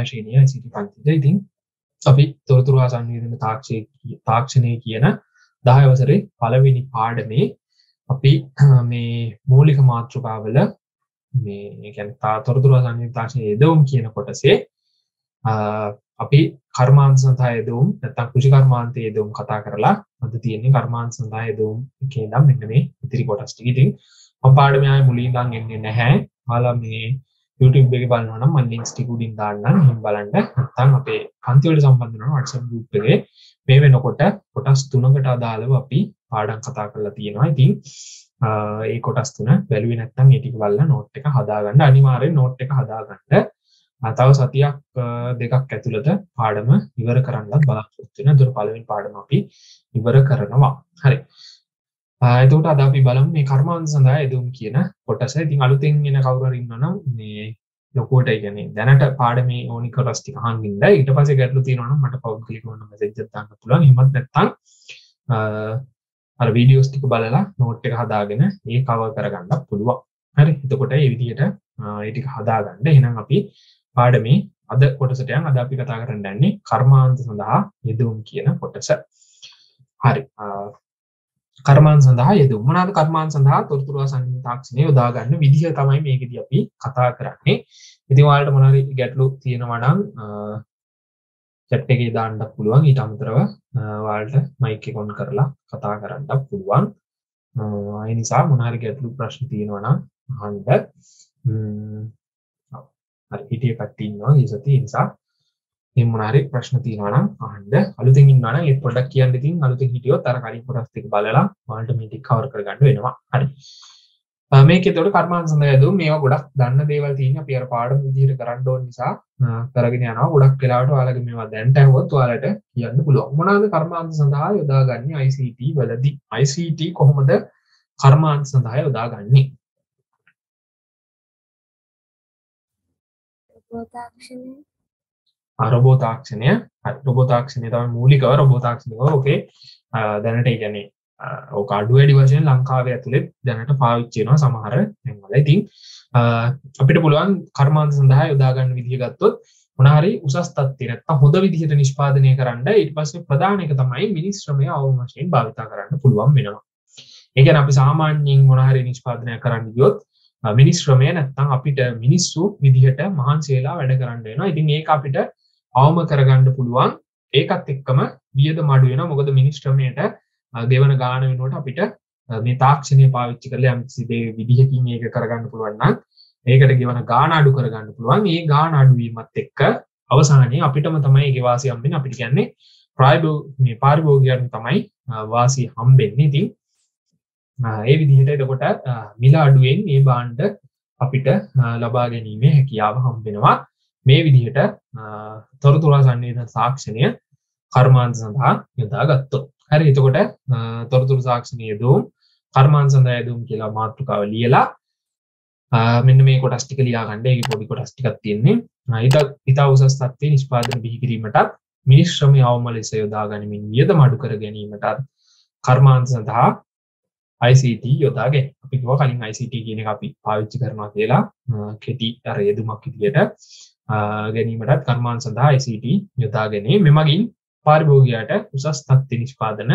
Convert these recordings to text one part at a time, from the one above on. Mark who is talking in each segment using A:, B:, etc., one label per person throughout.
A: දහශනය සිටි පන්තිද ඉතින් අපි තොරතුරවා සංවේදන තාක්ෂය තාක්ෂණය කියන දහයවසරේ පලවෙනි පාඩමේ අපි මේ මූලික මාතෘකාවල මේ තා තොරතුරවා සංය තාක්ෂණය යදවුම් කියන කොටසේ අපි කර්මාන්ත සඳහා යදවුම් නැතම් කෘෂි කර්මාන්තය යදවුම් කතා කරලා අද තියෙන්නේ කර්මාන්ත සඳහා යදවුම් කියනම් මෙන්න මේ ඉතිරි කොටස්ටිකිතින් පාඩමයාය මුලින්දන් එන්නේ නැහැ. හලා මේ YouTube එක බලන්නනම් මම links ටික උඩින් දාන්නම් එහෙනම් බලන්න නැත්නම් අපේ පන්ති වලට සම්බන්ධ වෙන WhatsApp group එකේ මේ වෙනකොට කොටස් තුනකට අදාළව අපි පාඩම් කතා කරලා තියෙනවා. ඉතින් ඒ කොටස් තුන බැලුවේ නැත්නම් ඒ ටික බලලා නෝට් එක හදාගන්න අනිවාර්යෙන් නෝට් එක හදාගන්න. තව සතියක් දෙකක් ඇතුළත පාඩම ඉවර කරන්නත් බලාපොරොත්තු වෙන. ඒතර පළවෙනි පාඩම අපි ඉවර කරනවා. හරි. එතකොට අද අපි බලමු මේ කර්මාන්ත සඳහා යෙදුම් කියන කොටස. ඉතින් අලුතෙන් එන කවුරු හරි ඉන්නවනම් මේ ලොකුවට ඒ කියන්නේ දැනට පාඩමේ ඕනි කොටස් ටික අහන් ඉන්න. ඊට පස්සේ ගැටලු තියෙනවා නම් මට පෞද්ගලිකව මෙසේජ් එකක් දාන්න පුළුවන්. එහෙමත් නැත්නම් අර වීඩියෝස් ටික බලලා නෝට් එක හදාගෙන ඒ කවර් කරගන්න පුළුවන්. හරි. එතකොට මේ විදිහට ඒ ටික හදාගන්න. එහෙනම් අපි පාඩමේ අද කොටසට යන් අද අපි කතා කරන්න යන්නේ කර්මාන්ත සඳහා යෙදුම් කියන කොටස. හරි. කර්මාන් සඳහා යෙද. උමනාද කර්මාන් සඳහා? තොරතුරුව සන්න තාක්ෂණය යොදාගන්න විදිහ තමයි මේකද අපි කතා කරන්නේ. ඉතිවාලට මොනරි ගැටලු තියෙනවනම් චැට් එකේ දාන්නක් පුළුවන්. ඊට අමතරව වාල්ට මයික කොන් කරලා කතා කරන්නක් පුළුවන්. අය නිසා මොනාරි ගැටලු ප්‍රශ්න තියෙනවනම් හන්ඩ හිටිය කට්ටින්නවා ඒ සති නිසා මොනාරි ප්‍රශ්න තියෙනවනම් අහන්ඩ අලුතින් ඉන්නවනම් ඒ පොඩ්ඩක් කියන්න ඉතින් අලුතින් හිටියොත් අර කලින් කොටස් ටික බලලා ඔයාලට මේ ටික කවර් කරගන්න වෙනවා. හරි. මේකේ එතකොට කර්මාන්ත සඳහා යදුම් මේවා ගොඩක් දන්න දේවල් තියෙන අපි අර පාඩම විදිහට කරන්න ඕන නිසා කරගෙන යනවා. ගොඩක් වෙලාවට ඔයාලගේ මේවා දැනට ඇහුවොත් ඔයාලට කියන්න පුළුවන්. මොනවාද කර්මාන්ත සඳහා යොදාගන්නේ ICT වලදී? ICT කොහොමද කර්මාන්ත සඳහා යොදාගන්නේ?
B: තාක්ෂණය
A: රොබෝ තාක්ෂණය රොබෝ තාක්ෂණය තම මූලිකව රොබෝ තාක්ෂණක ඕකේ දැනට ඉගැනේ ඕක අඩු වැඩි වශයෙන් ලංකාවේ ඇතුළෙත් දැනට පාවිච්චයනවා සමහර ඇවල ඉතින් අපිට පුළුවන් කර්මාන්ත සඳහා යොදාගන්න විදිහ ගත්තොත් මොනහරි උසස් තත්තිරත් හොඳ විදිහට නිෂ්පාදනය කරන්න ඉට පස්සේ ප්‍රධානක තමයි මිනිස්ශ්‍රමය අවු වශයෙන් භාවිතා කරන්න පුළුවන් වෙනවා. ඒකැන අපි සාමාන්‍යයෙන් මොනහරි නිෂ්පාදනය කරන්න යොත් මිනිස්ශ්‍රමය නැත්තම් අපිට මිනිස්සු විදිහට මහන්සේලා වැඩ කරන්න වෙනවා. ඉතින් ඒ අපිට අවම කරගන්න පුළුවන්. ඒකත් එක්කම වියද මඩුවෙන මොකද මිනිස්ට්‍රමයට දෙවන ගාන වෙනුවට අපිට මේ තාක්ෂණය පාවිච්චි කරල යම්සිදේ විදිහකින් ඒක කරගන්න පුළුවන්න ඒකට ගෙවන ගාන අඩු කරගන්න පුළුවන්. ඒ ගාන අඩුවීමත් එක්ක අවසානය අපිටම තමයි ගෙවාසියම්බෙන අපිට කියන්නේ ප්‍රයිබෝ මේ පාරිභෝගයන් තමයි වාසී හම්බෙන්නේ. ඉතින් ඒ විදිහට එතකොට මිල අඩුවෙන් ඒ බාණ්ඩ අපිට ලබා ගැනීමේ හැකියාව හම්බෙනවා. මේ විදිහට තොරතුරා සන්නේධ සාක්ෂණය කර්මාන්ත සඳහා යොදා ගත්තොත්. හරි එතකොට තොරතුරු සාක්ෂණය දූම් කර්මාන් සඳහා යදුම් කියලා මාතෘකාව ලියලා මෙන්න මේ කොටස් ටික ලියාගන්න. ඒ පොඩි කොටස් ටිකක් තියෙන්නේ. ඉත ඉතා උසස් තත්ත්වයේ නිෂ්පාදන බිහිකිරීමටත් මිනිස් ශ්‍රමය අවම ලෙස යොදා ගනිමින් වියද මඩු කර ගැනීමටත් කර්මාන්ත සඳහා ICT යොදාගෙන අපිව කලින් ICT කියන අපි පාවිච්චි කරනවා කියලා කෙටි අර යෙදුමක් විදියට. ගැනීමටත් කර්මාන් සඳහා ICT යොදාගැනේ මෙමගින් පාරිභෝගයාට උසස් තත්ති නිෂ්පාදන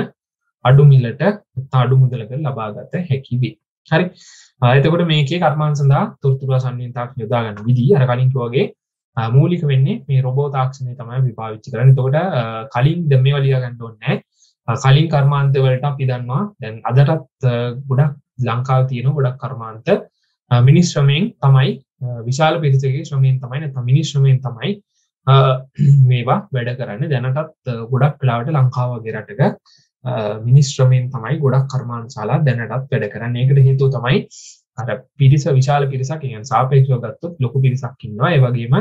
A: අඩුමිල්ලට අඩු මුදලක ලබාගත හැකිවේ හරි. එතකොට මේකේ කර්මාන් සඳහා තොරතුරා සන්නතාක් යොදාගන්න විදි අර කලින්කවගේ මූලික වෙන්නේ මේ රොබෝ තාක්ෂණය තමයි විපාවිච්චි කරන තොට කලින් දෙම වලිය ගන්නඩොන්නෑ කලින් කර්මාන්තවලට අපි දන්නවා දැන් අදටත් ගොඩක් ලංකාව තියෙන ගොඩක් කර්මාන්ත මිනිස් ශ්‍රමයෙන් තමයි විශාල පිරිසගේ ශ්‍රමයෙන් තමයි නැත මිනිස් ශ්‍රමයෙන් තමයි මේවා වැඩ කරන්න. දැනටත් ගොඩක් කලාවට ලංකාවගේ රටක මිනිස් ශ්‍රමයෙන් තමයි ගොඩක් කර්මාන්ශාලා දැනටත් වැඩ කරන්න. ඒකට හේතු තමයි අර පිරිස විශාල පිරිසක් ඉගෙන් සාපේක්ෂව ගත්තොත් ලොකු පිරිසක්කින්නවා ඒවගේම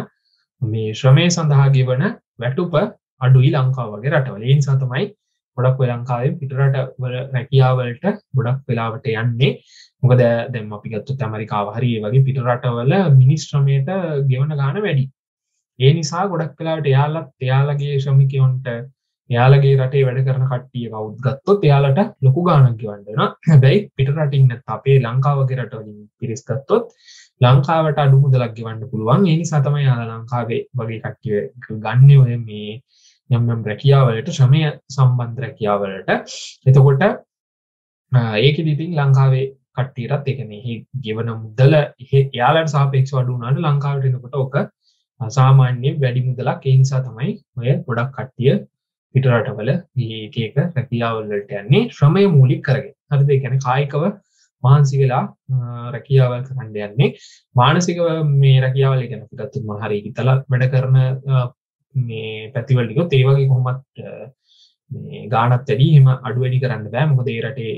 A: මේ ශ්‍රමය සඳහා ගෙවන වැටුප අඩුයි ලංකාව වගේ රටවල. ඒ නිසා තමයි ගොඩක් ලංකාවේ පිටරට වල රැකියාවලට ගොඩක් වෙලාවට යන්නේ. මොකද දැම් අපි ගත්තු ඇමරිකාව හරි වගේ පිටරටවල මිනිස්ශ්‍රමයට ගෙවන ගාන වැඩි. ඒ නිසා ගොඩක් කලාට එයාලත් එයාලගේ ශ්‍රමිකයොන්ට යාලගේ රටේ වැඩ කරන කට්ටිය කවුත් ගත්තොත් එයාලට ලොකු ගානක් ගවන්නන හැබැයි පිට රටින්න අපේ ලංකාවගේ රටවලින් පිරිස්ගත්තොත් ලංකාවට අඩු මුදලක් ගෙවන්න පුළුවන්. ඒ නිසා තමයි යාල ලංකාවේ වගේ කට්ටිය ගන්න ඔය මේ යම්යම් රැකියාවලට ශ්‍රමය සම්බන්ධ රැකියාවලට. එතකොට ඒක දිතින් ලංකාවේ කට්ටියටත් එකන ගෙවන මුදල යාලට සාපේක්ෂ වඩුනාට ලංකාවටනකොට ඕක සාමාන්‍ය වැඩි මුදලක්. එනිසා තමයි ඔය ගොඩක් කට්ටිය පිටරටවල ඒකක රැකියාවල්ලට යන්නේ ශ්‍රමය මූලික් කරගෙන. හරිද? ගැන කායිකව මහන්සි වෙලා රැකියාවල් කරන්න යන්නේ. මානසිකව මේ රැකියාවල ගැන පිටත්තු මහරි ඉතල වැඩ කරන මේ පැතිවල්ලික තේවගේ කොහොමත් ගානත් ඇඩි එම අඩු වැඩි කරන්න බෑ. මොකද ඒ රටේ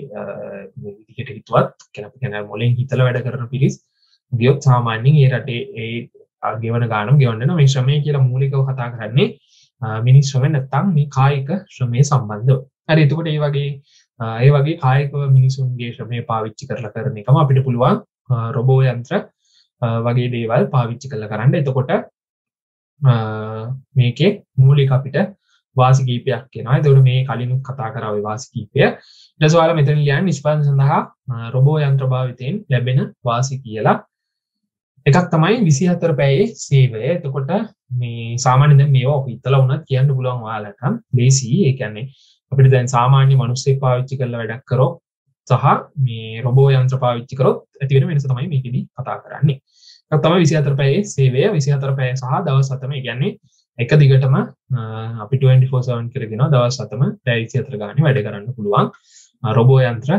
A: විදිහට හිතුවත් කැනප කැන මොලෙන් හිතල වැඩ කරන පිරිස් ගියොත් සාමාන්‍යින් ඒ රටේ ඒ ගෙවන ගානම් ගෙවන්න මේ ශ්‍රමය කියලා මූලිකව කතා කරන්නේ මිනිස් ශ්‍රම නැත්තම් මේ කායික ශ්‍රමය සම්බන්ධ හරි එතකොට ඒ වගේ ඒ වගේ කායකව මිනිසුන්ගේ ශ්‍රමය පාවිච්චි කරලා කරන එකම අපිට පුළුවන් රොබෝ යන්ත්‍ර වගේ දේවල් පාවිච්චි කරලා කරන්න. එතකොට මේකේ මූලික අපිට වාසිකීපයක් කියෙනවා දොට මේ කලිනුත් කතා කරාව වාසිකීපය ඩස්වාල මෙතන ලියන් නිස්පාද සඳහා රොබෝ යන්ත්‍ර භාවිතයෙන් ලැබෙන වාසි කියලා. එකක් තමයි විසි හතර පැයේ සේවය. එතකොට මේ සාමාන්‍යද මේවා ඉතල වනත් කියන්න පුලුවන් වාලටම් ලේසි. ඒකන්නේ අපිට දැන් සාමාන්‍ය මනුස්සේ පාවිච්චි කරල වැඩක් කරෝ සහ මේ රොබෝ යන්ත්‍ර පාවිච්චි කරොත් ඇතිවෙන වෙනස තමයි මේකෙදී කතා කරන්නේ. තම විසි අතර පැයේ සේවය. විසි අතර පැය සහ දවස් සතම ගැන්නේ එක දිගටම අපි 24සවන් කරගෙන දවස් සතම පැවිසි අතර ගාන වැඩ කරන්න පුළුවන්. රොබෝ යන්ත්‍ර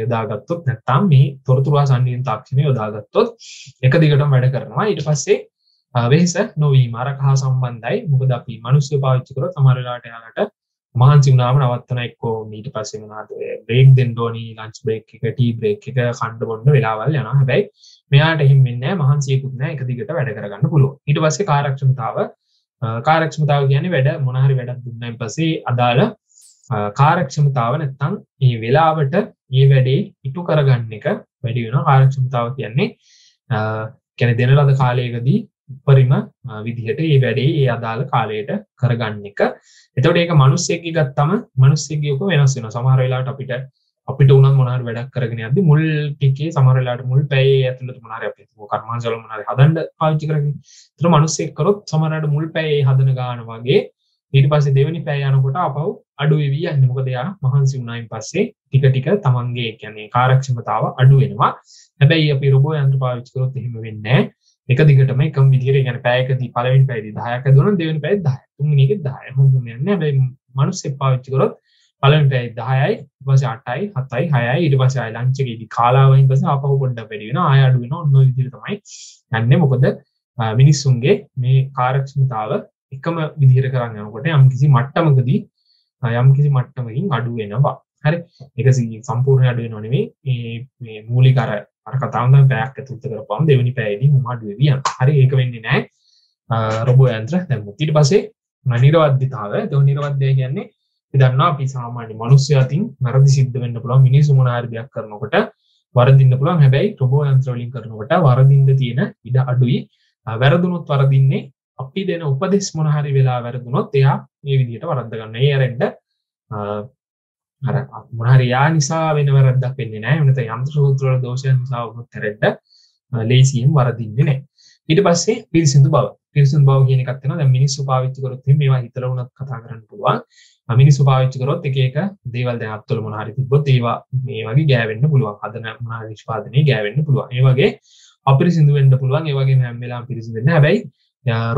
A: යොදාගත්තොත් නැත්තම් මේ තොරතුරවා සන්නියෙන් තාක්ෂණය යොදාගත්තොත් එක දිගටම වැඩ කරනවා. ඊට පස්සේ වෙහෙස නොවී මරක හා සම්බන්ධයි. මොකද අපි මනුස්්‍ය පාවිච්චිකර තමරලාට යාලට මහන්සි වනාම නවත්තන එක්කෝ මීට පස්සේ වනාද බ්‍රේක් දෙන්ඩෝනි ලංච් බ්‍රේක් එක ටී බ්‍රේක් එක කණ්ඩ බොන්න වෙලාවල් යන හැබැයි මෙයාට එහෙම වෙන්න මහන්සියකුත්න එක දිගට වැඩ කරගන්න පුළුව ඊට පස්සේ කාරක්ෂමතාව කාරක්ෂමතාව කියන වැඩ මොනහරි වැඩක් දුන්නයින් පසේ අදාළ කාරක්ෂමතාව නැත්තං ඒ වෙලාවට ඒ වැඩේ ඉටු කරගන්න එක වැඩි වෙන කාරක්ෂමතාව කියන්නේ කැන දෙන ලද කාලයකදී උපරිම විදිහට ඒ වැඩේ ඒ අදාළ කාලයට කරගන්න එක. එතවට ඒක මනුස්සයකි ගත්තම මනුස්සයකයක වෙනස් වෙන සමහරලාට අපිට අපිට උනන් මොනර වැඩක් කරගෙන අද මුල් ටිකේ සමරලාට මුල් පැයි ඇතුළට මොනර අප කර්මාන්සල මොනර හදන්ඩ පාච්චි කරගෙන තර මනුස්සෙක්කරොත් සමරට මුල් පැයි හදන ගාන වගේ ඊට පස්සේ දෙවනි පෑයනකොට අපව් අඩු වී අන්න මොක දෙයා මහන්සි වුණයින් පස්සේ ටික ටික තමන්ගේ කියන්නේ කාරක්ෂමතාව අඩු වෙනවා. හැබැයි අපි රොබෝ යන්ත්‍ර පාවිච්චකරොත් එහෙම වෙන්නේ එක දිගටම එකම විදිර ගැන පෑයකදී පලවින් පැදි දායක දුන දෙවන පැයි දහ තුන්නික දාය හොම යන්න බැයි මනුස්ස පාවිච්චිකරොත් පලවින් පැයි දහයයි වස අටයි හතයි හයයි ඉට පස ලංචකේදී කාලාවයින් පස අපහ පොඩ්ඩ පැරිවෙන අයඩුවෙන ඔන්න විදිරතමයි යන්න. මොකොද මිනිස්සුන්ගේ මේ කාරක්ෂමතාව එකම විදිහර කරන්න යනකොට යම් කිසි මට්ටමකදී යම් කිසි මට්ටමකින් අඩු වෙනවා. හරි? එක සම්පූර්ණ අඩුව නොනෙවේ මේ මූලිකර අර කතාවද පැයක් ඇතුත කරපම් දෙවනි පැයිදි මඩුව වියන් හරි? ඒක වෙන්නේ නෑ. රොබෝ යන්ත්‍ර දැම තිට පසේ නිරවද්‍යතාව තව නිරවද්‍යය කියන්නේ දන්නා අපි සාමාන්‍ය මනුස්්‍ය අතින් වැරදි සිද්ධ වෙන්න පුළන් මිනිසු මනාර්දයක් කරනකොට වරදින්න පුළන් හැබැයි රොබෝ යන්ත්‍රවලින් කරනකොට වරදින්ද තියෙන ඉඩ අඩුයි. වැරදුනුත් වරදින්නේ. අපි දෙන උපදෙස් මොනහරි වෙලා වැරදුනොත් එයා මේ විදිහට වරද්දගන්න ඒරෙන්ට අර මොනහරයා නිසා වෙන වැරද්දක් වෙන්නේ නෑ එනත යන්ත්‍ර සූත්‍රවල දෝෂයන් නිසා වුණොත් හැරෙන්න ලේසියෙන් වරදින්නේ නෑ ඊට පස්සේ පිරිසිදු බව. පිරිසිදු බව කියන එකක් තියෙනවා දැන් මිනිස්සු පාවිච්චි කරොත් මේවා හිතලා වුණත් කතා කරන්න පුළුවන්. මිනිස්සු පාවිච්චි කරොත් එක එක දේවල් දැන් අත්වල මොන හරි තිබ්බොත් ඒවා මේ වගේ ගෑවෙන්න පුළුවන්. හදන මොන හරි නිෂ්පාදනයේ ගෑවෙන්න පුළුවන්. ඒ වගේ අපිරිසිදු වෙන්න පුළුවන්. ඒ වගේම හැම වෙලාවෙම පිරිසිදු වෙන්න. හැබැයි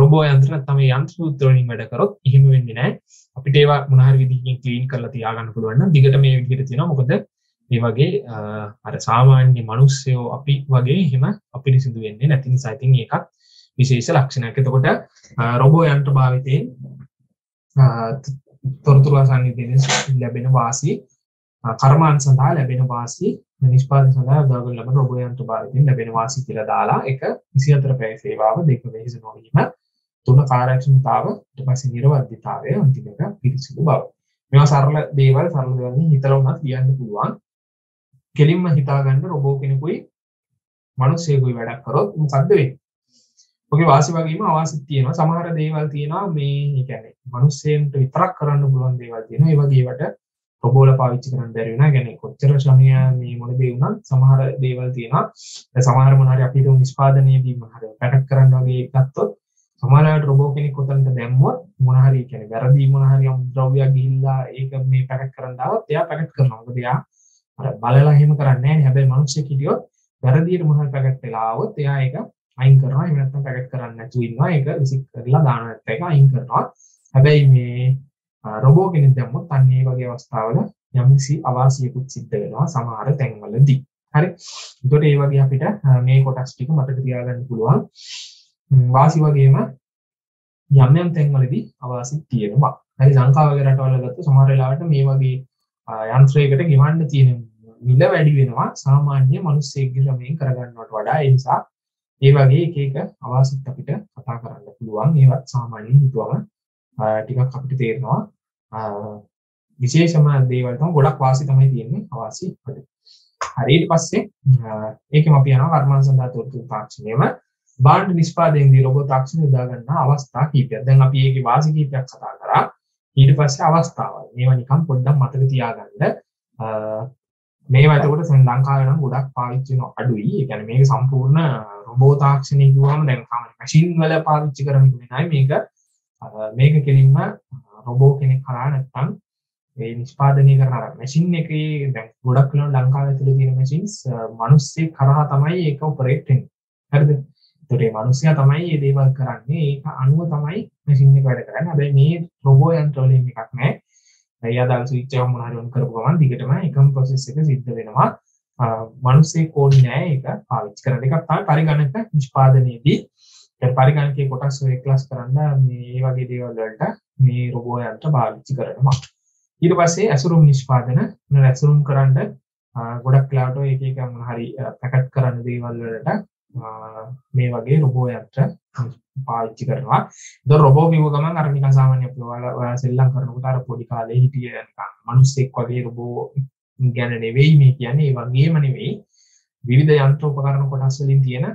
A: රොබෝ යන්ත්‍ර තම යන්ත්‍ර සූත්‍රවලින් වැඩ කරොත් එහෙම වෙන්නේ නැහැ. අපිට ඒවා මොනහර විදිහකින් ක්ලීන් කරලා තියාගන්න පුළුවන් නම් දිගට මේ විදිහට තියෙනවා. මොකද මේ වගේ අර සාමාන්‍ය මිනිස්සයෝ අපි වගේ එහෙම අපිරිසිදු වෙන්නේ නැති නිසා. ඉතින් ඒකත් විශේෂ ලක්ෂණයක්. එතකොට රොබෝ යන්ත්‍ර භාවිතයෙන් තොරතුරු අසන්නිධයෙන් ලැබෙන වාසි කර්මාන් සඳහා ලැබෙන වාසි නිෂ්පාද සඳහා දගල් ලබ රොබෝයන්තු භාවිතයෙන් ලැබෙන වාසි කියලා දාලා එක විසි අතර පැය සේවාව දෙක වෙහෙස නොවීම තුන කාරක්ෂමතාව ඊට පස්සේ නිර්වද්‍යතාවය අන්තිමට පිරිසිදු බව. මේවා සරල දේවල් සරල දේවල් හිතලා උනත් කියන්න පුළුවන්. කෙලින්ම හිතාගන්න රොබෝ කෙනෙකුයි මිනිස්සෙකුයි වැඩක් කරොත් මොකද්ද වෙන්නේ? ඔගේ වාසි වගේම අවාසි තියෙනවා. සමහර දේවල් තියෙනවා මේ ගැන මනුස්සේන්ට විතරක් කරන්න පුළුවන් දේවල් තියෙන ඒවගේවට ප්‍රබෝල පාවිච්චි කරන්න බැරිවෙන ගැන කොච්චර ශමය මේ මොන දේවුණන් සමහර දේවල් තියෙනවා. සමහර මනහරි අපිට නිස්පාදනය වීම හර පැටක් කරන්න වගේ ගත්තොත් සමහරට රොබෝ කෙනෙ කොතන්ට දැම්මුවත් මොනහරි කැන වැරදි මොනහරි ද්‍රව්‍යයක් ගිල්ලා ඒක මේ පැටක් කරන්නාවත් එයා පැටක් කරනවද දෙයා බලලා හෙම කරන්න හැබැයි මනුස්ස කිටියොත් වැරදිීර මහ පැකට් වෙලාවත් එයා එක අයින් කරනවා. එහෙම නැත්නම් පැකට් කරන්න නැතුව ඉන්නවා. ඒක විසික් කරලා දාන නැත්නම් ඒක අයින් කරනවා. හැබැයි මේ රොබෝ කෙනෙක් දැම්මොත් අන්න ඒ වගේ අවස්ථාවල යම්කිසි අවාසියකුත් සිද්ධ වෙනවා සමහර තැන්වලදී. හරි. එතකොට ඒ වගේ අපිට මේ කොටස් ටික මතක තියාගන්න පුළුවන්. වාසි වගේම යම් යම් තැන්වලදී අවාසි තියෙනවා. හරි ලංකාව වගේ රටවල ගත්ත සමහර වෙලාවට මේ වගේ යන්ත්‍රයකට ගෙවන්න තියෙන මිල වැඩි වෙනවා. සාමාන්‍ය මිනිස්සෙක්ගේ ශ්‍රමයෙන් කරගන්නවට වඩා. ඒ නිසා ඒ වගේ එක එක අවාසිත් අපිට කතා කරන්න පුළුවන් ඒවත් සාමාන්‍යයෙන් හිතුවම ටිකක් අපිට තේරෙනවා විශේෂම දේවල් තමයි ගොඩක් වාසි තමයි තියෙන්නේ අවාසි වල. හරි ඊට පස්සේ ඒකෙම අපි යනවා කර්මාන්ත සඳහා තොරතුරු තාක්ෂණයම බාණ්ඩ නිෂ්පාදනයේදී රොබෝට් තාක්ෂණය යොදා ගන්න අවස්ථා කීපයක්. දැන් අපි ඒකේ වාසි කීපයක් කතා කරා. ඊට පස්සේ අවස්ථාවල්. මේවා නිකන් පොඩ්ඩක් මතක තියාගන්න. මේවා එතකොට ශ්‍රී ලංකාවේ නම් ගොඩක් පාවිච්චි වෙන අඩුයි. ඒ කියන්නේ මේක සම්පූර්ණ රොබෝ තාක්ෂණය කිව්වම දැන් සාමාන්‍ය මැෂින් වල පාවිච්චි කරන එක නයි මේක මේක කෙලින්ම රොබෝ කෙනෙක් කරා නැත්නම් ඒ නිෂ්පාදනය කරන අර මැෂින් එකේ දැන් ගොඩක් වෙලාවට ලංකාවේ ඇතුළේ තියෙන මැෂින්ස් මිනිස්සෙක් කරා තමයි ඒක ඔපරේට් වෙන්නේ. හරිද? ඒතකොට මේ මිනිස්සයා තමයි මේ දේවල් කරන්නේ. ඒක අනුව තමයි මැෂින් එක වැඩ කරන්නේ. හැබැයි මේ රොබෝ යන්ත්‍ර වලින් එකක් නෑ. එයා දාලා ස්විච් එක මොන හරි ඔන් කරපු ගමන් දිගටම එකම ප්‍රොසෙස් එක සිද්ධ වෙනවා. මිනිස්සෙක් ඕනේ නෑ ඒක පාවිච්චි කරන එකක් තමයි පරිගණක නිෂ්පාදනයේදී පරිගණකයේ කොටස් වෙක්ලස් කරන්න මේ වගේ දේවල් වලට මේ රොබෝ යන්ත්‍ර පාවිච්චි කරනවා. ඊට පස්සේ ඇසුරුම් නිෂ්පාදන ඇසුරුම් කරන්න ගොඩක් ලාට එක එක මොන හරි පැකට් කරන්න දේවල් වලට මේ වගේ රොබෝ යන්ත්‍ර පාවිච්චි කරනවා. ද රොබෝ කිව්ව ගමන් අර නිකන් සාමාන්‍ය අපි ඔයාලා සෙල්ලම් කරනකොට අර පොඩි කාලේ හිටිය නිකන් මිනිස්සෙක් වගේ රොබෝ ගැන නෙවෙයි මේ කියන්නේ ඒ වගේම නෙවෙයි විවිධ යන්ත්‍ර උපකරණ කොටස් වලින් තියෙන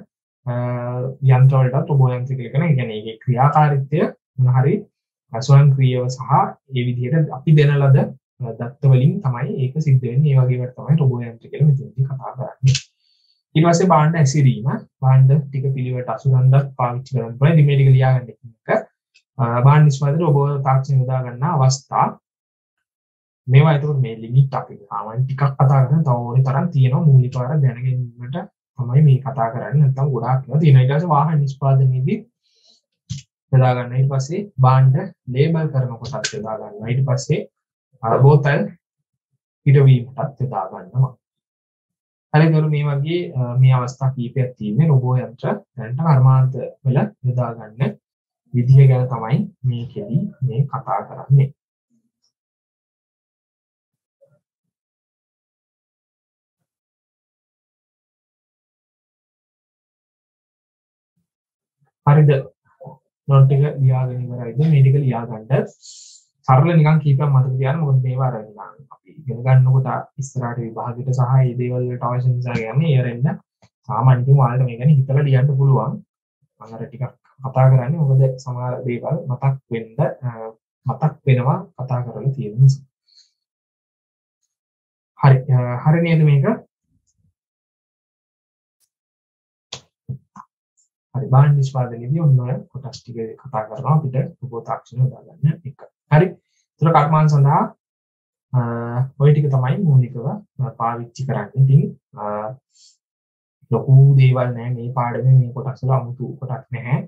A: යන්ත්‍ර වලට රොබෝ යන්ත්‍ර කියලා කියන. ඒ කියන්නේ ඒකේ ක්‍රියාකාරීත්වය මොන හරි ස්වයංක්‍රීයව සහ ඒ විදිහට අපි දෙන ලද දත්ත වලින් තමයි ඒක සිද්ධ වෙන්නේ. ඒ වගේවට තමයි රොබෝ යන්ත්‍ර කියලා මෙතනදී කතා කරන්නේ. ඊට පස්සේ භාණ්ඩ ඇසිරීම භාණ්ඩ ටික පිළිවෙලට අසුරන්දත් පාවිච්චි කරන්න පුළුවන්. ඉතින් මේ ටික ලියා ගන්න එක. භාණ්ඩ නිෂ්පාදනය රොබෝ තාක්ෂණය යොදා ගන්න අවස්ථා මේවා එතකොට මේ ලිමිට් අපි සාමාන්‍ය ටිකක් කතා කරන තව ඕනේ තරම් තියෙනවා මූලික වර දැනගැනීමට තමයි මේ කතා කරන්නේ. නැත්නම් ගොඩාක් ඒවා තියෙනවා. ඊට පස්සේ වාහන නිෂ්පාදනයේදී යොදා ගන්න ඊට පස්සේ බාණ්ඩ ලේබල් කරන කොටත් යොදා ගන්නවා ඊට පස්සේ බෝතල් පිටවීමටත් යොදා ගන්නවා හරිදරු මේ වගේ මේ අවස්ථා කීපයක් තියෙන්නේ රොබෝ යන්ත්‍ර දැනට කර්මාන්ත වල යොදා ගන්න විදිහ ගැන තමයි මේකෙදි මේ කතා කරන්නේ. හරිද? නොට් එක ලියාගෙන ඉවරයිද? මේ ටික ලියා ගන්න සරල නිකන් කීපයක් මතක තියාගන්න. මොකද මේවා අර නිකන් අපි ඉගෙන ගන්නකොට ඉස්සරහට විභාගෙට සහ මේ දේවල් වලට අවශ්‍ය නිසා කියන්නේ ඒරෙන්න සාමාන්‍යයෙන් ඔයාලට මේ ගැන හිතලා ලියන්න පුළුවන්. මම අර ටිකක් කතා කරන්නේ. මොකද සමහර දේවල් මතක් වෙන්න මතක් වෙනවා කතා කරලා තියෙන නිසා. හරි හරි නේද මේක? හරි බාහන් නිෂ්පාදනයේදී ඔන්න ඔය කොටස් ටික කතා කරනවා අපිට රොබෝ තාක්ෂණය යොදා ගන්න එක. හරි. ඒතර කර්මාන් සඳහා ඔය ටික තමයි මූලිකව පාවිච්චි කරන්නේ. ඉතින් ලොකු දේවල් නැහැ මේ පාඩමේ මේ කොටස් වල 아무තු කොටක් නැහැ.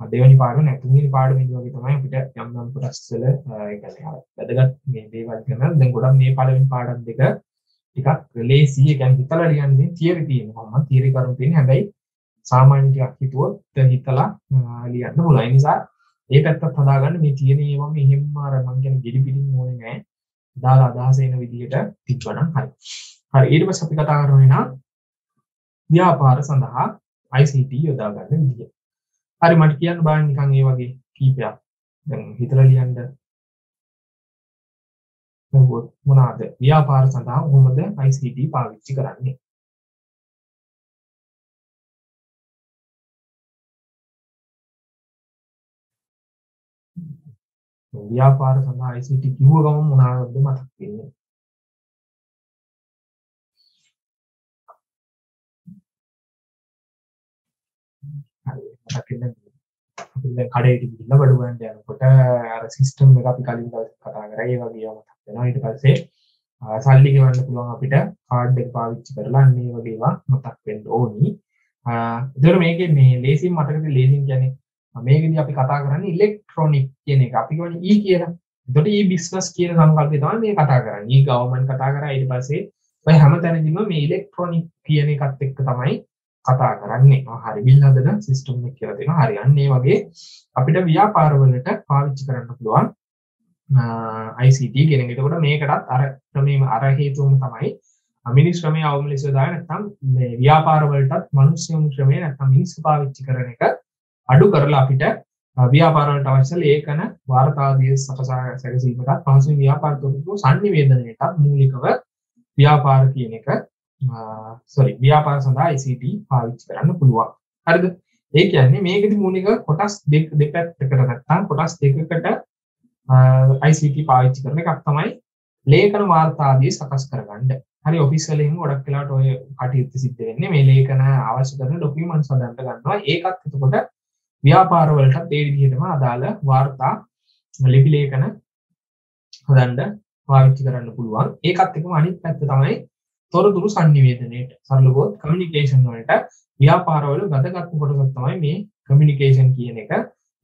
A: දෙවෙනි පාඩම නැතුණි පාඩමේදී වගේ තමයි අපිට යම් යම් කොටස් වල ඒ කියන්නේ වැදගත් මේ දේවල් ගැන දැන් ගොඩක් මේ පළවෙනි පාඩම් දෙක ටිකක් ලේසි ඒ කියන්නේ හිතලා ලියන්නේ තියරි තියෙනවා. මම තියරි කරුම් තියෙන්නේ හැබැයි සාමාන්‍ය ටිකක් හිතුවොත් හිතලා ලියන්න පුළුවන්. ඒ නිසා ඒ පැත්තත් හදාගන්න මේ තියෙන ඒවා මෙහෙම අර මං කියන්නේ ගෙඩි පිටින් ඕනේ නැහැ. දාලා අදහස එන විදිහට තිබ්බනම් හරි. හරි ඊට පස්සේ අපි කතා කරන්නේ නම් ව්‍යාපාර සඳහා ICT යොදා ගන්න විදිහ. හරි මට කියන්න බලන්න නිකන් ඒ වගේ කීපයක්. දැන් හිතලා ලියන්න මොනවාද ව්‍යාපාර සඳහා කොහොමද ICT පාවිච්චි කරන්නේ? ව්‍යාපාර සඳහා ICT කිව්ව ගමන් මොනවද මතක් වෙන්නේ? හරි මතක් වෙන්නේ කඩේට ගිහිල්ලා බඩු ගන්න යනකොට අර සිස්ටම් එක අපි කලින් දවස් කතා කරා. ඒ වගේ මතක් වෙනවා. ඊට පස්සේ සල්ලි ගෙවන්න පුළුවන් අපිට කාඩ් එක පාවිච්චි කරලා අන්න ඒ වගේ ඒවා මතක් වෙන්න ඕනි. එතකොට මේකේ මේ ලේසින් මතකද? ලේසින් කියන්නේ මේකදී අපි කතා කරන්නේ ඉලෙක්ට්‍රොනික් කියන එක අපි කියන්නේ ඊ කියලා. එතකොට e ඊ බිස්නස් කියන සංකල්පය තමයි මේ කතා කරන්නේ. E ඊ ගවර්න්මන්ට් කතා කරා ඊට පස්සේ ඔය හැමතැනදීම මේ ඉලෙක්ට්‍රොනික් කියන එකත් එක්ක තමයි කතා කරන්නේ. හරි බිල් හදන සිස්ටම් එක කියලා දෙනවා. හරි අන්න ඒ වගේ අපිට ව්‍යාපාරවලට පාවිච්චි කරන්න පුළුවන් ICT කියන එක. එතකොට මේකටත් අර ක්‍රමේම අර හේතුවම තමයි මිනිස් ක්‍රමය අවම ලෙස දාය නැත්නම් මේ ව්‍යාපාරවලටත් මනුස්්‍යයම් ක්‍රමය නැත්නම් මිනිස් පාවිච්චි කරන එක අඩු කරලා අපිට ව්‍යාපාරවලට අවශ්‍ය ලේඛන වාර්තාදිය සකසා සැකසීමටත් පහසු ව්‍යාපාරතොරතුරු සංනිවේදනයටත් මූලිකව ව්‍යාපාර කියන එක සොරි ව්‍යාපාර සඳහා ICT පාවිච්චි කරන්න පුළුවන්. හරිද? ඒ කියන්නේ මේකෙදි මූලික කොටස් දෙක දෙපැත්තකට නැත්නම් කොටස් දෙකකට ICT පාවිච්චි කරන එකක් තමයි ලේඛන වාර්තාදී සකස් කරගන්න. හරි ඔෆිස්වලින් ගොඩක් වෙලාට ඔය කටයුත්ත සිද්ධ වෙන්නේ මේ ලේඛන අවශ්‍ය කරන ඩොකියුමන්ට්ස් හදන්න ගන්නවා. ඒකත් එතකොට ව්‍යාපාරවලටත් ඒ විදිහටම අදාළ වාර්තා ලිපි ලේඛන හදන්න පාවිච්චි කරන්න පුළුවන්. ඒකත් එක්කම අනිත් පැත්ත තමයි තොරතුරු sannivedanayට සරලව කමියුනිකේෂන් වලට ව්‍යාපාරවල වැදගත් කොටසක් තමයි මේ කමියුනිකේෂන් කියන එක.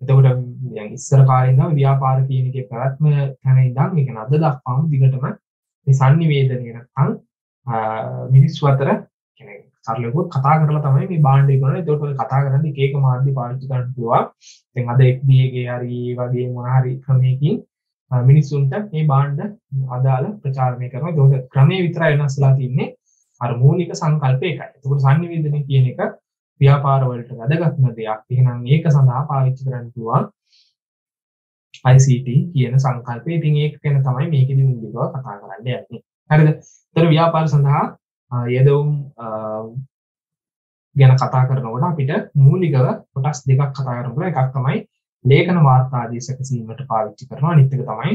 A: එතකොට දැන් ඉස්සර කාලේ ඉඳන් ව්‍යාපාර කියන එකේ පැවැත්ම තැන ඉඳන් ඒක නද දක්වාම දිගටම මේ sannivedanaya නැත්නම් මිනිස්සු අතර සරලකුත් කතා කරලා තමයි මේ බාණ්ඩය කරන එතකොට ඔය කතා කරන්න එක එක මාධ්‍ය පාවිච්චි කරන්න පුළුවන්. දැන් අද FB එකේ හරි වගේ මොන හරි ක්‍රමයකින් මිනිස්සුන්ට මේ බාණ්ඩ අදාළ ප්‍රචාරණය කරනවා. ඒකෝට ක්‍රමයේ විතරයි වෙනස් වෙලා තින්නේ. අර මූලික සංකල්ප එකයි. එතකොට sannivedana කියන එක ව්‍යාපාර වලට වැදගත්ම දෙයක්. එහෙනම් ඒක සඳහා පාවිච්චි කරන්න පුළුවන් ICT කියන සංකල්පය. ඉතින් ඒක ගැන තමයි මේකෙදි මුලින්ම කතා කරන්න යන්නේ. හරිද? තර ව්‍යාපාර සඳහා යෙදවුම් ගැන කතා කරනකොට අපිට මූලිකව කොටස් දෙකක් කතා කරනකොට එකක් තමයි ලේඛන වාර්තාදී සැකසීමට පාවිච්චි කරනවා අනිත් එක තමයි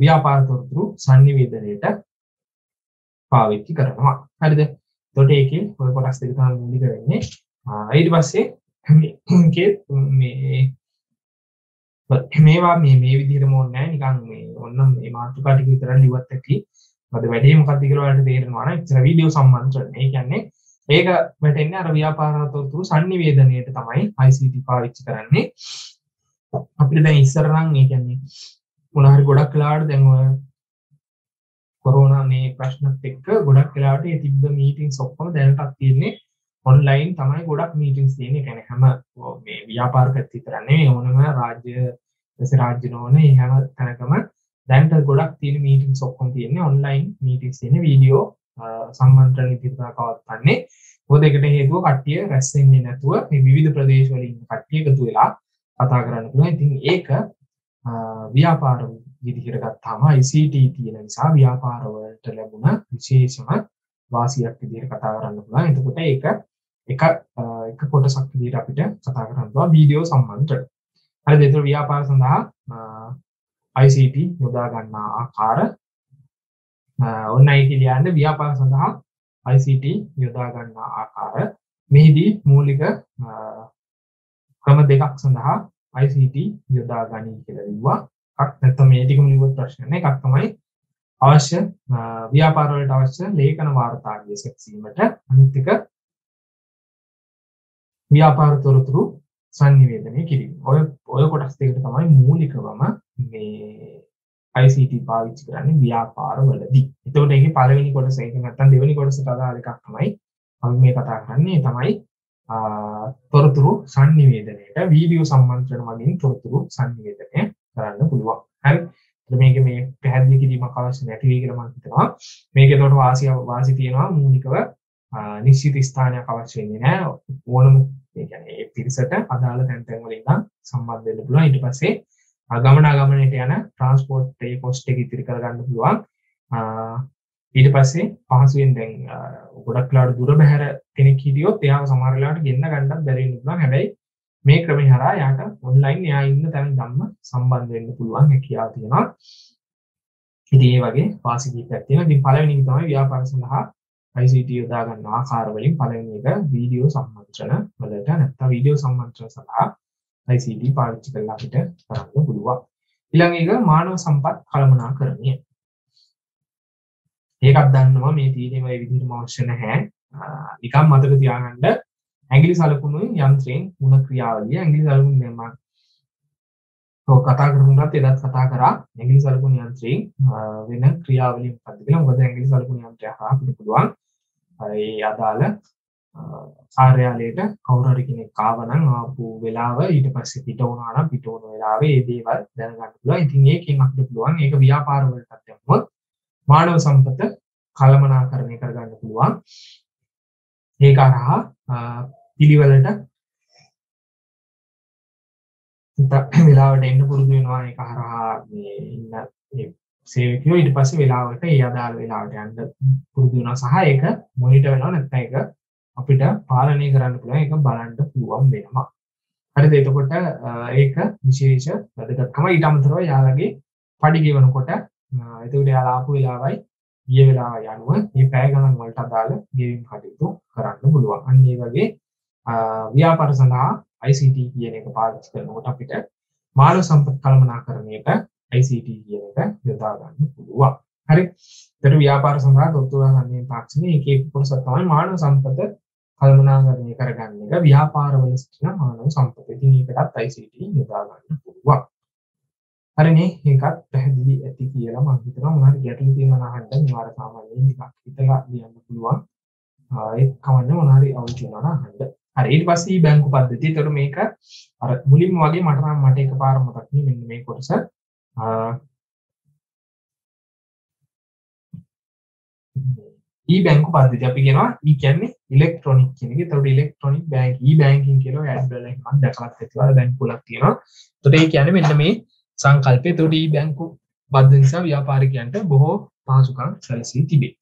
A: ව්‍යාපාර තොරතුරු sannivedanayට පාවිච්චි කරනවා. හරිද? එතකොට ඒකේ ඔය කොටස් දෙක තමයි මූලික වෙන්නේ. ඊට පස්සේ මේකේ මේ මේවා මේ මේ විදිහටම ඕනේ නැහැ. නිකන් මේ ඔන්න මේ මාතෘකා ටික විතර ලිව්වත් ඇති. මොකද වැඩේ මොකක්ද කියලා ඔයාලට තේරෙනවා නම් ඉතර වීඩියෝ සම්බන්ධ ඒ කියන්නේ ඒක වැටෙන්නේ අර ව්‍යාපාර තොරතුරු sannivedanayට තමයි ICT පාවිච්චි කරන්නේ. අපිට දැන් ඉස්සර නම් ඒ කියන්නේ මොන හරි ගොඩක් වෙලාවට දැන් ඔය කොරෝනා මේ ප්‍රශ්නත් එක්ක ගොඩක් වෙලාවට ඒ තිබ්බ මීටින්ස් ඔක්කොම දැනටත් තියෙන්නේ ඔන්ලයින් තමයි ගොඩක් මීටින්ස් තියෙන්නේ. කියන්නේ හැම මේ ව්‍යාපාර පැත්ත විතර නෙවෙයි ඕනම රාජ්‍ය රාජ්‍ය නොවන හැම තැනකම දැන්ට ගොඩක් තියෙන මීටින්ස් ඔක්කොම තියෙන්නේ ඔන්ලයින් මීටින්ස් තියෙන වීඩියෝ සම්මන්ත්‍රණ ඉදිරිපත් පවත්වන්නේ මොකද ඒකට හේතුව කට්ටිය රැස් වෙන්නේ නැතුව මේ විවිධ ප්‍රදේශවල ඉන්න කට්ටිය එකතු වෙලා කතා කරන්න පුළුවන්. ඉතින් ඒක ව්‍යාපාර විදිහට ගත්තාම ICT තියෙන නිසා ව්‍යාපාර වලට ලැබුණ විශේෂම වාසියක් විදිහට කතා කරන්න පුළුවන්. එතකොට ඒක එක එක කොටසක් විදිහට අපිට කතා කරන්න පුළුවන් වීඩියෝ සම්බන්ධව. හරිද? ඒතර ව්‍යාපාර සඳහා ICT යොදා ගන්නා ආකාර ඔන්න අයිති ලියන්න ව්‍යාපාර සඳහා ICT යොදා ගන්නා ආකාර මෙහිදී මූලික ක්‍රම දෙකක් සඳහා ICT යොදා ගනී කියලා ලිව්වා. එකක් නැත්නම් මේ ටිකම ලිව්වොත් ප්‍රශ්න නැහැ. එකක් තමයි අවශ්‍ය ව්‍යාපාර වලට අවශ්‍ය ලේඛන වාර්තාගිය සැකසීමට අනිත් එක ව්‍යාපාර තොරතුරු සංනිවේදනය කිරීම. ඔය ඔය කොටස් දෙකට තමයි මූලිකවම මේ ICT පාවිච්චි කරන්නේ ව්‍යාපාරවලදී. එතකොට ඒකේ පළවෙනි කොටස ඒක නැත්නම් දෙවෙනි කොටසට අදාළ එකක් තමයි අපි මේ කතා කරන්නේ තමයි තොරතුරු sannivedanayට වීඩියෝ සම්මන්ත්‍රණ වලින් තොරතුරු sannivedanaya කරන්න පුළුවන්. හරි. මේක මේ පැහැදිලි කිරීමක් අවශ්‍ය නැති වෙයි කියලා මම හිතනවා. මේක එතකොට වාසිය වාසි තියෙනවා මූලිකව නිශ්චිත ස්ථානයක් අවශ්‍ය වෙන්නේ නැහැ. ඕනම ඒ කියන්නේ ඒ පිරිසට අදාළ තැන් තැන් වලින් නම් සම්බන්ධ වෙන්න පුළුවන්. ඊට පස්සේ ගමනාගමනයට යන ට්‍රන්ස්පෝර්ට් ඒ කොස්ට් එක ඉතිරි කරගන්න පුළුවන්. ඊට පස්සේ පහසුවෙන් දැන් ගොඩක් ලාට දුර බැහැර කෙනෙක් හිටියොත් එයාව සමහර වෙලාවට ගෙන්න ගන්නත් බැරි වෙන්න පුළුවන්. හැබැයි මේ ක්‍රමය හරහා යාට ඔන්ලයින් එයා ඉන්න තැන ධම්ම සම්බන්ධ වෙන්න පුළුවන් හැකියාව තියෙනවා. ඉතින් ඒ වගේ වාසි කීපයක් තියෙනවා. ඉතින් පළවෙනි එක තමයි ව්‍යාපාර සඳහා ICT යොදා ගන්න ආකාර වලින් පළවෙනි එක වීඩියෝ සම්මන්ත්‍රණ වලට නැත්නම් වීඩියෝ සම්මන්ත්‍රණ සඳහා ICT පාවිච්චි කරලා අපිට කරන්න පුළුවන්. ඊළඟ එක මානව සම්පත් කළමනාකරණය ඒකත් දන්නවා මේ තියෙන්නේ මේ විදිහටම අවශ්‍ය නැහැ. නිකම් මතක තියාගන්න. ඇඟිලි සලකුණු යන්ත්‍රයෙන් මුණ ක්‍රියාවලිය ඇඟිලි සලකුණු මෙම ඔව් කතා කරමුවත් එදත් කතා කරා. ඇඟිලි සලකුණු යන්ත්‍රයෙන් වෙන ක්‍රියාවලිය මොකක්ද කියලා. මොකද ඇඟිලි සලකුණු යන්ත්‍රය හරහා අපිට පුළුවන් ඒ අදාළ කාර්යාලයට කවුරු හරි කෙනෙක් ආව නම් ආපු වෙලාව ඊට පස්සේ පිට වුණා නම් පිට වුණ වෙලාවේ ඒ දේවල් දැනගන්න පුළුවන්. ඉතින් ඒකෙන් අපිට පුළුවන් ඒක ව්‍යාපාර වලටත් යමුත් මානව සම්පත කළමනාකරණය කරගන්න පුළුවන්. ඒක හරහා පිළිවෙලට වෙලාවට එන්න පුරුදු වෙනවා ඒක හරහා මේ ඉන්න සේවකයෝ ඊට පස්සේ වෙලාවට ඒ අදාළ වෙලාවට යන්න පුරුදු වෙනවා සහ ඒක මොනිටර් වෙනවා නැත්නම් ඒක අපිට පාලනය කරන්න පුළුවන් ඒක බලන්න පුළුවන් වෙනවා. හරිද? එතකොට ඒක විශේෂ වැදගත්කම ඊට අමතරව යාළගේ පඩි ගෙවනකොට එතකොට යාලා ආපු වෙලාවයි ගිය වෙලාවයි අනුව මේ පැය ගණන් වලට අදාළ ගෙවීම් කටයුතු කරන්න පුළුවන්. අන්න ඒ වගේ ව්‍යාපාර සඳහා ICT කියන එක පාවිච්චි කරනකොට අපිට මානව සම්පත් කළමනාකරණයට ICT කියන එක යොදා ගන්න පුළුවන්. හරි. ඒතර ව්‍යාපාර සඳහා තොරතුරු සම්බන්ධ තාක්ෂණයේ එක එක කොටසක් තමයි මානව සම්පත කළමනාකරණය කරගන්න එක ව්‍යාපාරවල සිටින මානව සම්පත. ඉතින් ඒකටත් ICT යොදා ගන්න පුළුවන්. හරිනේ ඒකත් පැහැදිලි ඇති කියලා මම හිතනවා මොනවාරි ගැටලු තියෙනවා නම් අහන්න නිවාර සාමාන්‍යයෙන් ටිකක් හිතලා ලියන්න පුළුවන්. ඒක කවන්න මොනවාරි අවුල් තියෙනවා නම් අහන්න. හරි ඊට පස්සේ බැංකු පද්ධතිය. ඒතර මේක අර මුලින්ම වගේ මට නම් මට එකපාර මතක් නේ මෙන්න මේ කොටස. ඊ බැංකු පද්ධතිය අපි කියනවා ඊ කියන්නේ ඉලෙක්ට්‍රොනික කියන එක. ඒතකොට ඉලෙක්ට්‍රොනික බැංක් ඊ බැංකින් කියලා ඇඩ් වල එකක් දැකලා ඇතිවල බැංකු වලක් තියෙනවා. ඒතකොට ඒ කියන්නේ මෙන්න මේ සංකල්පය. ඒතකොට ඊ බැංකු පද්ධතිය නිසා ව්‍යාපාරිකයන්ට බොහෝ පහසුකම් සැලසී තිබේ.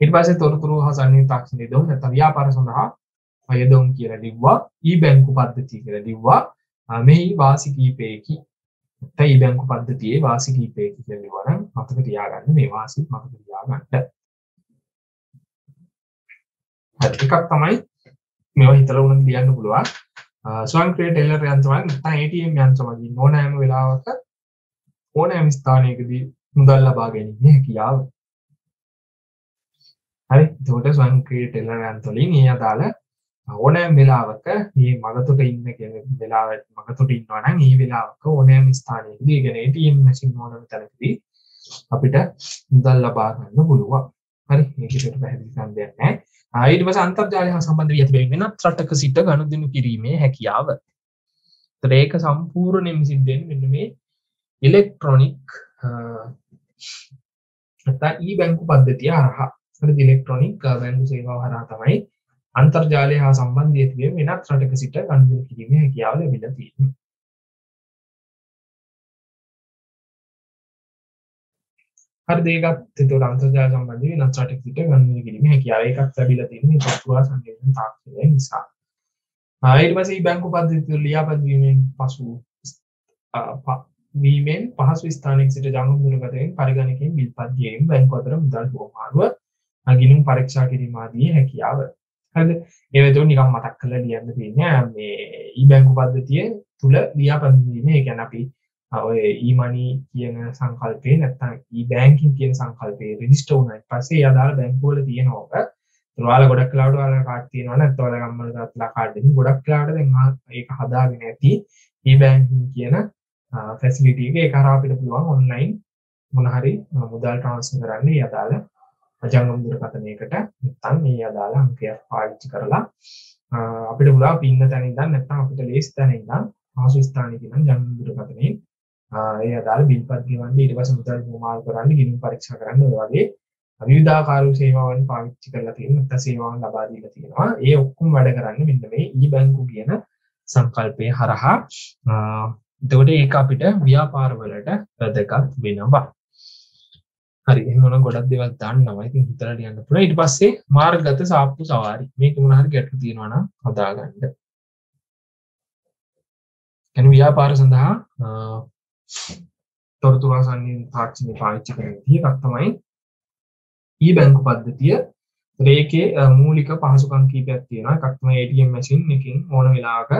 A: ඊට පස්සේ තොරතුරු හා සම්නිහිත තාක්ෂණය දොම් නැත්නම් ව්‍යාපාර සඳහා අයදොම් කියලා ලිව්වා. ඊ බැංකු පද්ධතිය කියලා ලිව්වා. මෙහි වාසි කීපයකි ඊ බැංකු පද්ධතියේ වාසි කීපයකි කියලා ලිව්වා නම් මතක තියාගන්න මේ වාසි මතක තියාගන්න. එකක් තමයි මේවා හිතලා උනත් ලියන්න පුළුවන් ස්වයංක්‍රීය ටෙලර් යන්ත්‍රවල නැත්නම් ATM යන්ත්‍රවලින් ඕනෑම වෙලාවක ඕනෑම ස්ථානයකදී මුදල් ලබා ගැනීමේ හැකියාව. හරි එතකොට ස්වයංක්‍රීය ටෙලර් යන්ත්‍රවලින් මේ අදාළ ඕනෑම වෙලාවක මේ මගතොට ඉන්න කියන වෙලාවට මගතොට ඉන්නවා නම් මේ වෙලාවක ඕනෑම ස්ථානයකදී ඒ කියන්නේ ATM මැෂින් ඕනම තැනකදී අපිට මුදල් ලබා ගන්න පුළුවන්. හරි මේකට පැහැදිලි කරන්න දෙයක් නැහැ. ඊට පස්සේ අන්තර්ජාලය හා සම්බන්ධ වී ඇති බැවින් වෙනත් රටක සිට ගනුදෙනු කිරීමේ හැකියාව. ඒතර ඒක සම්පූර්ණයෙන්ම සිද්ධ වෙන්නේ මෙන්න මේ ඉලෙක්ට්‍රොනික නැත්නම් ඊ බැංකු පද්ධතිය හරහා. හරිද ඉලෙක්ට්‍රොනික බැංකු සේවාව හරහා තමයි අන්තර්ජාලය හා සම්බන්ධ ඇති බැවින් වෙනත් රටක සිට ගනුදෙනු කිරීමේ හැකියාව ලැබිලා තියෙන්නේ. හරි ඒකත් එතකොට අන්තර්ජාල සම්බන්ධයෙන් වෙනත් රටක සිට ගනුදෙනු කිරීමේ හැකියාව ඒකත් ලැබිලා තියෙන මේ පොත්තුවා සංකේතන තාක්ෂණය නිසා. ඊට පස්සේ බැංකු පද්ධතිය ලියාපත් වීමෙන් පසු වීමෙන් පහසු ස්ථානයක සිට ජංගම දුරකථනයෙන් පරිගණකයෙන් බිල්පත් ගේීම බැංකු අතර මුදල් හුවමාරුව ගිණුම් පරීක්ෂා කිරීම ආදී හැකියාව. හරිද? ඒ වෙතුන් නිකන් මතක් කරලා ලියන්න තියෙන්නේ මේ ඊ බැංකු පද්ධතිය තුල ලියාපත් වීම. ඒ කියන්නේ අපි ඔය ඊමනි කියන සංකල්පේ නැත්තම් ඊ බැංකින් කියන සංකල්පේ රෙජිස්ටර් වුණාට පස්සේ අදාළ බැංකුවල තියෙනවක ඔයාලා ගොඩක් වෙලාවට ඔයාලා කාඩ් තියෙනවා නැත්නම් ඔයාලා ගම්මල දාලා කාඩ් එකකින් ගොඩක් වෙලාවට දැන් ඒක හදාගෙන ඇති ඊ බැංකින් කියන ෆැසිලිටි එක. ඒක හරහා අපිට පුළුවන් ඔන්ලයින් මොන හරි මුදල් ට්‍රාන්ස්ෆර් කරන්න. ඒ අදාළ ජංගම දුරකථනයකට නැත්නම් මේ අදාළ අංකයක් පාවිච්චි කරලා අපිට පුළුවන් පින්න තැන ඉඳන් නැත්නම් අපිට ලේසි තැන ඉඳන් ආසු ස්ථානයක ඉඳන් ජංගම දුරකථනයෙන් ඒ අදාළ බිල්පත් ගෙවන්න ඊට පස්සේ මුදල් ප්‍රමාණ කරන්න ගිණුම් පරීක්ෂා කරන්න ඔය වගේ විවිධාකාර සේවාවන් පාවිච්චි කරලා තියෙන නැත්නම් සේවාවන් ලබා දීලා තියෙනවා. ඒ ඔක්කොම වැඩ කරන්නේ මෙන්න මේ ඊ බැංකු කියන සංකල්පය හරහා. එතකොට ඒක අපිට ව්‍යාපාර වලට වැදගත් වෙනවා. හරි එහෙනම් ගොඩක් දේවල් දන්නවා. ඉතින් හිතලා ලියන්න පුළුවන්. ඊට පස්සේ මාර්ගගත සාප්පු සවාරි. මේක මොන හරි ගැටලු තියෙනවා නම් හදාගන්න. ගැන ව්‍යාපාර සඳහා තොරතුරාසන්නේ තාක්ෂණය පාවිච්චි කරන විදිහ එකක් තමයි ඊ බැංකු පද්ධතිය ඒකේ මූලික පහසුකම් කීපයක් තියෙනවා එකක් තමයි ATM මැෂින් එකකින් ඕන වෙලාවක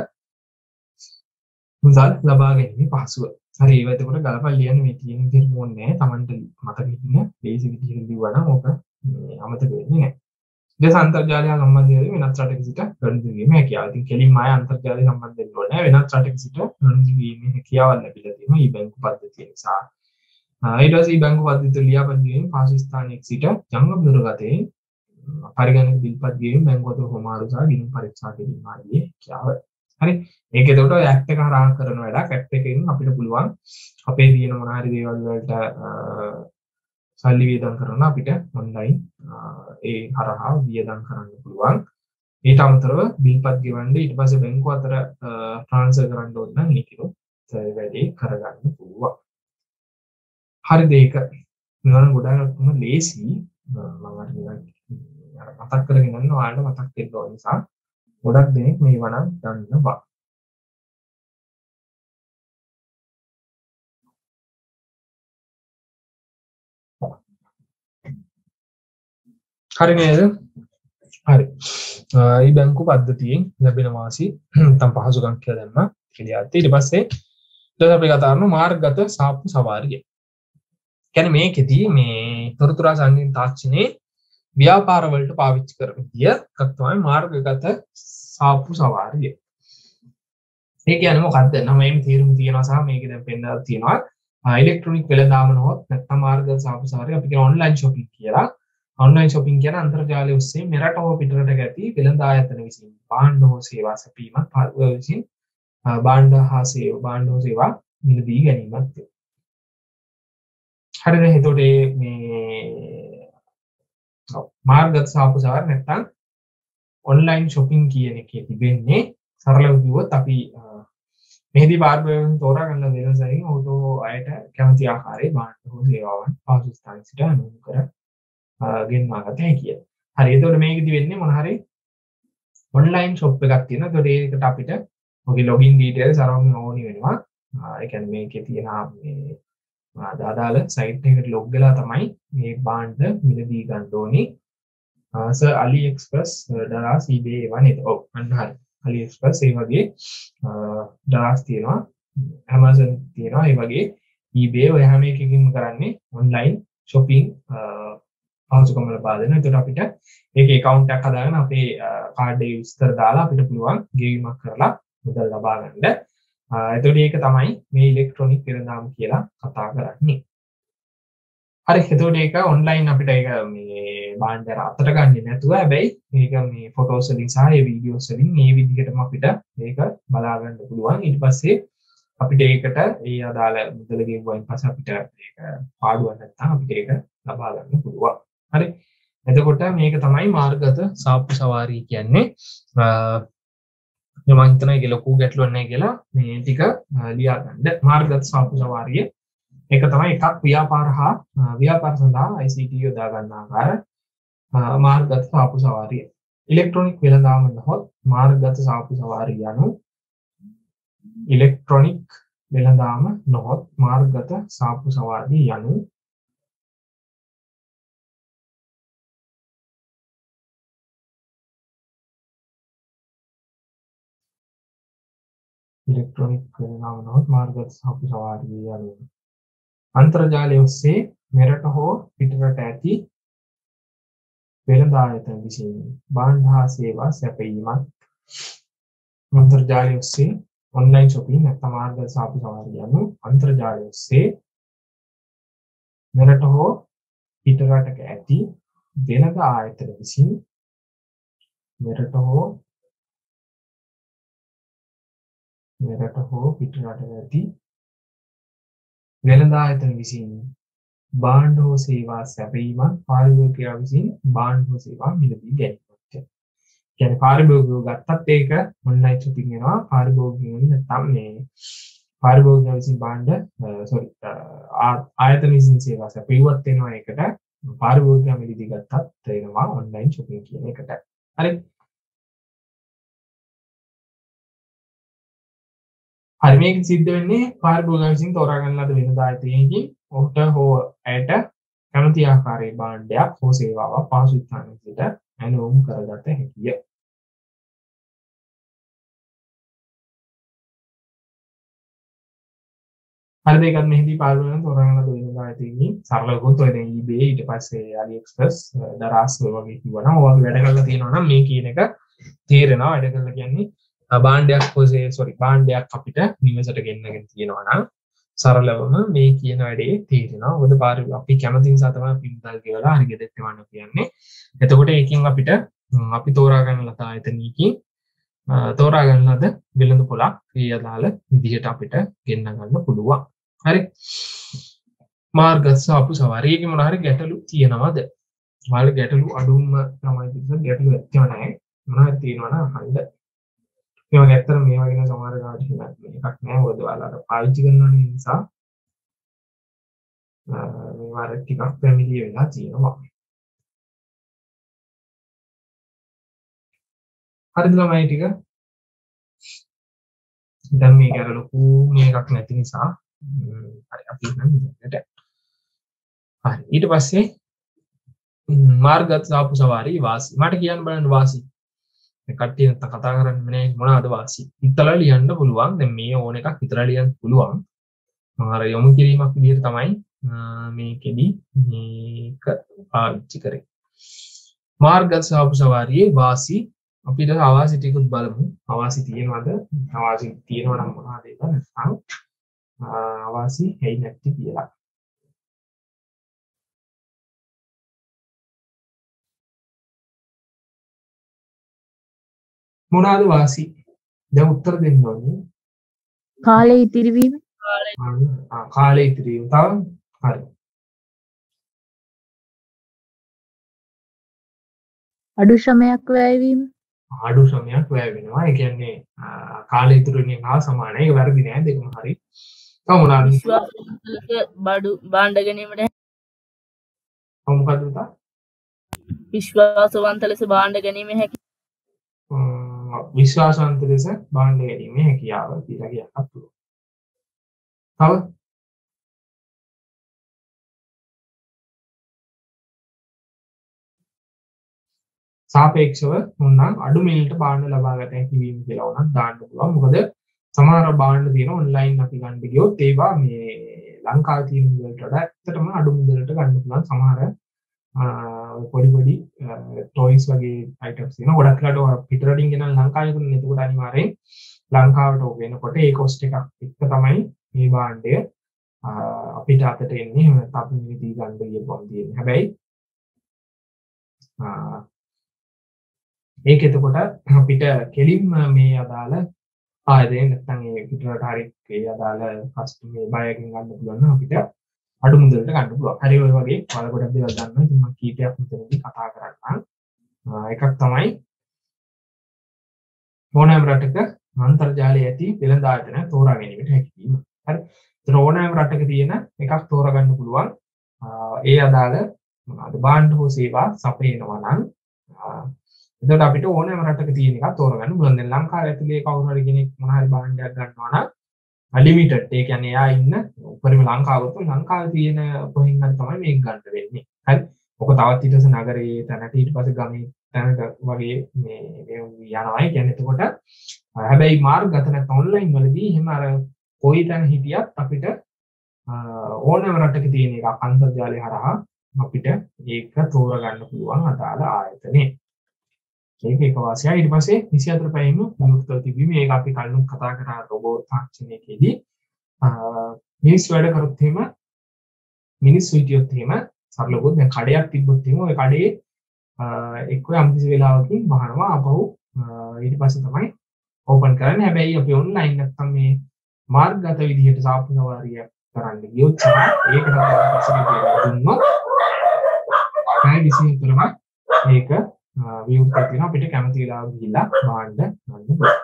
A: මුදල් ලබා ගැනීම පහසුව හරි ඒ එතකොට ගලපල් ලියන්න මේ තියෙන විදිහට ඕනේ නැහැ Tamanට මතක හිටින්න ලේසි විදිහට ලියුවා නම් ඕක අමතක වෙන්නේ නැහැ ඊට අන්තර්ජාලය සම්බන්ධයෙන් වෙනත් රටක සිට ගනුදෙනු කිරීම හැකියාව. ඉතින් කෙලින්ම ආය අන්තර්ජාලය සම්බන්ධ වෙන්න ඕනේ වෙනත් රටක සිට ගනුදෙනු කිරීමේ හැකියාවක් ලැබිලා තියෙනවා මේ බැංකු පද්ධතිය නිසා. ඊට පස්සේ බැංකු පද්ධතිය ලියාපදින්වීම පහසු ස්ථානයක සිට ජංගම දුරකථනයේ පරිගණක බිල්පත් ගෙවීම බැංකුවත හොමාරු සහ ගිණුම් පරීක්ෂා කිරීම ආදී හැකියාව. හරි? ඒක එතකොට ඇක්ට් එක හරහා කරන වැඩක්. ඇක්ට් එකෙන් අපිට පුළුවන් අපේ තියෙන මොන හරි දේවල් වලට සල්ලි වියදම් කරන අපිට ඔන්ලයින් ඒ හරහා වියදම් කරන්න පුළුවන්. ඊට අමතරව බිල්පත් ගෙවන්න ඊට පස්සේ බැංකුව අතර ට්‍රාන්ස්ෆර් කරන්න ඕන නම් ඒකිනුත් වැඩේ කරගන්න පුළුවන්. හරි දෙයක. මෙවන ගොඩාක්ම ලේසි. මට මතක් කරගෙන යන්න ඔයාලට මතක් වෙන්න ඕන නිසා. ගොඩක් දෙනෙක් මේ වනම් දන්නවා. හරි නේද? හරි. ඒ බැංකු පද්ධතියෙන් ලැබෙන වාසි තම් පහසුකම් කියලා දැම්ම. එළියට ඊට පස්සේ ඊට අපි කතා කරනවා මාර්ගගත සාප්පු සවාරිය. කියන්නේ මේකෙදී මේ තොරතුරා සංගීත තාක්ෂණයේ ව්‍යාපාර වලට පාවිච්චි කරන විදිය එකක් තමයි මාර්ගගත සාප්පු සවාරිය. ඒ කියන්නේ මොකද්ද? නමෙන් තීරුම් තියෙනවා සහ මේක දැන් පෙන්නලා තියෙනවා. ඉලෙක්ට්‍රොනික වෙළඳාම නොහොත් නැත්නම් මාර්ගගත සාප්පු සවාරිය අපි කියන ඔන්ලයින් shopping කියලා. ඔන්ලයින් shopping කියන අන්තර්ජාලය ඔස්සේ මෙරට හෝ පිටරට ඇති වෙළඳ ආයතන විසින් භාණ්ඩ හෝ සේවා සැපීමත් පාර්ශව විසින් භාණ්ඩ හා සේවා භාණ්ඩ හෝ සේවා මිලදී ගැනීමත් හරිද එතකොට මේ මාර්ගගත සාපුසාර නැත්තම් ඔන්ලයින් shopping කියන එකේ තිබෙන්නේ සරලව කිව්වොත් අපි මෙහිදී පාර්ශවයෙන් තෝරා ගන්න වෙනසකින් ඔහුට අයට කැමති ආකාරයේ භාණ්ඩ හෝ සේවාවන් පාසු ස්ථාන සිට අනුමත කර ගෙන්වාගත හැකිය හරි එතකොට මේකදි වෙන්නේ මොනහරි ඔන්ලයින් ශොප් එකක් තියෙන තොට ඒකට අපිට මොගේ ලොගින් ඩීටේල් සරම ඕනි වෙනවා. එකැන මේක තියෙන දාදාල සයිට් එකට ලොග්ගලා තමයි මේ බාන්්ඩ මිලදී ගණ්ඩෝනි ස අලි එක්ස්පස් ඩරා සීබේ වන ඔ අන්හරි අලි එක්ස්පස් ඒ වගේ ඩරස් තියෙනවා. හැමසන් තියෙනවා. ඒ වගේ ඊබේ ඔය හැම එකකින්ම කරන්නේ ඔන්ලයින් ශොපින් පහසුකම ලබා දෙන. එතකොට අපිට ඒක account එකක් හදාගෙන අපේ කාඩ් එක විස්තර දාලා අපිට පුළුවන් ගෙවීමක් කරලා මුදල් ලබා ගන්න. එතකොට ඒක තමයි මේ ඉලෙක්ට්‍රොනික වෙළඳාම් කියලා කතා කරන්නේ. හරි එතකොට ඒක ඔන්ලයින් අපිට ඒක මේ බාණ්ඩ අතට ගන්නේ නැතුව හැබැයි මේක මේ ෆොටෝස් වලින් සහ ඒ වීඩියෝස් වලින් මේ විදිහටම අපිට මේක බලා ගන්න පුළුවන්. ඊට පස්සේ අපිට ඒකට ඒ අදාළ මුදල ගෙවුවායින් පස්සේ අපිට ඒක පාඩුවක් නැත්නම් අපිට ඒක ලබා ගන්න පුළුවන්. හරි එතකොට මේක තමයි මාර්ගත සාප්පු සවාරී කියන්නේ මහිතන එක ලොකු ගැටලුවන්නේ කියලා මේ ටික ලියාගන්න. මාර්ගත් සාප්පු සවාරිය එක තමයි එකක් ව්‍යාපාර හා ව්‍යාපාර සඳහා ICT යොදා ගන්නාකාර මාර්ගත සාප්පු සවාරිය ඉලෙක්ට්‍රොනික් වෙළඳාම නොහොත් මාර්ගත සාප්පු සවාරිය යනු ඉලෙක්ට්‍රොනික් වෙළඳාම නොහොත් මාර්ගත සාප්පු සවාරිය යනු ඉලෙක්ට්‍රොනික් වෙනවනොත් මාර්ගත සහපු සවාරිය යනුව. අන්තර්ජාලය ඔස්සේ මෙරට හෝ පිටරට ඇති වෙළඳායතන විසින් බාණ්ඩහා සේවා සැපීමත් අන්තර්ජාලය ඔස්සේ ඔන්ලයින් shopping නැත්නම් මාර්ග සාපු සවාරිය යනු අන්තර්ජාලය ඔස්සේ මෙරට හෝ පිටරටක ඇති වෙළඳ ආයතන විසින් මෙරට හෝ මෙරට හෝ පිටරට ඇති වෙළඳ ආයතන විසින් බාණ්ඩ හෝ සේවා සැපීමත් පාරිභෝගිකයා විසින් බාණ්ඩ හෝ සේවා මිලදී ගැනීමට. කියන්නේ පාරිභෝගිකයෝ ගත්තත් ඒක ඔන්ලයින් shopping වෙනවා පාරිභෝගිකයන් නැත්නම් මේ පාරිභෝගිකයා විසින් බාණ්ඩ සෝරි ආයතන විසින් සේවා සැපීමත් වෙනවා ඒකට පාරිභෝගිකයා මිලදී ගත්තත් වෙනවා ඔන්ලයින් shopping කියන එකට. හරි හරි මේක සිද්ධ වෙන්නේ පාරිභෝගිකයා විසින් තෝරාගන්න ලද වෙනදා ඇතයකින් ඔහුට හෝ ඇයට කැමති ආකාරයේ භාණ්ඩයක් හෝ සේවාවක් පහසු ස්ථානයකට ඇනවුම් කරගත හැකිය. හරි ඒකත් මෙහිදී පාරිභෝගිකයන් තෝරාගන්න ලද වෙනදා ඇතයකින් සරලවකුත් ඔය දැන් eBay ඊට පස්සේ AliExpress දරාස් වගේ කිව්වනම් ඔයගේ වැඩ කරලා තියෙනවා නම් මේ කියන එක තේරෙනවා වැඩ කරලා කියන්නේ බාණ්ඩයක් හොසේ සොරි බාණ්ඩයක් අපිට නිවසට ගෙන්න්නගෙන තියෙනවනම් සරලවම මේ කියන වැඩේ තේරෙනවා. ඔද පාර අපි කැමතින් සතම පින්දල් කියලා හරිගෙදෙක්ට වන්න කියන්නේ. එතකොට ඒකින් අපිට අපි තෝරාගන්න ලතා එතනීකින් තෝරාගන්නද වෙළඳ පොලක් ඒ අදාළ විදිහට අපිට ගෙන්න්න ගන්න පුළුවන්. හරි. මාර්ගත් සාපු සවරයක මොනහරි ගැටලු තියෙනවද? මල ගැටලු අඩුම්ම තමයි ගැටලු ඇත්වනෑ මොනහ තියෙනවන හන්ඩ ඒවා ඇත්තට මේ වගේ සමහර කාට එකක් නෑ මොකද ඔයාලට පාවිච්චි කරන නිසා. මේවා ටිකක් පැමිණිලි වෙලා තියෙනවා. හරිද ළමයි ටික. දැන් මේක අර ලොකු මේකක් නැති නිසා. හරි අපි නම් ඉන්නට හරි ඊට පස්සේ මාර්ගත් සාපු සවාරී වාසි. මට කියන්න බලන්න වාසි. කට්ටිය කතා කරන්න නෑ. මොනවාද වාසි? ඉතල ලියන්න පුළුවන්. දැන් මේ ඕන එකක් විතර ලියන්න පුළුවන්. මහර යොමු කිරීමක් විදිහට තමයි මේකෙදි මේක පාවිච්චි කරේ. මාර්ගත් සාපු සවාරියේ වාසි අපිට අවාසි ටිකුත් බලමු. අවාසි තියෙනවද? අවාසි තියෙනවා නම් මොනවද ඒක? නැත්නම් අවාසි ඇයි නැති කියලා. මොනාද වාසි? දැන් උත්තර දෙන්න ඕනේ.
B: කාලය ඉතිරිවීම?
A: කාලය. ඉතිරීම තව? හරි.
B: අඩු ශ්‍රමයක් වැයවීම?
A: ආඩු ශ්‍රමයක් වැය වෙනවා ඒ කියන්නේ කාලය ඉතුරුනේ හා සමානයි. ඒක වැරදි නෑ. දෙකම හරි. තව මොනවාද
C: බඩු බාණ්ඩ ගැනීමට
A: මොකද්ද පුතා
C: විශ්වාසවන්ත ලෙස බාණ්ඩ ගැනීම හැකි
A: විශ්වාසන්ත ලෙස බාණ්ඩ ගැනීමේ හැකියාව කියලා කියන්නත් පුළුවන්. තව සාපේක්ෂව මුන්නම් අඩු මිලට බාණ්ඩ ලබාගත හැකි වීම කියලා උනත් දාන්න පුළුවන්. මොකද සමහර බාණ්ඩ තියෙන ඔන්ලයින් අපි ගන්න ගියොත් ඒවා මේ ලංකාවේ තියෙන වලට වඩා ඇත්තටම අඩු මුදලට ගන්න පුළුවන්. සමහර පොඩි පොඩි ටොයිස් වගේ අයිටම්ස් තියෙනවා. ගොඩක් වෙලාවට පිටරටින් ගෙන ලංකාවේ තුන එතකොට අනිවාර්යෙන් ලංකාවට ඕක වෙනකොට ඒ කොස්ට් එකක් එක්ක තමයි මේ භාණ්ඩය අපිට අතට එන්නේ. එහෙම නැත්නම් අපි නිවිදී ගන්න ගියපුවම තියෙන්නේ. හැබැයි ඒක එතකොට අපිට කෙලින්ම මේ අදාළ ආයතනය නැත්නම් ඒ පිටරට හරි ඒ අදාළ කස්ටමර් බයකින් ගන්න පුළුවන් අපිට අඩු මුදලට ගන්න පුළුවන්. හරි ඔය වගේ වල ගොඩක් දේවල් ගන්න. ඉතින් මම කීපයක් මෙතනදී කතා කරන්නම්. එකක් තමයි ඕනෑම රටක අන්තර්ජාලයේ ඇති වෙළඳ ආයතන තෝරා ගැනීමට හැකියවීම. හරි. ඒතර ඕනෑම රටක තියෙන එකක් තෝරගන්න පුළුවන්. ඒ අදාළ මොනවාද භාණ්ඩ හෝ සේවා සපයනවා නම් එතකොට අපිට ඕනෑම රටක තියෙන එකක් තෝරගන්න පුළුවන්. දැන් ලංකාව ඇතුලේ කවුරු හරි කෙනෙක් මොන හරි භාණ්ඩයක් ගන්නවා නම් ලිමිටඩ් ඒ කියන්නේ එයා ඉන්න උපරිම ලංකාවත ලංකාවේ තියෙන කොහෙන් හරි තමයි මේක ගන්න වෙන්නේ. හරි. ඔක තවත් ඊට පස්සේ නගරේ තැනට ඊට පස්සේ ගමේ තැනට වගේ මේ මේ යනවා. ඒ කියන්නේ එතකොට හැබැයි මාර්ගගත නැත්නම් ඔන්ලයින් වලදී එහෙම අර කොයි තැන හිටියත් අපිට ඕනෑම රටක තියෙන එක අන්තර්ජාලය හරහා අපිට ඒක තෝරගන්න පුළුවන් අදාළ ආයතනේ. ඒක එක වාසියයි ඊට පස්සේ 24 පැයෙම විමුක්තව තිබීම. ඒක අපි කලින් කතා කරා රොබෝ තාක්ෂණයකදී. මිනිස් වැඩ කරොත් එහෙම මිනිස්සු හිටියොත් එහෙම සරලවොත් දැන් කඩයක් තිබ්බොත් එහෙම ওই කඩේ එක්ක යම්කිසි වෙලාවකින් වහනවා අපහු ඊට පස්සේ තමයි ඕපන් කරන්නේ. හැබැයි අපි ඔන්ලයින් නැත්තම් මේ මාර්ගගත විදිහට සාප්පු සවාරිය කරන්න ගියොත් සහ ඒකට පස්සේ දුන්නොත් පැය 24ම ඒක විවෘත තියෙනවා අපිට කැමති වෙලාවක ගිහිල්ලා භාණ්ඩ ගන්න පුළුවන්.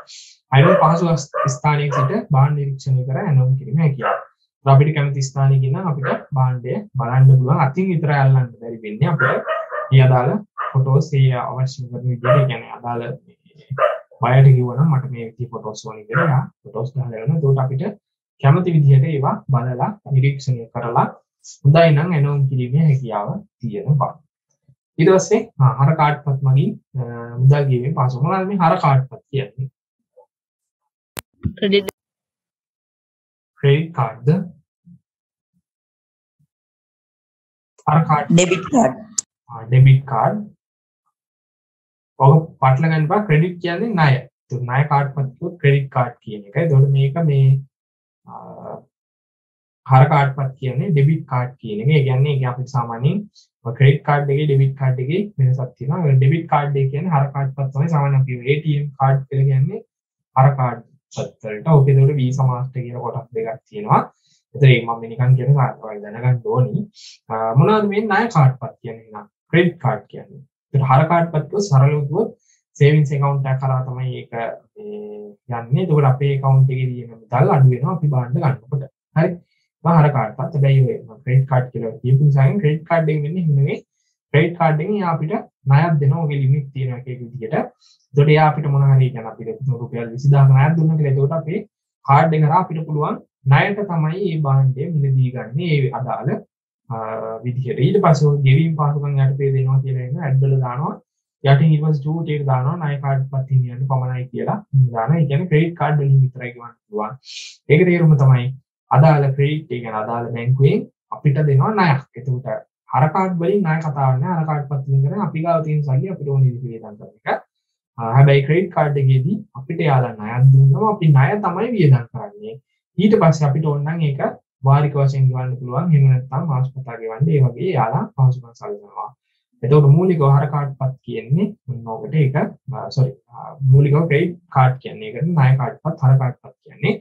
A: අයිරන් පහසු ස්ථානයක සිට භාණ්ඩ නිරීක්ෂණය කර ඇනෝම් කිරීම හැකියාව. අපිට කැමති ස්ථානයක ඉඳන් අපිට භාණ්ඩය බලන්න පුළුවන්. අතින් විතරයි අල්ලන්න බැරි වෙන්නේ අපිට. මේ අදාළ ෆොටෝස් ඒ අවශ්‍ය කරන විදිහට කියන්නේ අදාළ බයට කිව්වනම් මට මේ විදිහේ ෆොටෝස් ඕනේ කියලා එයා ෆොටෝස් ගහලා එනවා එතකොට අපිට කැමති විදිහට ඒවා බලලා නිරීක්ෂණය කරලා හොඳයි නම් ඇනෝම් කිරීමේ හැකියාව තියෙනවා ඊට පස්සේ ආ, හර කාඩ්පත් මගින් අ, මුදල් ගෙවීමේ පහසුකම මොනවද මේ හර කාඩ්පත් කියන්නේ?
C: ක්‍රඩිට්
A: කාඩ්ද හර card
D: debit card
A: debit card ඔක පටල ගන්න බා ක්‍රෙඩිට් කියන්නේ ණය. ණය කාඩ් පත් ක්‍රෙඩිට් කාඩ් කියන එක. ඒතකොට මේක මේ හර කාඩ් පත් කියන්නේ ඩෙබිට් කාඩ් කියන එක. ඒ කියන්නේ ඒක අපිට සාමාන්‍යයෙන් ක්‍රෙඩිට් කාඩ් එකේ ඩෙබිට් කාඩ් එකේ වෙනසක් තියෙනවා. ඩෙබිට් කාඩ් එක කියන්නේ හර කාඩ් පත් තමයි සාමාන්‍යයෙන් අපි ATM කාඩ් කියලා කියන්නේ හර කාඩ් පත් වලට. ඕකේ ඒතකොට Visa Master කියලා කොටස් දෙකක් තියෙනවා. එතකොට ඒක මම නිකන් කියන සාර්ථකව දැනගන්න ඕනි. ආ, මොනවද මේ ණය කාඩ් පත් කියන්නේ නම් ක්‍රෙඩිට් කාඩ් කියන්නේ. ඒතකොට හර කාඩ් පත් කිව්වොත් සරලව කිව්වොත් සේවිංස් account එක කරා තමයි ඒක මේ යන්නේ. එතකොට අපේ account එකේ තියෙන මුදල් අඩු වෙනවා අපි බාන්න ගන්නකොට. හරි. මම හර කාඩ් පත් හැබැයි ඔය ක්‍රෙඩිට් කාඩ් කියලා කියපු නිසා ක්‍රෙඩිට් කාඩ් එකෙන් වෙන්නේ එහෙම නෙවෙයි. ක්‍රෙඩිට් කාඩ් එකෙන් එයා අපිට ණයක් දෙනවා. ඔගේ ලිමිට් තියෙනවා එක එක විදිහට. එතකොට එයා අපිට මොන හරි කියන්නේ අපිට රුපියල් 20000ක ණයක් දුන්නා කියලා. එතකොට අපේ කාඩ් එක කරා අපිට පුළුවන් ණයට තමයි මේ භාණ්ඩය මිලදී ගන්න ඒ අදාළ අ, විදිහට. ඊට පස්සේ ඔය ගෙවීම් පහසුකම් යටතේ දෙනවා කියලා එක ඇඩ් වල දානවා. යටින් ඊට පස්සේ චූට් එක දානවා ණය කාඩ් පත් හිමියන්ට පමණයි කියලා දානවා. ඒ කියන්නේ ක්‍රෙඩිට් කාඩ් වලින් විතරයි ගෙවන්න පුළුවන්. ඒක තේරුම තමයි අදාළ ක්‍රෙඩිට් ඒ කියන්නේ අදාළ බැංකුවෙන් අපිට දෙනවා ණයක්. එතකොට හර කාඩ් වලින් ණය කතාවක් නෑ. හර කාඩ් පත් වලින් කරන්නේ අපි ගාව තියෙන සල්ලි අපිට ඕන විදිහට වියදම් කරන එක. ආ, හැබැයි ක්‍රෙඩිට් කාඩ් එකේදී අපිට යාලා ණයක් දුන්නම අපි ණය තමයි වියදම් කරන්නේ. ඊට පස්සේ අපිට ඕන නම් ඒක වාරික වශයෙන් ගෙවන්න පුළුවන්. එහෙම නැත්නම් මාස පතා ගෙවන්න ඒ වගේ යාලා පහසුකම් සැලසෙනවා. එතකොට මූලිකව හර කාඩ් පත් කියන්නේ මොනකට ඒක සෝරි මූලිකව ක්‍රෙඩිට් කාඩ් කියන්නේ ඒකට ණය කාඩ් පත් හර කාඩ් පත් කියන්නේ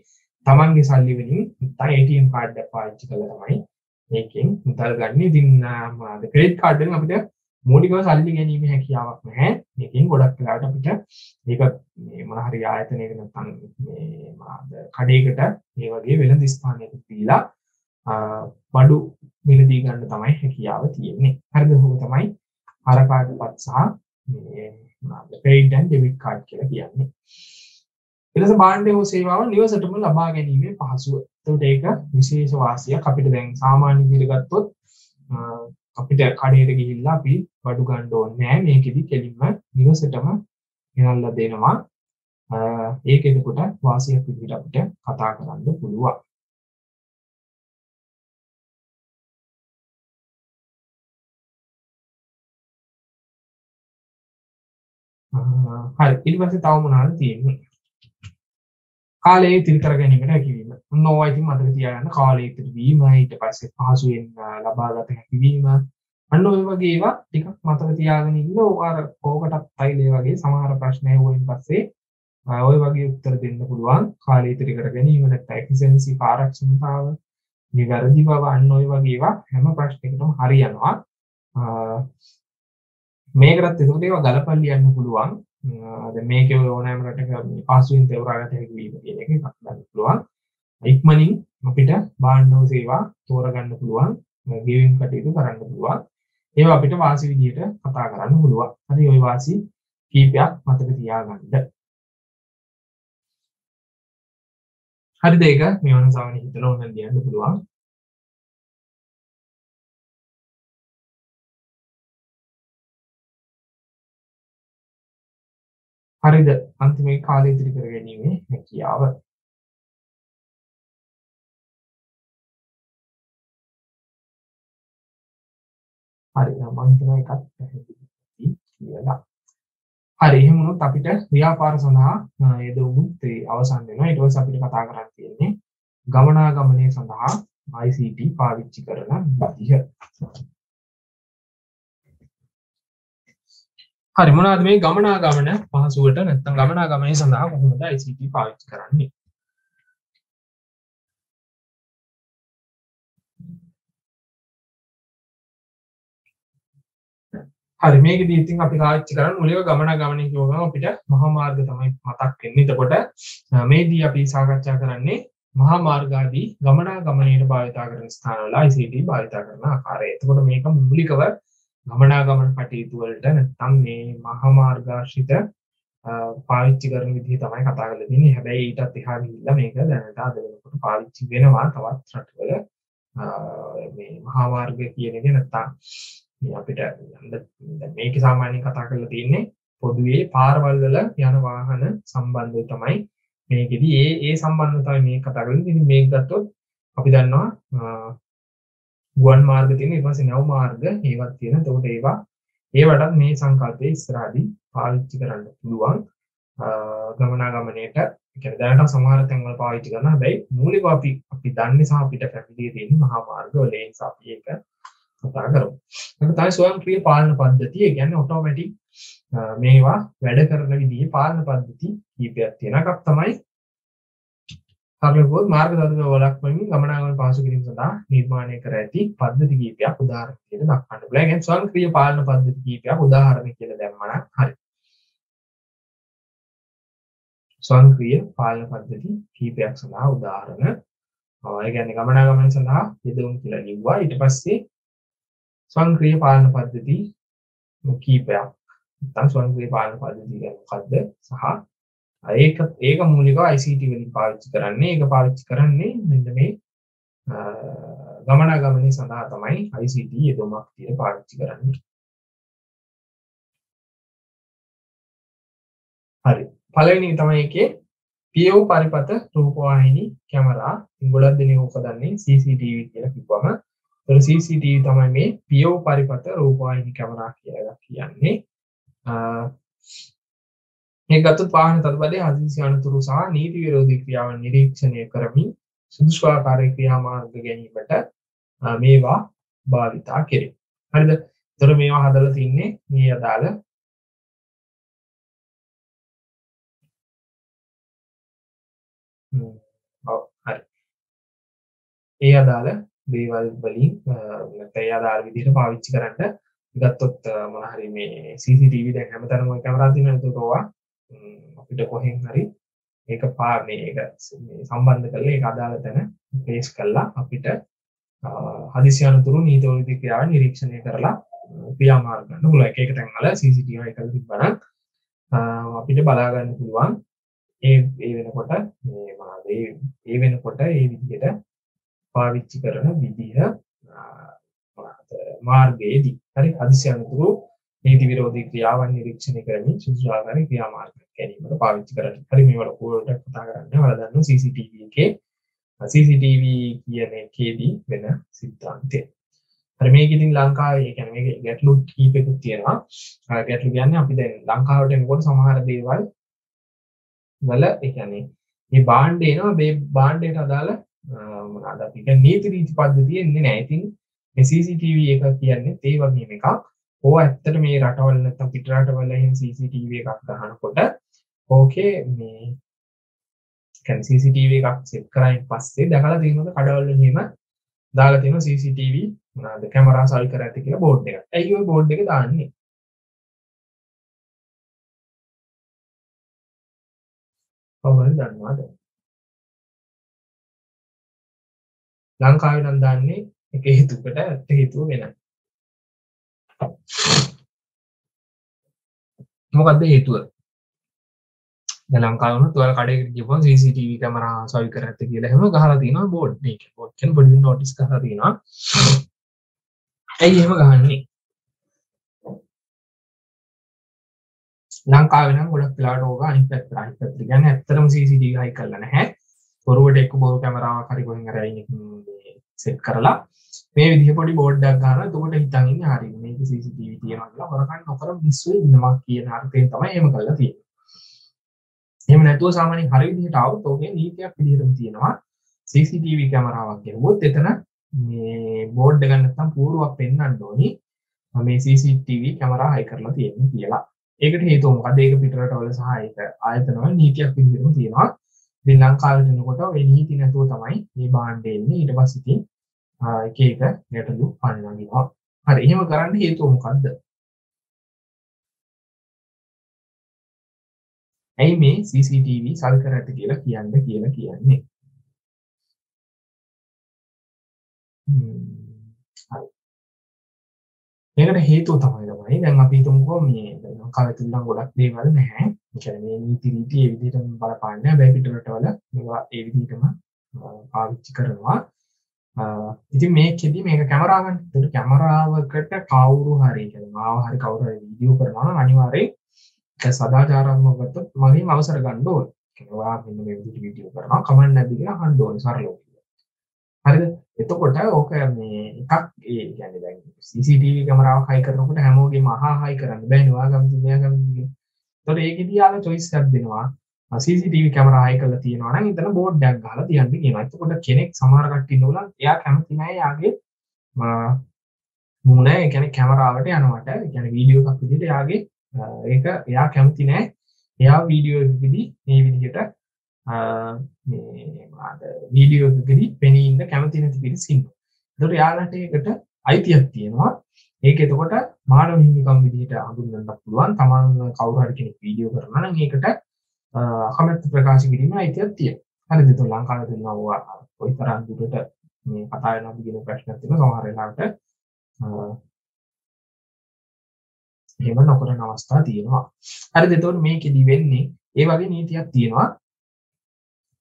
A: තමන්ගේ සල්ලි වලින් නැත්නම් ATM කාඩ් එක පාවිච්චි කරලා තමයි මේකෙන් මුදල් ගන්න. ඉතින් මොනවාද ක්‍රෙඩිට් කාඩ් එකෙන් අපිට මූලිකව සල්ලි ගැනීමේ හැකියාවක් නැහැ. මේකෙන් ගොඩක් වෙලාවට අපිට මේක මේ මොන හරි ආයතනයක නැත්නම් මේ මොනවාද කඩේකට මේ වගේ වෙළඳ ස්ථානයක දීලා අ, බඩු මිලදී ගන්න තමයි හැකියාව තියෙන්නේ. හරිද? ඔහොම තමයි හර කාඩ් පත් සහ මේ මොනවාද ක්‍රෙඩිට් ඇන්ඩ් ඩෙබිට් කාඩ් කියලා කියන්නේ. එලෙස භාණ්ඩ හෝ සේවාව නිවසටම ලබා ගැනීමේ පහසුව. එතකොට ඒක විශේෂ වාසියක් අපිට දැන් සාමාන්‍ය විදිහට ගත්තොත් අ, අපිට කඩේට ගිහිල්ලා අපි බඩු ගන්න ඕනේ නැහැ. මේකෙදි කෙලින්ම නිවසටම ගෙනල්ලා දෙනවා. අ, ඒක එතකොට වාසියක් විදිහට අපිට කතා කරන්න පුළුවන්. අ, හරි ඊට පස්සේ තව මොනවද තියෙන්නේ? කාලය ඉතිරි කර ගැනීමට හැකිවීම. ඔන්න ඕවා ඉතින් මතක තියාගන්න කාලය ඉතිරි වීම ඊට පස්සේ පහසුවෙන් අ, ලබාගත හැකිවීම. අන්න ඔය වගේ ඒවා ටිකක් මතක තියාගෙන ඉන්න ඕවා අර කෝකටත් ෆයිල් වගේ සමහර ප්‍රශ්න ඇහුවෙන් පස්සේ අ, ඔය වගේ උත්තර දෙන්න පුළුවන්. කාලය ඉතිරි කර ගැනීම නැත්නම් efficiency කාර්යක්ෂමතාව, නිවැරදි බව අන්න ඔය වගේ ඒවා හැම ප්‍රශ්නයකටම හරියනවා. අ, මේකටත් එතකොට ඒවා ගලපන්න ලියන්න පුළුවන්. අ, දැන් මේකේ ඔය ඕනෑම රටක මේ පහසුවෙන් තෝරාගත හැකි වීම කියන එක එකක් ගන්න පුළුවන්. ඉක්මනින් අපිට භාණ්ඩ සේවා තෝරගන්න පුළුවන්. ගෙවිම් කටයුතු කරන්න පුළුවන්. ඒවා අපිට වාසි විදියට කතා කරන්න පුළුවන්. හරි ওই වාසි කීපයක් මතක තියාගන්න. හරිද ඒක මේ වන සාමාන්‍ය හිතලා ඕනනම් ලියන්න පුළුවන්. හරිද අන්තිමේ කාලය ඉදිරි කර ගැනීමේ හැකියාව. හරි මම හිතනවා එකක් පැහැදිලි කියලා. හරි එහෙම වුණොත් අපිට ව්‍යාපාර සඳහා අ, යෙදවුමුත් ඒ අවසන් වෙනවා. ඊට පස්සේ අපිට කතා කරන්න තියෙන්නේ ගමනාගමනය සඳහා ICT පාවිච්චි කරන විදිහ. හරි මොනවද මේ ගමනාගමන පහසුවට නැත්නම් ගමනාගමනය සඳහා කොහොමද ICT පාවිච්චි කරන්නේ? හරි මේකදී ඉතින් අපි පාවිච්චි කරන්නේ මුලින්ම ගමනාගමනය කියවම අපිට මහා මාර්ග තමයි මතක් වෙන්නේ. එතකොට අ, මේදී අපි සාකච්ඡා කරන්නේ මහා මාර්ග ආදී ගමනාගමනයට භාවිතා කරන ස්ථානවල ICT භාවිතා කරන ආකාරය. එතකොට මේක මූලිකව ගමනාගමන කටයුතු වලට නැත්නම් මේ මහා මාර්ගාශ්‍රිත අ, පාවිච්චි කරන විදිහ තමයි කතා කරලා තියෙන්නේ. හැබැයි ඊටත් එහා ගිහිල්ලා මේක දැනට අද වෙනකොට පාවිච්චි වෙනවා තවත් රටවල මේ මහා මාර්ග කියන එක නැත්තම් මේ අපිට යන්න මේක සාමාන්‍යයෙන් කතා කරලා තියෙන්නේ පොදුවේ පාරවල් වල යන වාහන සම්බන්ධව තමයි මේකෙදි ඒ ඒ සම්බන්ධතාවය මේ කතා කරන්නේ. ඉතින් මේක ගත්තොත් අපි දන්නවා ගුවන් මාර්ග තියෙන ඊට පස්සේ නැව් මාර්ග ඒවත් තියෙන. එතකොට ඒවා ඒවටත් මේ සංකල්පය ඉස්සරහදී පාවිච්චි කරන්න පුළුවන් ගමනාගමනයට කියන්නේ දැනට සමහර තැන්වල පාවිච්චි කරනවා. හැබැයි මූලිකව අපි අපි දන්නේ සහ අපිට පැහැදිලි තියෙන මහා මාර්ග වල ඒ නිසා අපි ඒක කතා කරමු. ඒක තමයි ස්වයංක්‍රීය පාලන පද්ධතිය. ඒ කියන්නේ ඔටෝමැටික් මේවා වැඩ කරන විදිහේ පාලන පද්ධති කීපයක් තියෙන එකක් තමයි හරියටම මාර්ග දඩුව වළක්වමින් ගමනාගමන පහසු කිරීම සඳහා නිර්මාණය කර ඇති පද්ධති කීපයක් උදාහරණ විදිහට දක්වන්න පුළුවන්. ඒ කියන්නේ ස්වයංක්‍රීය පාලන පද්ධති කීපයක් උදාහරණ කියලා දැම්මම හරි. ස්වයංක්‍රීය පාලන පද්ධති කීපයක් සඳහා උදාහරණ ඒ කියන්නේ ගමනාගමන සඳහා යෙදුම් කියලා ලිව්වා. ඊට පස්සේ ස්වයංක්‍රීය පාලන පද්ධති කීපයක් නැත්නම් ස්වයංක්‍රීය පාලන පද්ධති කියන්නේ මොකද්ද සහ ඒක ඒක මූලිකව ICT වලින් පාවිච්චි කරන්නේ. ඒක පාවිච්චි කරන්නේ මෙන්න මේ ගමනාගමනය සඳහා තමයි ICT යෙදුමක් තියෙන පාවිච්චි කරන්නේ. හරි. පළවෙනි තමයි එකේ පියව් පරිපත රූපවාහිනී කැමරා ගොඩක් දෙනෙක් ඕක දන්නේ CCTV කියලා කිව්වම ඒතර CCTV තමයි මේ පියව් පරිපත රූපවාහිනී කැමරා කියලා කියන්නේ. මේ ගත්තොත් වාහන තත්බලයේ හදිසි අනතුරු සහ නීති විරෝධී ක්‍රියාවන් නිරීක්ෂණය කරමින් සුදුසු ආකාරයේ ක්‍රියාමාර්ග ගැනීමට මේවා භාවිතා කෙරේ. හරිද? ඒතර මේවා හදලා තින්නේ මේ අදාළ ඔව් හරි. ඒ අදාළ දේවල් වලින් නැත්නම් ඒ අදාළ විදිහට පාවිච්චි කරන්න ගත්තොත් මොන හරි මේ CCTV දැන් හැමතැනම කැමරා තියෙනවා ඒකට ඕවා අපිට කොහෙන් හරි ඒක පාරනේ ඒක සම්බන්ධ කරලා ඒක අදාළ තැන ප්ලේස් කරලා අපිට හදිසි අනතුරු නීති විරෝධී ක්‍රියාව නිරීක්ෂණය කරලා ක්‍රියාමාර්ග ගන්න පුළුවන්. එක එක තැන්වල CCTV එකක් තිබ්බනම් අපිට බලා ගන්න පුළුවන් ඒ ඒ වෙනකොට මේ මොනවාද ඒ ඒ වෙනකොට ඒ විදිහට පාවිච්චි කරන විදිහ මොනවාද මාර්ගයේදී හරි හදිසි අනතුරු නීති විරෝධී ක්‍රියාවන් නිරීක්ෂණය කරමින් සුදුසු ආකාරයේ ක්‍රියාමාර්ග ගැනීමට පාවිච්චි කරන්න. හරි මේවල පොරට කතා කරන්නේ ඔයාලා දන්නවා CCTV එකේ CCTV කියන එකේදී වෙන සිද්ධාන්තය. හරි මේක ඉතින් ලංකාවේ ඒ කියන්නේ මේක ගැටලු කීපයකුත් තියෙනවා. ගැටලු කියන්නේ අපි දැන් ලංකාවට එනකොට සමහර දේවල් වල ඒ කියන්නේ මේ භාණ්ඩ එනවා මේ භාණ්ඩයට අදාළ මොනවාද අපි කියන්නේ නීති රීති පද්ධතිය එන්නේ නැහැ. ඉතින් මේ CCTV එක කියන්නේ ඒ වගේම එකක්. ඕ ඇත්තට මේ රටවල් නැත්තම් පිට රටවල එහෙම CCTV එකක් ගහනකොට ඕකේ මේ කියන්නේ CCTV එකක් සෙට් කරායින් පස්සේ දැකලා තියෙනවද කඩවල එහෙම දාලා තියෙනවා CCTV මොනවාද කැමරා සල් කර ඇති කියලා බෝඩ් එකක්. ඇයි ওই බෝඩ් එක දාන්නේ? කවුරුහරි දන්නවද? ලංකාවේ නම් දාන්නේ එක හේතුකට ඇත්ත හේතුව වෙනයි. මොකක්ද හේතුව? ලංකාවන තුවල් කඩේ ගිප CCTV කැමරා සවි කර ඇත කියලා හැම ගහලා තින බෝඩ් ෝඩ්කන් පොඩි නොටිස් කරතින ඇයි එහෙම ගහන්නේ? ලංකාවෙන ගොඩක් පිලාට ඕක අනි පැත් අනි පැත්‍රි ගැන ඇත්තරම CCTV හයි කරලන හැ පොරුවට එක් බෝරු කැමරාව කරි කොහෙන් රයි සෙට් කරලා මේ විදි පොඩි බෝඩ්ඩක් ගන්න තුකට හිතන්න හරි මේක CCTV තියෙනවා බරකන්න නොකර විශ්ව ඉන්නමක් කියන අර්ථයෙන් තමයි එම කල්ලා තියෙන එම නැතුව සාමානය හරි විදිහට આવුත් ඕකේ නීතියක් විදිහටම තියෙනවා CCTV කැමරාවක් ගෙනවොත් එතන මේ බෝඩ් එක නැත්තම් පූරුවක් පෙන්වන්න ඕනි මේ CCTV කැමරා හයි කරලා තියෙන්නේ කියලා. ඒකට හේතුව මොකද? ඒක පිටරටවල සහ ඒක ආයතනවල නීතියක් විදිහටම තියෙනවා. ඉතින් ලංකාවට එනකොට ওই නීති නැතුව තමයි මේ භාණ්ඩ එන්නේ. ඊට පස්සේ ඉතින් එක එක ගැටලු පන්නනවා. හරි එහෙම කරන්න හේතුව මොකද්ද? ඇයි මේ CCTV සල් කර ඇත කියලා කියන්න කියලා කියන්නේ? ඒකට හේතුව තමයි තමයි දැන් අපි හිතමුකෝ මේ ලංකාවේ තුලනම් ගොඩක් දේවල් නැහැ. ඒ කියන්නේ මේ නීති රීති ඒ විදිහටම බලපාන්නේ නැහැ. බෑ පිට රටවල මේවා ඒ විදිහටම අ, පාවිච්චි කරනවා. අ, ඉතින් මේකෙදි මේක කැමරාවනේ. ඒකට කැමරාවකට කවුරු හරි කියන්නේ මාව හරි කවුරු හරි වීඩියෝ කරනවා නම් අනිවාර්යයෙන් ඒක සදාචාරාත්මකව ගත්තොත් මගෙන් අවසර ගන්න ඕනේ. කියන්නේ ඔයා මෙන්න මේ විදිහට වීඩියෝ කරනවා කමෙන්ට් නැද්ද කියලා අහන්න ඕනේ සරලව. හරිද? එතකොට ඕක මේ එකක් ඒ කියන්නේ දැන් CCTV කැමරාවක් හයි කරනකොට හැමෝගෙම අහා හයි කරන්න බෑනේ ඔයා කැමතිද මෙයා කැමතිද කියලා. එතකොට ඒකෙදි යාලා choice එකක් දෙනවා. CCTV කැමරා හයි කරලා තියෙනවා නම් එතන බෝඩ් එකක් ගහලා තියන්න කියනවා. එතකොට කෙනෙක් සමහර කට්ටිය ඉන්නවල එයා කැමති නෑ යාගේ මූණ ඒ කියන්නේ කැමරාවට යනවට ඒ කියන්නේ වීඩියෝ එකක් විදිහට යාගේ අ, ඒක එයා කැමති නෑ. එයා වීඩියෝ එකකදී මේ විදිහට අ, මේ මොනවාද වීඩියෝ එකකදී පෙනී ඉන්න කැමති නැති පිරිස ඉන්නවා. ඒකට යාලට ඒකට අයිතියක් තියෙනවා. ඒක එතකොට මානව හිමිකම් විදිහට හඳුන්වන්නත් පුළුවන්. Taman කවුරු හරි කෙනෙක් වීඩියෝ කරනවා නම් ඒකට අ, අකමැත්ත ප්‍රකාශ කිරීමේ අයිතියක් තියෙනවා. හරිද? ඒක ලංකාවේ තියෙනවා කොයි තරම් දුරට මේ කතා වෙනවද කියන ප්‍රශ්නයක් තියෙනවා සමහර වෙලාවට. අ, එහෙම නොකරන අවස්ථා තියෙනවා. හරිද? එතකොට මේකෙදි වෙන්නේ ඒ වගේ නීතියක් තියෙනවා.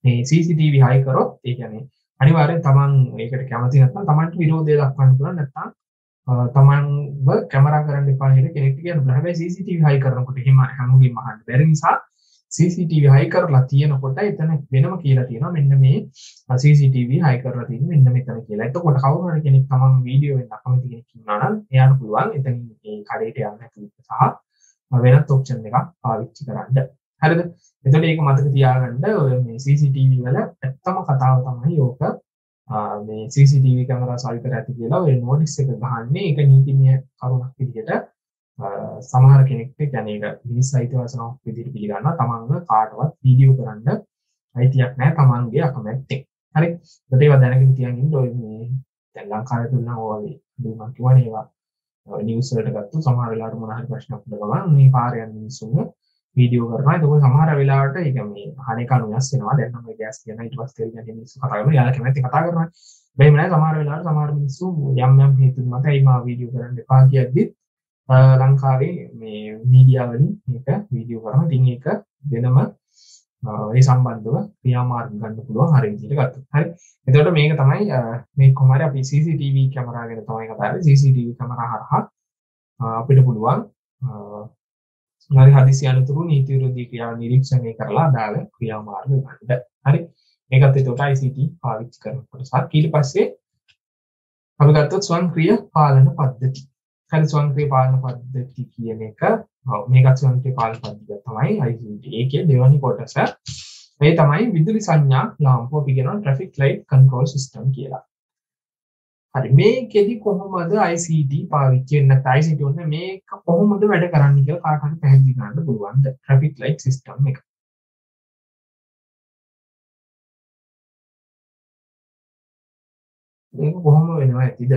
A: මේ CCTV හයි කරොත් ඒ කියන්නේ අනිවාර්යෙන් තමන් ඒකට කැමති නැත්නම් තමන්ට විරෝධය දක්වන්න පුළුවන් නැත්නම් අ, තමන්ව කැමරා කරන්න එපා කියලා කෙනෙක්ට කියන්න පුළුවන්. හැබැයි CCTV හයි කරනකොට එහෙම හැමෝගෙම අහන්න බැරි නිසා CCTV හයි කරලා තියෙනකොට එතන වෙනම කියලා තියෙනවා මෙන්න මේ CCTV හයි කරලා තියෙන්නේ මෙන්න මෙතන කියලා. එතකොට කවුරු හරි කෙනෙක් තමන් වීඩියෝ වෙන්න අකමැති කෙනෙක් ඉන්නවා නම් එයාට පුළුවන් එතනින් මේ කඩේට යන්න නැතුව සහ වෙනත් ඔප්ෂන් එකක් පාවිච්චි කරන්න. හරිද? එතකොට ඒක මතක තියාගන්න ඔය මේ CCTV වල ඇත්තම කතාව තමයි ඕක ආ, මේ CCTV කැමරා සල්කර ඇති කියලා ඔය නෝටිස් එක ගහන්නේ ඒක නීතිමය කරුණක් විදිහට ආ, සමහර කෙනෙක්ට කියන්නේ ඒක මිනිස් අයිතිවාසිකමක් විදිහට පිළිගන්නවා තමන්ව කාටවත් වීඩියෝ කරන්න අයිතියක් නැහැ තමන්ගේ අකමැත්තෙන්. හරි? ඒකට ඒවා දැනගෙන තියන් ඉන්න ඔය මේ දැන් ලංකාවේ තුල නම් ඔය වගේ දුමක් කියවනේ ඒවා නිවස් වලට ගත්තු සමහර වෙලාවට මොන හරි ප්‍රශ්නයක් උඩ ගමන් මේ පාරේ යන මිනිස්සුන්ව වීඩියෝ කරනවා. එතකොට සමහර වෙලාවට ඒක මේ අහන එක අනුයස් වෙනවා. දැන් නම් මේ ගෑස් කියන ඊට පස්සේ කියන්නේ මිනිස්සු කතා කරනවා. යාලා කැමති කතා කරනවා. බැයි නෑ සමහර වෙලාවට සමහර මිනිස්සු යම් යම් හේතුන් මත ඒ මා වීඩියෝ කරන්න එපා කියද්දි ලංකාවේ මේ මීඩියා වලින් මේක වීඩියෝ කරනවා. ඉතින් ඒක වෙනම අ, ඒ සම්බන්ධව ක්‍රියාමාර්ග ගන්න පුළුවන් හරි විදිහට ගත්තොත්. හරි. එතකොට මේක තමයි අ, මේ කොහොම හරි අපි CCTV කැමරා ගැන තමයි කතා කරන්නේ. CCTV කැමරා හරහා අ, අපිට පුළුවන් අ, හරි හදිසි අනතුරු නීති විරෝධී ක්‍රියා නිරීක්ෂණය කරලා අදාළ ක්‍රියාමාර්ග ගන්න. හරි. මේකත් එතකොට ICT පාවිච්චි කරනකොට සහ ඊට පස්සේ අපි ගත්තොත් ස්වයංක්‍රීය පාලන පද්ධති. හරි ස්වයංක්‍රීය පාලන පද්ධති කියන එක ඔව් මේකත් ස්වයංක්‍රීය පාලන පද්ධතිය තමයි ICT. ඒකේ දෙවැනි කොටස මේ තමයි විදුලි සංඥා ලාම්පුව අපි කියනවා traffic light control system කියලා. හරි. මේකෙදි කොහොමද ICT පාවිච්චි වෙන්නේ නැත්නම් ICT උන්නේ මේක කොහොමද වැඩ කරන්නේ කියලා කාට හරි පැහැදිලි කරන්න පුළුවන්ද? Traffic light system එක. මේක කොහොම වෙනවා ඇතිද?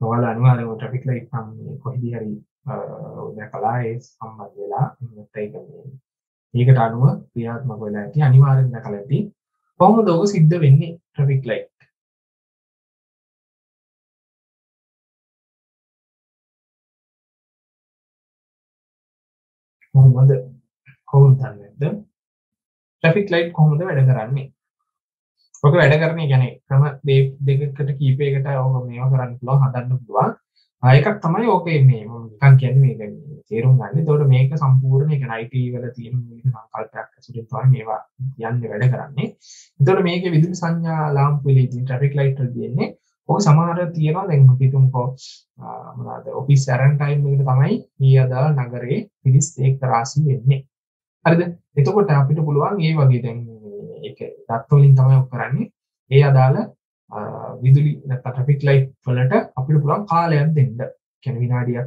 A: ඔයාලා අනිවාර්යයෙන්ම traffic light නම් මේ කොහෙදී හරි අ, දැකලා ඒ සම්බන්ධ වෙලා නැත්නම් ඒක මේ. ඒකට අනුව ක්‍රියාත්මක වෙලා ඇති අනිවාර්යෙන් දැකලා ඇති කොහොමද ඔක සිද්ධ වෙන්නේ traffic light? කොහොමද? කොහොමද නැද්ද ට්‍රැෆික් ලයිට් කොහොමද වැඩ කරන්නේ? ඔක වැඩ කරන්නේ කියන්නේ ක්‍රම දෙක- දෙකකට කීපයකට ඔක මේවා කරන්න පුළුවන් හදන්න පුළුවන්. ආ, එකක් තමයි ඕකේ මේ මම නිකන් කියන්නේ මේක මේ තේරුම් ගන්න. එතකොට මේක සම්පූර්ණ ඒ කියන්නේ IT වල තියෙන මූලික සංකල්පයක් ඇසුරින් තමයි මේවා යන්නේ වැඩ කරන්නේ. එතකොට මේකේ විදුලි සංඥා ලාම්පු වල ඉතින් ට්‍රැෆික් ලයිට් වල තියෙන්නේ ඔක සමහර තියෙනවා දැන් අපි හිතමුකෝ ආ, මොනවාද ඔෆිස් ඇරන් ටයිම් එකට තමයි මේ අදාළ නගරේ පිරිස් ඒක රාශි වෙන්නේ. හරිද? එතකොට අපිට පුළුවන් ඒ වගේ දැන් මේ ඒක දත් වලින් තමයි ඔක් කරන්නේ. ඒ අදාළ අ, විදුලි නැත්නම් ට්‍රැෆික් ලයිට් වලට අපිට පුළුවන් කාලයක් දෙන්න. කියන්නේ විනාඩියක්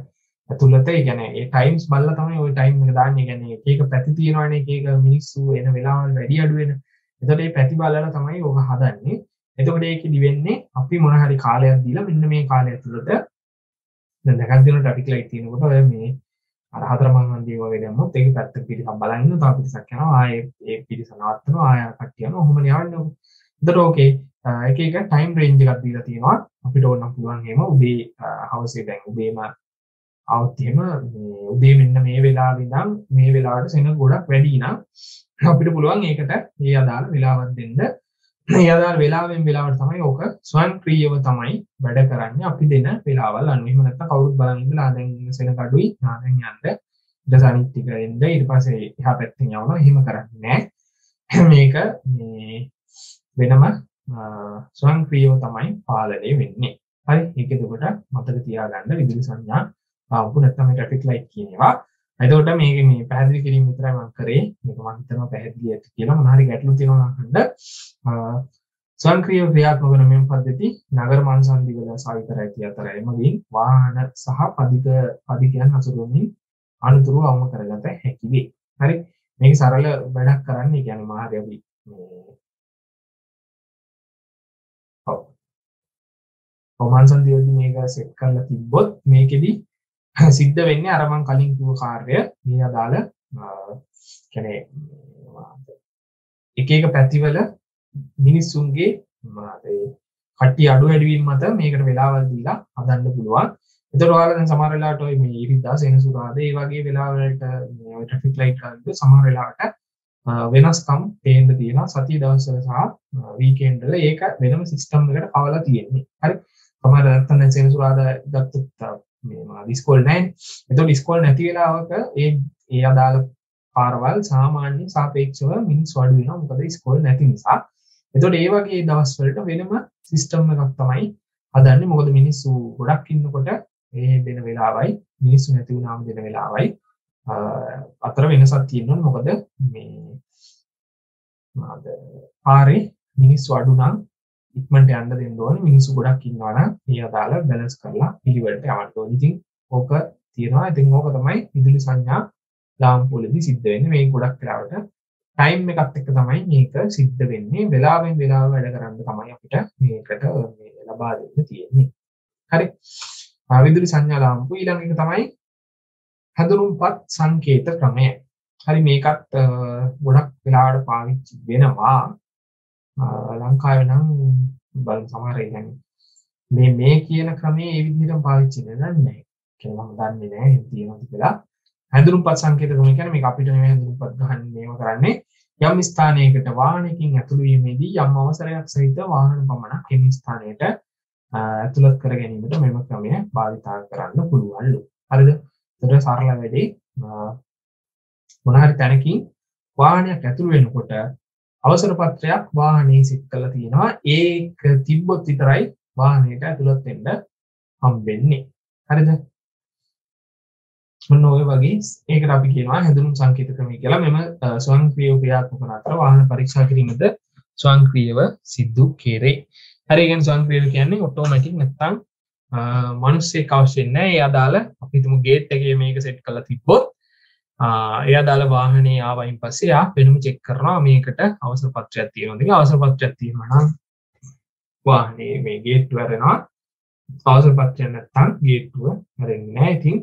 A: ඇතුළත ඒ කියන්නේ ඒ ටයිම්ස් බලලා තමයි ওই ටයිම් එක දාන්නේ. ඒ කියන්නේ එක එක පැති තියෙනවානේ එක එක මිනිස්සු එන වෙලාවල් වැඩි අඩු වෙන. එතකොට මේ පැති බලලා තමයි ඕක හදන්නේ. එතකොට ඒකෙදි වෙන්නේ අපි මොන හරි කාලයක් දීලා මෙන්න මේ කාලය ඇතුළත දැන් දෙකක් දින ට්‍රැෆික් ලයිට් තියෙනකොට ඔය මේ අර හතර මං හන්දිය වගේ දැම්මොත් ඒක පැත්තක පිරිසක් බලන් ඉන්නවා. තව පිරිසක් යනවා. ආයේ ඒ පිරිස නවත්තනවා. ආය කට්ටිය යනවා. ඔහොම යවන්නේ එතකොට ඕකේ එක එක ටයිම් රේන්ජ් එකක් දීලා තියෙනවා. අපිට ඕන්න පුළුවන් එහෙම උදේ හවසේ දැන් උදේම આવත් එහෙම මේ උදේ මෙන්න මේ වෙලාවේ ඉඳන් මේ වෙලාවට සෙනඟ ගොඩක් වැඩි නම් අපිට පුළුවන් ඒකට ඒ අදාළ වෙලාවක් දෙන්න. ඒ අදාළ වෙලාවෙන් වෙලාවට තමයි ඕක ස්වයංක්‍රීයව තමයි වැඩ කරන්නේ. අපි දෙන වෙලාවල් අන්න එහෙම නැත්නම් කවුරුත් බලන් ඉඳලා දැන් සෙනඟ අඩුයි. නාදෙන් යන්න. ඊට අනිත් ටික එන්න. ඊට පස්සේ එහා පැත්තෙන් යවනවා. එහෙම කරන්නේ නැහැ මේක මේ වෙනම ස්වයංක්‍රීයව තමයි පාලනය වෙන්නේ. හරි? ඒක එතකොට මතක තියාගන්න විදුලි සංඥා ආපු නැත්නම් මේ ට්‍රැෆික් ලයිට් කියනවා. එතකොට මේක මේ පැහැදිලි කිරීම විතරයි මම කරේ. මේක මම හිතනවා පැහැදිලි ඇති කියලා මොන හරි ගැටලු තියෙනවා නම් අහන්න ස්වයංක්‍රීය ක්‍රියාත්මක වන මෙම පද්ධති නගර මන්සන්දි වල සාවිතර ඇති අතර එමගින් වාහන සහ පදික පදිකයන් හසුරුවමින් අනුතුරු අවම කරගත හැකි වේ. හරි මේක සරල වැඩක් කරන්න ඒ කියන්නේ මහරි අපි ඔව්. ඔමන්සන්දි වලදී මේක සෙට් කරලා තිබ්බොත් මේකෙදි සිද්ධ වෙන්නේ අර මං කලින් කිව්ව කාර්යය මේ අදාළ කියන්නේ එක එක පැතිවල මිනිස්සුන්ගේ මොනවද කට්ටිය අඩු වැඩිවීම මත මේකට වෙලාවල් දීලා හදන්න පුළුවන්. එතකොට ඔයාලා දැන් සමහර වෙලාවට ඔය මේ ඉරිදා සෙනසුරාදා ඒ වගේ වෙලාවලට මේ ට්‍රැෆික් ලයිට් වලට සමහර වෙලාවට වෙනස්කම් පේන්න තියෙනවා සතිය දවස්වල සහ වීකෙන්ඩ් වල ඒක වෙනම සිස්ටම් එකකට කවලා තියෙන්නේ. හරි. සමහර නැත්තම් දැන් සෙනසුරාදා ගත්තොත් ඩිස්කෝල් නෑන් එත ඩිස්කෝල් නැති වෙලාවක ඒ ඒ අදාළ පාරවල් සාමාන්‍ය සාපේක්ෂව මිනිස් වඩු වෙන මොකද ස්කෝල් නැති නිසා එතොට ඒ වගේ දවස්වලට වෙනම සිස්ටම් එකක් තමයි හදන්න. මොකද මිනිස්සු ගොඩක් ඉන්නකොට ඒ දෙන වෙලාවයි මිනිස්සු නැතිව නාම දෙන වෙලාවයි අතර වෙනසත් තියෙන්නවා මොකද මේ පාරේ මිනිස්සු අඩුනම් ඉක්මට යන්න දෙන්න ඕන. මිනිස්සු ගොඩක් ඉන්නවන ඒ අදාළ බැලස් කරලා පිළිවලට යවන්න ඕන. ඉතින් ඕක තියෙනවා. ඉතින් ඕක තමයි විදුලි සංඥා ලාම්පුවලදී සිද්ධ වෙන්නේ. මේ ගොඩක් වෙලාවට ටයිම් එකත් එක්ක තමයි මේක සිද්ධ වෙන්නේ වෙලාවෙන් වෙලාව වැඩ කරන්න තමයි අපිට මේකට ලබා දෙන්න තියෙන්නේ හරි විදුලි සංඥා ලාම්පු ඊළඟ එක තමයි හැඳුනුම්පත් සංකේත ක්‍රමය හරි මේකත් ගොඩක් වෙලාවට පාවිච්චි වෙනවා ලංකාවේ නම් බල සමහර يعني මේ මේ කියන ක්‍රමයේ ඒ විදිහට පාවිච්චි කරන්නේ කියලා මම දන්නේ නැහැ එහෙම තියෙනවද කියලා හැඳුනුම්පත් සංකේත ක්‍රම කියන්නේ මේක අපිට නෙමෙයි හැඳුනුම්පත් ගන්න මේව කරන්නේ. යම් ස්ථානයකට වාහනකින් ඇතුළු වීමේදී යම් අවසරයක් සහිත වාහන පමණක් එම ස්ථානයට ඇතුළත් කර ගැනීමට මෙම ක්‍රමය භාවිතා කරන්න පුළුවන්ලු හරිද? එතකොට සරල වැඩේ මොන හරි තැනකින් වාහනයක් ඇතුළු වෙනකොට අවසර පත්‍රයක් වාහනේ සිත් කළ තියෙනවා. ඒක තිබ්බොත් විතරයි වාහනයට ඇතුළත් වෙන්න හම්බෙන්නේ. හරිද? මොන්න ඔය වගේ ඒකට අපි කියනවා හැඳුනුම් සංකේත ක්‍රමය කියලා. මෙම ස්වයංක්‍රීයව ක්‍රියාත්මක වන අතර වාහන පරීක්ෂා කිරීමද ස්වයංක්‍රීයව සිද්ධ කෙරේ. හරි කියන්නේ ස්වයංක්‍රීයව කියන්නේ ඔටෝමැටික් නැත්තම් මිනිස්සෙක් අවශ්‍ය නැහැ. ඒ අදාළ අපි හිතමු ගේට් එකේ මේක සෙට් කරලා තිබ්බොත් එය අදාළ වාහනේ ආවයින් පස්සේ යා වෙනම චෙක් කරනවා මේකට අවසර පත්‍රයක් තියෙනවද කියලා අවසර පත්‍රයක් තියෙනවා නම් වාහනේ මේ ගේට්ටුව ඇරෙනවා. අවසර පත්‍රයක් නැත්නම් ගේට්ටුව ඇරෙන්නේ නැහැ. ඉතින්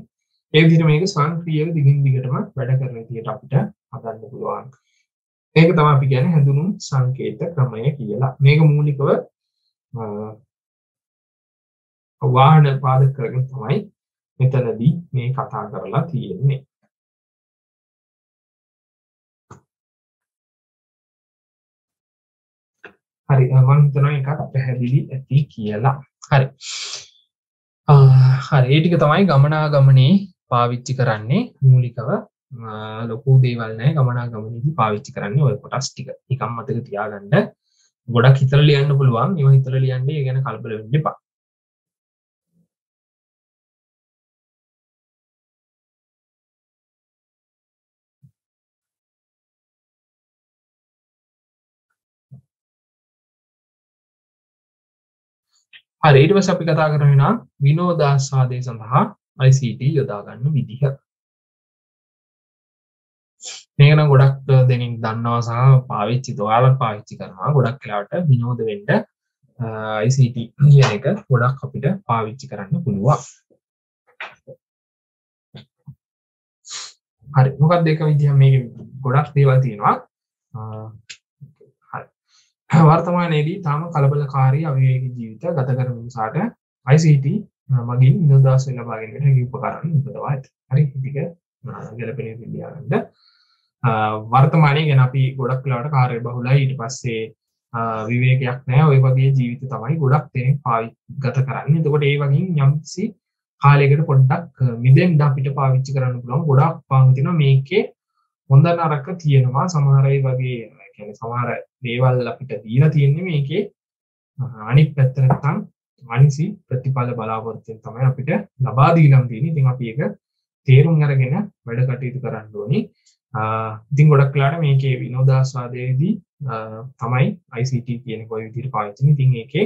A: ඒ විදිහට මේක ස්වයංක්‍රීයව දිගින් දිගටම වැඩ කරන විදිහට අපිට හදන්න පුළුවන්. ඒක තමයි අපි කියන්නේ හැඳුනුම් සංකේත ක්‍රමය කියලා. මේක මූලිකව වාහන පාදක කරගෙන තමයි මෙතනදී මේ කතා කරලා තියෙන්නේ. හරි මං හිතනවා එකක් පැහැදිලි ඇති කියලා. හරි. හරි. ඒ ටික තමයි ගමනාගමනේ පාවිච්චි කරන්නේ මූලිකව ලොකු දේවල් නැහැ ගමනාගමනේදී පාවිච්චි කරන්නේ ඔය කොටස් ටික. නිකම් මතක තියාගන්න. ගොඩක් හිතලා ලියන්න පුළුවන්. ඒව හිතලා ලියන්නේ ඒ ගැන කලබල වෙන්න එපා. හරි ඊට පස්සේ අපි කතා කරනවා විනෝදාස්වාදය සඳහා. ICT යොදා ගන්න විදිහ. මේක නම් ගොඩක් දෙනෙක් දන්නවා සහ පාවිච්චි ඔයාලා පාවිච්චි කරනවා ගොඩක් වෙලාවට විනෝද වෙන්න ICT කියන එක ගොඩක් අපිට පාවිච්චි කරන්න පුළුවන්. හරි මොකක්ද ඒක විදිහ මේක ගොඩක් දේවල් තියෙනවා. හරි. වර්තමානයේදී තාම කලබලකාරී අවිවේක ජීවිත ගත කරන මිනිසාට ICT මගින් විනෝදාස ලබාගෙනට හැකි උපකරණ උපදවා ඇත. හරි? ටික ගැලපෙන පිළියාගන්න වර්තමානය ගැන අපි ගොඩක් ලාට කාරය බහුලා ඊට පස්සේ විවේකයක් නෑ ඔය වගේ ජීවිත තමයි ගොඩක් තෙන පාවි ගත කරන්න. එතකොට ඒ වගින් යම්සි කාලයකට පොඩ්ඩක් මිදෙන් අපිට පාවිච්චි කරන්න පුළුවන් ගොඩක් පාතින මේකේ හොඳ නරක්ක තියෙනවා. සමහරයි වගේ කියන සමහර දේවල් අපිට දීලා තියෙන්නේ මේකේ අනිත් පැත්ත නැත්නම් අනිසි ප්‍රතිඵල බලාපොරොත්තුෙන් තමයි අපිට ලබා දීලා තියෙන්නේ. ඉතින් අපි ඒක තේරුම් අරගෙන වැඩ කටයුතු කරන්න ඕනි. ඉතින් ගොඩක් වෙලාට මේකේ විනෝදාස්වාදයේදී තමයි ICT කියන කොයි විදිහට පාවිච්චි කරන්නේ. ඉතින් ඒකේ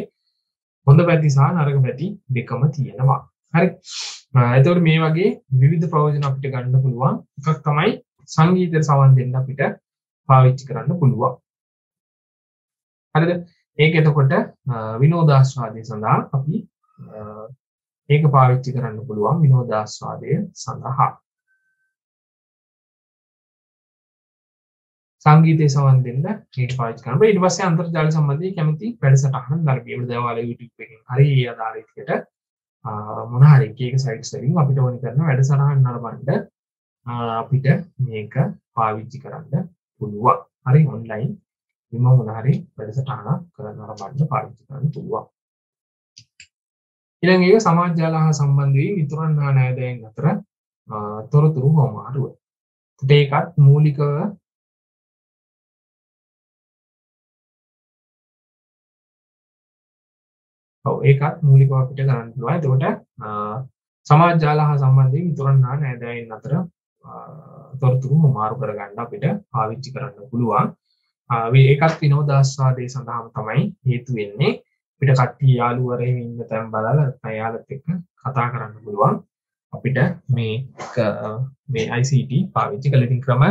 A: හොඳ පැති සහ නරක පැති දෙකම තියෙනවා. හරි. එතකොට මේ වගේ විවිධ ප්‍රයෝජන අපිට ගන්න පුළුවන්. එකක් තමයි සංගීතයට සවන් දෙන්න අපිට පාවිච්චි කරන්න පුළුවන්. හරිද? ඒක එතකොට විනෝදාස්වාදය සඳහා අපි ඒක පාවිච්චි කරන්න පුළුවන් විනෝදාස්වාදය සඳහා. සංගීතය සවන් දෙන්න ඒක පාවිච්චි කරන්න. ඊට පස්සේ අන්තර්ජාල සම්බන්ධයෙන් කැමති වැඩසටහන් දරපියම දැන් YouTube එකෙන් හරි ඒ ආධාරිතයකට මොන හරි එක එක සයිට්ස් වලින් අපිට ඕනි කරන වැඩසටහන් නරඹන්න අපිට මේක පාවිච්චි කරන්න පුළුවන්. හරි ඔන්ලයින් විම මොනහරි වැඩසටහනක් කරන්න නරඹන්න පාවිච්චි කරන්න පුළුවන්. ඊළඟ එක සමාජ ජාල හා සම්බන්ධ වී මිතුරන් හා නෑදෑයන් අතර තොරතුරු හොමාරුව. ඒකත් මූලිකව ඔව් ඒකත් මූලිකව අපිට කරන්න පුළුවන්. එතකොට සමාජ ජාල හා සම්බන්ධයෙන් මිතුරන් හා නෑදෑයන් අතර තොරතුරු මාරු කරගන්න අපිට පාවිච්චි කරන්න පුළුවන් ඒකත් විනෝදාස්වාදය සඳහාම තමයි හේතු වෙන්නේ. පිට කට්ටිය යාළුවරේ ඉන්න තැන් බලලා යාලත් එක්ක කතා කරන්න පුළුවන්. අපිට මේ මේ ICT පාවිච්චි කළ ඉතින් ක්‍රම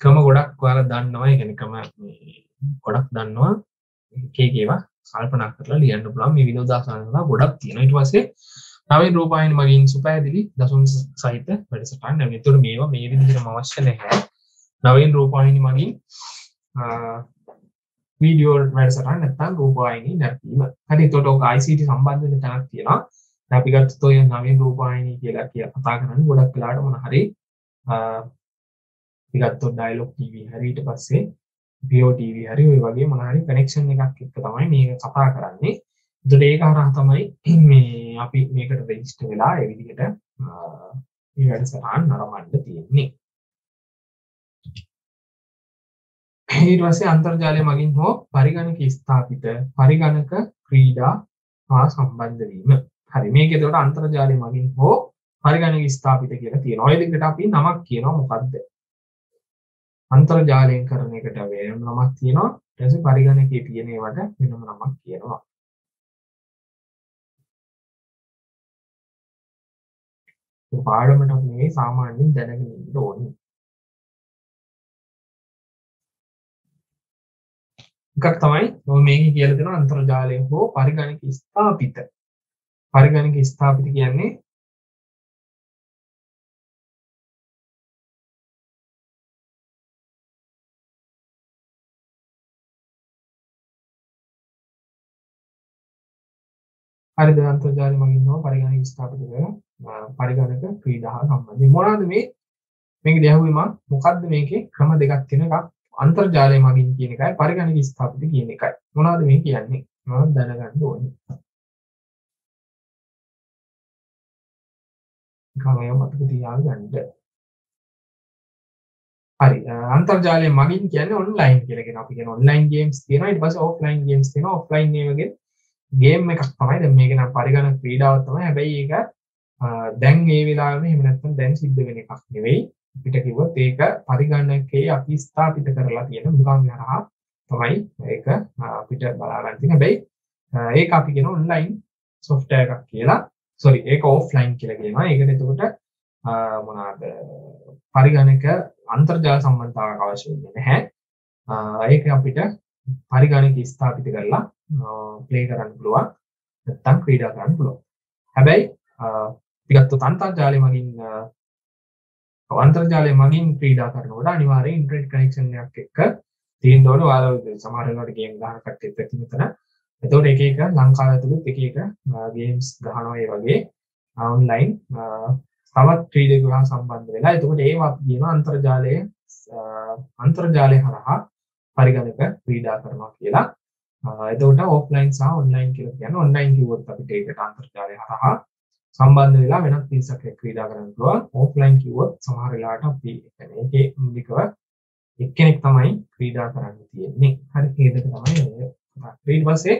A: ක්‍රම ගොඩක් ඔයාලා දන්නවා. ඒ ක්‍රම ගොඩක් දන්නවා. එකේකේවා කල්පනා කරලා ලියන්න පුළුවන්. මේ විනෝදාසනලා ගොඩක් තියෙනවා. ඊට පස්සේ නවීන් රූපයින් මගින් සුපෑදිලි දසුන් සහිත වැඩසටන් නැතුර මේවා මේ විදිහට අවශ්‍ය නැහැ. නවීන් රූපවාහිනි මගින් වීඩියෝ වැඩසටහන් නැත්නම් රූපවාහිනී නැතිවීම හරි එතකොට ඔක ICT සම්බන්ධ වෙන තැනක් තියෙනවා. අපි ගත්තොත් ඔය නවීන් රූපවාහිනී කියලා කිය කතා කරන්නේ ගොඩක් වෙලාට මොන හරි අපි ගත්තොත් ඩයලොග් ටීවී හරි ඊට පස්සේ PO ටීවී හරි ඔය වගේ මොන හරි කනෙක්ෂන් එකක් එක්ක තමයි මේක කතා කරන්නේ. එතකොට ඒක හරහා තමයි මේ අපි මේකට රෙජිස්ටර් වෙලා ඒ විදිහට මේ වැඩසටහන් නරඹන්න තියෙන්නේ. ඊට පස්සේ අන්තර්ජාලය මගින් හෝ පරිගණක ස්ථාපිත පරිගණක ක්‍රීඩා හා සම්බන්ධ වීම. හරි මේක එතකොට අන්තර්ජාලය මගින් හෝ පරිගණක ස්ථාපිත කියලා තියෙනවා. ඔය දෙකට අපි නමක් කියනවා මොකද්ද? අන්තර්ජාලයෙන් කරන එකට වෙනම නමක් තියෙනවා. ඊට පස්සේ පරිගණකයේ තියෙන ඒවට වෙනම නමක් කියනවා. පාඩමට මේ සාමාන්‍යයෙන් දැනගෙන ඉන්න එකක් තමයි මම මේක කියලා දෙනවා අන්තර්ජාලය හෝ පරිගණක ස්ථාපිත. පරිගණක ස්ථාපිත කියන්නේ හරිද අන්තර්ජාලය මගින් හෝ පරිගණක ස්ථාපිත කරන පරිගණක ක්‍රීඩා සම්බන්ධයෙන්. මොනවද මේ? මේක දැහුවේ මම මොකද්ද මේකේ ක්‍රම දෙකක් තියෙන එකක්. අන්තර්ජාලය මගින් කියන එකයි පරිගණක ස්ථාපිත කියන එකයි. මොනවද මේ කියන්නේ? මොනවද දැනගන්න ඕනේ. කමය මතක තියාගන්න. හරි. අන්තර්ජාලය මගින් කියන්නේ ඔන්ලයින් කියලා කියන. අපි කියන ඔන්ලයින් ගේම්ස් තියෙනවා. ඊට පස්සේ ඔෆ්ලයින් ගේම්ස් තියෙනවා. ඔෆ්ලයින් ඒ වගේ ගේම් එකක් තමයි. දැන් මේක නම් පරිගණක ක්‍රීඩාවක් තමයි. හැබැයි ඒක දැන් ඒ වෙලාවෙම එහෙම නැත්නම් දැන් සිද්ධ වෙන එකක් නෙවෙයි. අපිට කිව්වොත් ඒක පරිගණකයේ අපි ස්ථාපිත කරලා තියෙන මුගන් හරහා තමයි ඒක අපිට බලා ගන්න තියෙන්නේ හැබැයි ඒක අපි කියන ඔන්ලයින් සොෆ්ට්වෙයාර් එකක් කියලා. සෝරි ඒක ඔෆ්ලයින් කියලා කියනවා. ඒකට එතකොට මොනවාද? පරිගණක අන්තර්ජාල සම්බන්ධතාවයක් අවශ්‍ය වෙන්නේ නැහැ. ඒක අපිට පරිගණක ස්ථාපිත කරලා ප්ලේ කරන්න පුළුවන්. නැත්තම් ක්‍රීඩා කරන්න පුළුවන්. හැබැයි ටිකත් අන්තර්ජාලය මගින් අන්තර්ජාලය මගින් ක්‍රීඩා කරනකොට අනිවාර්යෙන් ඉන්ටර්නෙට් කනෙක්ෂන් එකක් එක්ක තියෙන්න ඕනේ. ඔයාලා සමහර වෙලාවට ගේම් ගහන කට්ටියත් එක්ක මෙතන. එතකොට එක එක ලංකාව ඇතුළත් එක එක ගේම්ස් ගහනවා ඒ වගේ ඔන්ලයින් තවත් ක්‍රීඩකු හා සම්බන්ධ වෙලා. එතකොට ඒවා කියන අන්තර්ජාලය අන්තර්ජාලය හරහා පරිගණක ක්‍රීඩා කරනවා කියලා. එතකොට ඕෆ්ලයින් සහ ඔන්ලයින් කියලා කියන්නේ ඔන්ලයින් කිව්වොත් අපිට ඒකට අන්තර්ජාලය හරහා සම්බන්ධ වෙලා වෙනත් පිරිසක් එක්ක ක්‍රීඩා කරන්න පුළුවන්. ඔෆ්ලයින් කිව්වොත් සමහර වෙලාවට අපි කියන්නේ ඒකේ මූලිකව එක්කෙනෙක් තමයි ක්‍රීඩා කරන්න තියෙන්නේ. හරි හේදක තමයි මේ ඊට පස්සේ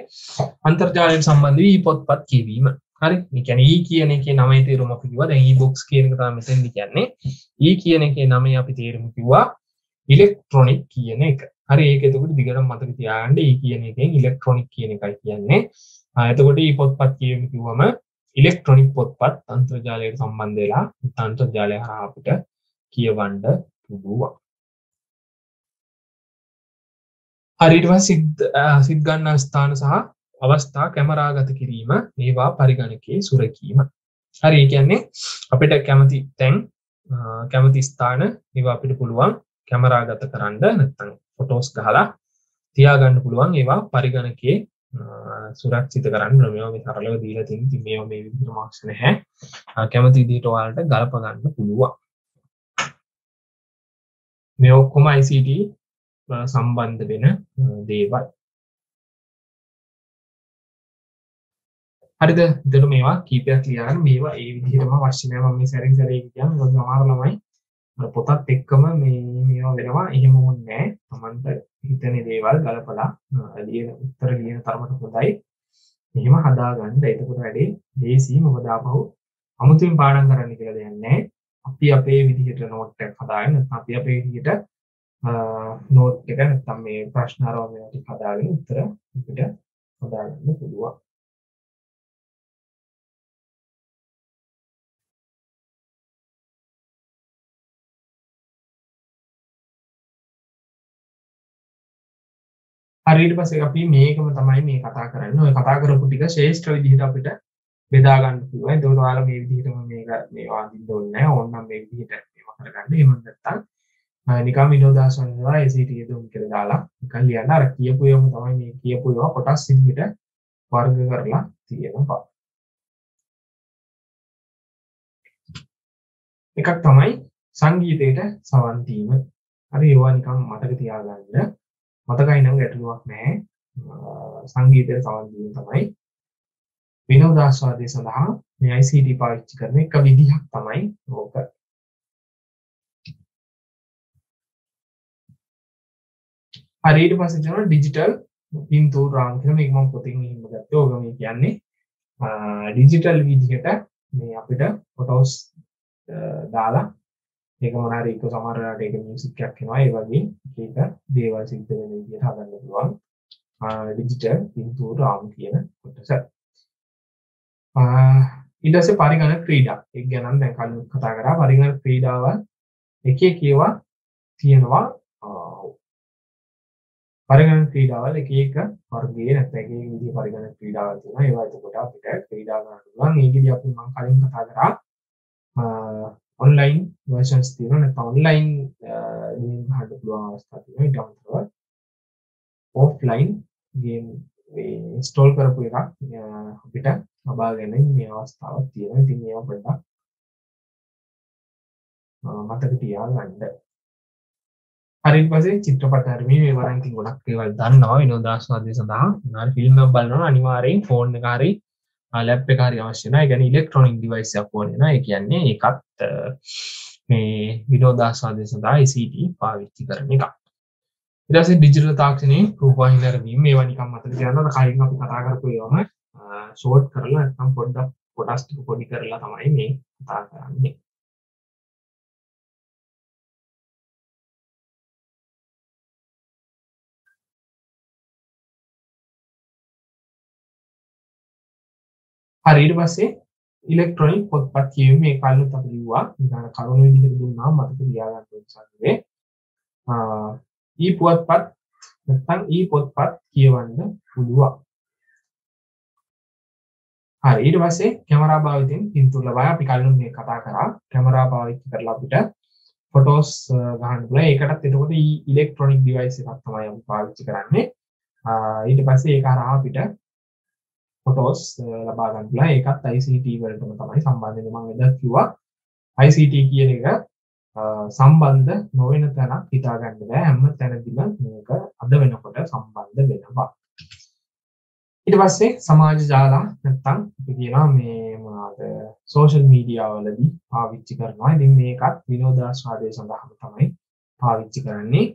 A: අන්තර්ජාලයෙන් සම්බන්ධ වී පොත්පත් කියවීම. හරි. මේ කියන්නේ ඊ කියන එකේ නමේ තේරුම අපි කිව්වා. දැන් e-books කියන එක තමයි මෙතෙන්දි කියන්නේ. ඊ කියන එකේ නමේ අපි තේරුම කිව්වා ඉලෙක්ට්‍රොනික කියන එක. හරි. ඒක එතකොට දිගටම මතක තියාගන්න ඊ කියන එකෙන් ඉලෙක්ට්‍රොනික කියන එකයි කියන්නේ. එතකොට e-පොත්පත් කියවීම කිව්වම ඉලෙක්ට්‍රොනික් පොත්පත් අන්තර්ජාලයට සම්බන්ධ වෙලා අන්තර්ජාලය හරහා අපිට කියවන්න පුළුවන්. හරිට සිද්ධ සිත් ගන්නා ස්ථාන සහ අවස්ථා කැමරාගත කිරීම ඒවා පරිගණකයේ සුරකීම. හරි කියන්නේ අපිට කැමති තැන් කැමති ස්ථාන ඒවා අපිට පුළුවන් කැමරාගත කරන්න නැත්තං ෆොටෝස් ගහලා තියාගන්න පුළුවන් ඒවා පරිගණකයේ සුරක්ෂිත කරන්න මෙම සරලව දීල තින් ති මේ මේ විදිර මක්ෂණ හැ කැමති දීට වාලට ගලප ගන්න පුළුවන්. මේ ඔක්කොම ICT සම්බන්ධ වෙන දේවල්. හරිද? දෙට මේවා කීපයක් ලියගන්න මේවා ඒ විදිහටම වශ්‍යනය මම මේ සැරින් සැරේ කියන්න සමහර ළමයි පොතත් එක්කම මේ මේවා වෙනවා. එහෙම ඕනේ තමන්ට හිතන දේවල් ගලපලා ලියන උත්තර ලියන තරමට හොඳයි. එහෙම හදාගන්න. එතකොට වැඩේ ලේසි මොකද ආපහු අමුතුවෙන් පාඩම් කරන්න කියලා දෙයක් නැහැ. අපි අපේ විදිහට නෝට් එකක් හදාගෙන අපි අපේ විදිහට නෝට් එක නැත්තම් මේ ප්‍රශ්න ආරෝහණය ටික හදාගෙන උත්තර අපිට හදාගන්න පුළුවන්. හරියට පස්සේ අපි මේකම තමයි මේ කතා කරන්නේ. ඔය කතා කරපු ටික ශ්‍රේෂ්ඨ විදිහට අපිට බෙදා ගන්න පුළුවන්. ඒකට ඔයාලා මේ විදිහටම මේක මේවා අඳින්න ඕනේ නැහැ. ඕනනම් මේ විදිහට මේවා කරගන්න. එහෙම නැත්නම් නිකම් විනෝදාසනවා ACT යදුම් කියලා දාලා නිකන් ලියන්න අර කියපු ඒවාම තමයි මේ කියපු ඒවා කොටස් විදිහට වර්ග කරලා තියෙනවා. එකක් තමයි සංගීතයට සවන් දීම. හරි ඒවා නිකන් මතක තියාගන්න. මතකයි නම් ගැටලුවක් නැහැ. සංගීතයට සවන් දීම තමයි විනෝදාස්වාදය සඳහා මේ ICT පාවිච්චි කරන එක විදිහක් තමයි ඕක. හරි ඊට පස්සේ තියෙනවා ඩිජිටල් පින්තූර රාම් කියලා මේක මම පොතින් මෙහෙම ගත්තේ. ඕක මේ කියන්නේ ඩිජිටල් විදිහට මේ අපිට ෆොටෝස් දාලා ඒක මොනාරි එක සමහර වෙලාවට ඒක මියුසික් එකක් එනවා ඒ වගේ එක එක දේවල් සිද්ධ වෙන විදිහට හදන්න පුළුවන් ඩිජිටල් පින්තූර රාම් කියන කොටස. ඊට පස්සේ පරිගණක ක්‍රීඩා. ඒක ගැන දැන් කලින් කතා කරා පරිගණක ක්‍රීඩාවල් එක එක ඒවා තියෙනවා පරිගණක ක්‍රීඩාවල් එක එක වර්ගයේ නැත්නම් එක එක විදිහේ පරිගණක ක්‍රීඩාවල් තියෙනවා. ඒවා එතකොට අපිට ක්‍රීඩා කරන්න පුළුවන්. මේකෙදි අපි මම කලින් කතා කරා ඔන්ලයින් වර්ෂන්ස් තියෙනවා. නැත්නම් ඔන්ලයින් ගේම් uh, ගහන්න පුළුවන් අවස්ථා තියෙනවා. ඊට අමතරව ඔෆ්ලයින් ගේම් ඉන්ස්ටෝල් කරපු එකක් uh, අපිට ලබා ගැනීම මේ අවස්ථාවක් තියෙනවා. ඉතින් ඒවා පොඩ්ඩක් uh, මතක තියාගන්න. හරි පසේ චිත්‍රපට අරමී මේ වරන් ඉතින් ගොඩක් ඒවල් දන්නවා විනෝදාස්වාදය සඳහා නාර ෆිල්ම් එකක් බලනවා අනිවාර්යෙන් ෆෝන් එක හරි ලැප් එක හරි අවශ්‍ය නැහැ. ඒ කියන්නේ ඉලෙක්ට්‍රොනික ඩිවයිස් එකක් ඕනේ නෑ. ඒ කියන්නේ ඒකත් මේ විනෝදාස්වාදය සඳහා ICT පාවිච්චි කරන එකක්. ඊට පස්සේ ඩිජිටල් තාක්ෂණයේ රූපවාහිනී අරවීම මේවා නිකන් මතක තියාගන්න කලින් අපි කතා කරපු ඒවාම ෂෝට් කරලා නැත්නම් පොඩ්ඩක් කොටස් ටික පොඩි කරලා තමයි මේ කතා කරන්නේ. හරි ඊට පස්සේ ඉලෙක්ට්‍රොනික පොත්පත් කියවීම මේ කලින් අපි ලිව්වා. නිකන් කරුණු විදිහට දුන්නා මතක තියාගන්න උත්සාහ කරේ ඊ පුවත්පත් නැත්නම් ඊ පොත්පත් කියවන්න පුළුවන්. හරි ඊට පස්සේ කැමරා භාවිතයෙන් පින්තූර ලබා අපි කලින් මේ කතා කරා. කැමරා භාවිත කරලා අපිට ෆොටෝස් ගහන්න පුල ඒකටත් එතකොට ඉලෙක්ට්‍රොනික් ඩිවයිස් එකක් තමයි අපි පාවිච්චි කරන්නේ. ඊට පස්සේ ඒ කරහා පිට ෆොටෝස් ලබාගන්න පුල ඒකත් ICT වලටම තමයි සම්බන්ධන මං වෙද කිව්වා. ICT කියන එක සම්බන්ධ නොවෙන තැනක් හිතාගන්න බෑ. හැම තැනදිම මේක අද වෙනකොට සම්බන්ධ වෙනවා. ඊට පස්සේ සමාජ ජාලා නැත්තම් අපි කියනවා මේ මොනවාද? සෝෂල් මීඩියා වලදී පාවිච්චි කරනවා. ඉතින් මේකත් විනෝදාස්වාදය සඳහාම තමයි පාවිච්චි කරන්නේ.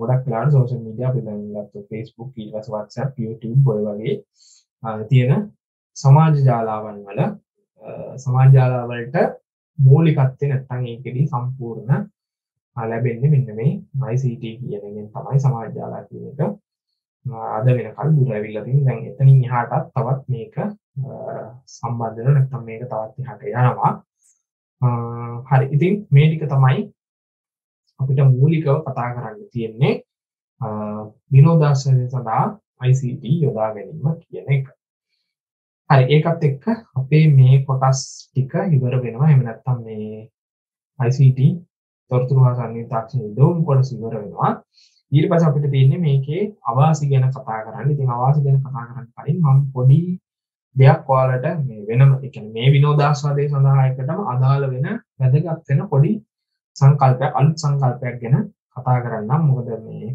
A: ගොඩක් වෙලාට සෝෂල් මීඩියා අපි දැන් ගත්තොත් Facebook ඊට පස්සේ WhatsApp YouTube ඔය වගේ තියෙන සමාජ ජාලාවන් වල සමාජ ජාලා වලට මූලිකත්වය නැත්තම් ඒකෙදි සම්පූර්ණ ලැබෙන්නේ මෙන්න මේ ICT කියන එකෙන් තමයි සමාජ ජාලා කියන එක. අද වෙනකල් දුර ඇවිල්ලා තියෙන. දැන් එතනින් එහාටත් තවත් මේක සම්බන්ධ වෙන නැත්නම් මේක තවත් එහාට යනවා. හරි. ඉතින් මේ ටික තමයි අපිට මූලිකව කතා කරන්න තියෙන්නේ. විනෝදාශ්‍රය සඳහා ICT යොදා ගැනීම කියන එක හරි ඒකත් එක්ක අපේ මේ කොටස් ටික ඉවර වෙනවා එහෙම නැත්නම් මේ ICT තොරතුරු හා සංවේදී තාක්ෂණ යොදවුම් කොටස ඉවර වෙනවා ඊට පස්සේ අපිට තියෙන්නේ මේකේ අවාසි ගැන කතා කරන්න. ඉතින් අවාසි ගැන කතා කරන්න කලින් මම පොඩි දෙයක් ඔයාලට මේ වෙනම ඒ කියන්නේ මේ විනෝදාස්වාදයේ සඳහා එකටම අදාළ වෙන වැදගත් වෙන පොඩි සංකල්පයක් අලුත් සංකල්පයක් ගැන කතා කරන්නම්. මොකද මේ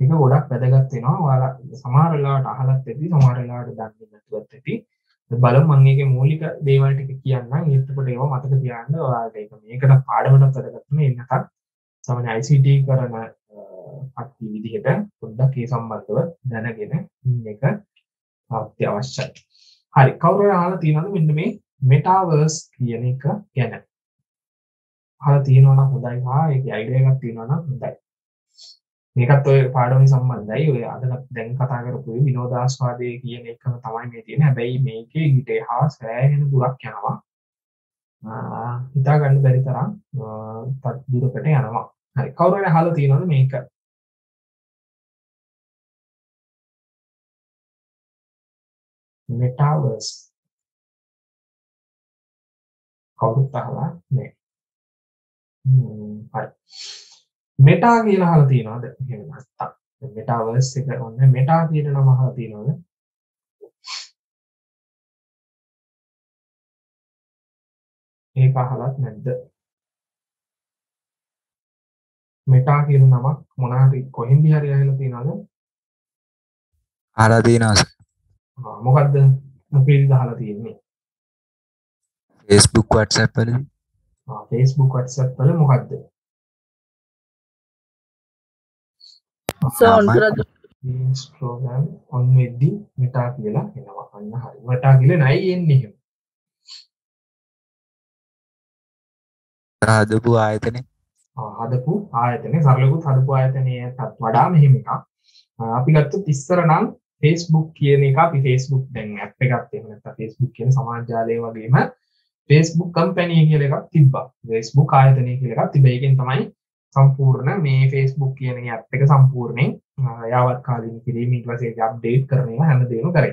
A: ඒක ගොඩක් වැදගත් වෙනවා. ඔයාලා සමහර වෙලාවට අහලත් ඇති, සමහර වෙලාවට දන්නේ නැතුවත් ඇති. බලමු මම මේකේ මූලික දේවල් ටික කියන්නම්. එතකොට ඒවා මතක තියාගන්න ඔයාලට ඒක මේකට පාඩමටත් වැදගත් වෙන එන්නකත් සමහර ICT කරන කට්ටිය විදිහට පොඩ්ඩක් ඒ සම්බන්ධව දැනගෙන ඉන්න එක අත්‍යවශ්‍යයි. හරි කවුරු හරි අහලා තියෙනවද මෙන්න මේ මෙටාවර්ස් කියන එක ගැන? අහලා තියෙනවා නම් හොඳයි හා ඒකේ අයිඩියා එකක් තියෙනවා නම් හොඳයි. මේකත් ඔය පාඩමේ සම්බන්ධයි. ඔය අද දැන් කතා කරපු විනෝදාස්වාදයේ කියන එකම තමයි මේ තියෙන්නේ. හැබැයි මේකේ ගිටේ හා සෑහෙන දුරක් යනවා. හිතා ගන්න බැරි තරම් තත් දුරකට යනවා. හරි කවුරු හරි අහලා තියෙනවද මේක? මෙටාවර්ස් කවුරුත් අහලා නැහැ. හරි. මෙටා කියලා අහලා තියෙනවද? නැත්නම් මෙටාවර්ස් එක ඔන්න මෙටා කියන නම අහලා තියෙනවද? ඒක අහලත් නැද්ද? මෙටා කියන නමක් මොනහරි කොහෙන්ද හරි ඇහිලා තියෙනවද?
D: අහලා තියෙනවා
A: මොකක්ද මොකේද අහලා තියෙන්නේ
D: වලදී
A: Facebook WhatsApp වල මොකක්ද
C: සෝන්තුරද
A: ඉන්ස්ට්‍රෝග්‍රෑම් ඔන් වෙද්දි මෙටා කියලා එනවා. අන්න හරි. මෙටා කියලා නයි එන්නේ
D: හදපු ආයතනේ
A: හදපු ආයතනේ සරලකුත් හදපු ආයතනයටත් වඩා මෙහෙම එකක්. අපි ගත්තොත් ඉස්සර නම් ෆේස්බුක් කියන එක අපි ෆේස්බුක් දැන් ඇප් එකක් එහෙම නැත්නම් ෆේස්බුක් කියන සමාජ ජාලය වගේම ෆේස්බුක් කම්පැනි කියලා එකක් තිබ්බා. ෆේස්බුක් ආයතනය කියලා එකක් තිබ්බා. ඒකෙන් තමයි සම්පූර්ණ මේ ෆේස්බුක් කියන ඇප් එක සම්පූර්ණයෙන් යාවත් කාලින් කිරීම ඊට පස්සේ ඒක අප්ඩේට් කරන ඒවා හැමදේම කරේ.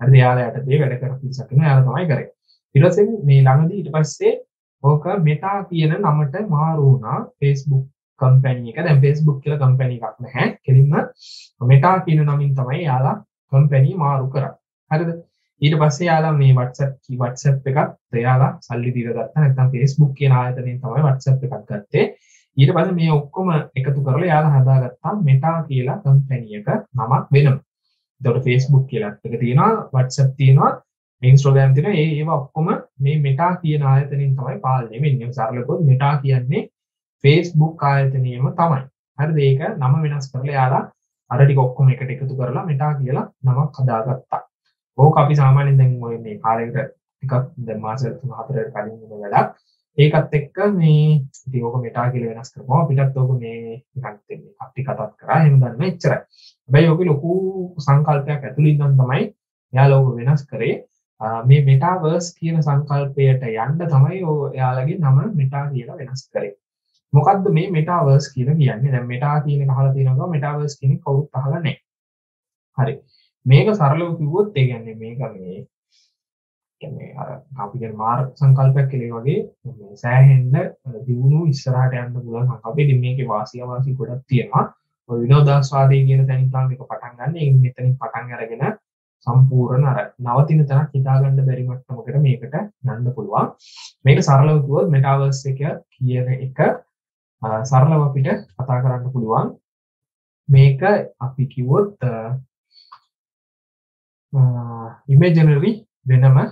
A: හරිද? එයාලා යටතේ වැඩ කරපු පිරිසක් ඉන්නවා එයාලා තමයි කරේ. ඊට පස්සේ මේ ළඟදී ඊට පස්සේ ඕක මෙටා කියන නමට මාරු වුණා ෆේස්බුක් කම්පැනි එක. දැන් Facebook කියලා කම්පැනි එකක් නැහැ. කෙලින්ම මෙටා කියන නමින් තමයි යාලා කම්පැනි මාරු කරා. හරිද? ඊට පස්සේ යාලා මේ WhatsApp WhatsApp එකත් එයාලා සල්ලි දීලා ගත්තා නැත්නම් Facebook කියන ආයතනයෙන් තමයි WhatsApp එකක් ගත්තේ. ඊට පස්සේ මේ ඔක්කොම එකතු කරලා යාලා හදාගත්තා මෙටා කියලා කම්පැනි එක නමක් වෙනම එතකොට Facebook කියලා එක තියෙනවා WhatsApp තියෙනවා ඉන්ස්ට්‍රෝග්‍රෑම් තියෙනවා. ඒ ඒවා ඔක්කොම මේ මෙටා කියන ආයතනයෙන් තමයි පාලනය වෙන්නේ. සරලව මෙටා කියන්නේ ෆේස්බුක් ආයතනයම තමයි. හරිද? ඒක නම වෙනස් කරලා යාලා අර ටික ඔක්කොම එකට එකතු කරලා මෙටා කියලා නමක් හදාගත්තා. ඕක අපි සාමාන්‍යයෙන් දැන් ඔය මේ කාලෙකට ටිකක් දැන් මාස 3-4කට කලින් ඉන්න වැඩක් ඒකත් එක්ක මේ ඉතින් ඕක මෙටා කියලා වෙනස් කරපුවා අපිටත් ඕක මේ නිකන් දෙන්නේ අපි කතාත් කරා. එහෙම දන්න එච්චරයි. හැබැයි ඕකේ ලොකු සංකල්පයක් ඇතුළින් නම් තමයි එයාලා ඕක වෙනස් කරේ. මේ මෙටාවර්ස් කියන සංකල්පයට යන්න තමයි එයාලගේ නම මෙටා කියලා වෙනස් කරේ. මොකක්ද මේ මෙටාවර්ස් කියලා කියන්නේ? දැන් මෙටා කියන එක අහලා තියෙනවා මෙටාවර්ස් කියන එක කවුරුත් අහලා නැහැ. හරි. මේක සරලව කිව්වොත් ඒ කියන්නේ මේක මේ කියන්නේ අර අපි කියන මාර් සංකල්පයක් කෙලේ වගේ මේ සෑහෙන්න දියුණු ඉස්සරහට යන්න පුළුවන් සංකල්පෙ ඉතින් මේකේ වාසිය වාසි ගොඩක් තියෙනවා ඔය විනෝදාස්වාදයේ කියන තැනින් තමයි මේක පටන් ගන්න. ඒ මෙතනින් පටන් අරගෙන සම්පූර්ණ අර නවතින තැනක් හිතාගන්න බැරි මට්ටමකට මේකට යන්න පුළුවන්. මේක සරලව කිව්වොත් මෙටාවර්ස් එක කියන එක අ, සරලව අපිට කතා කරන්න පුළුවන්. මේක අපි කිව්වොත් ඉමේජනරි වෙනම අ,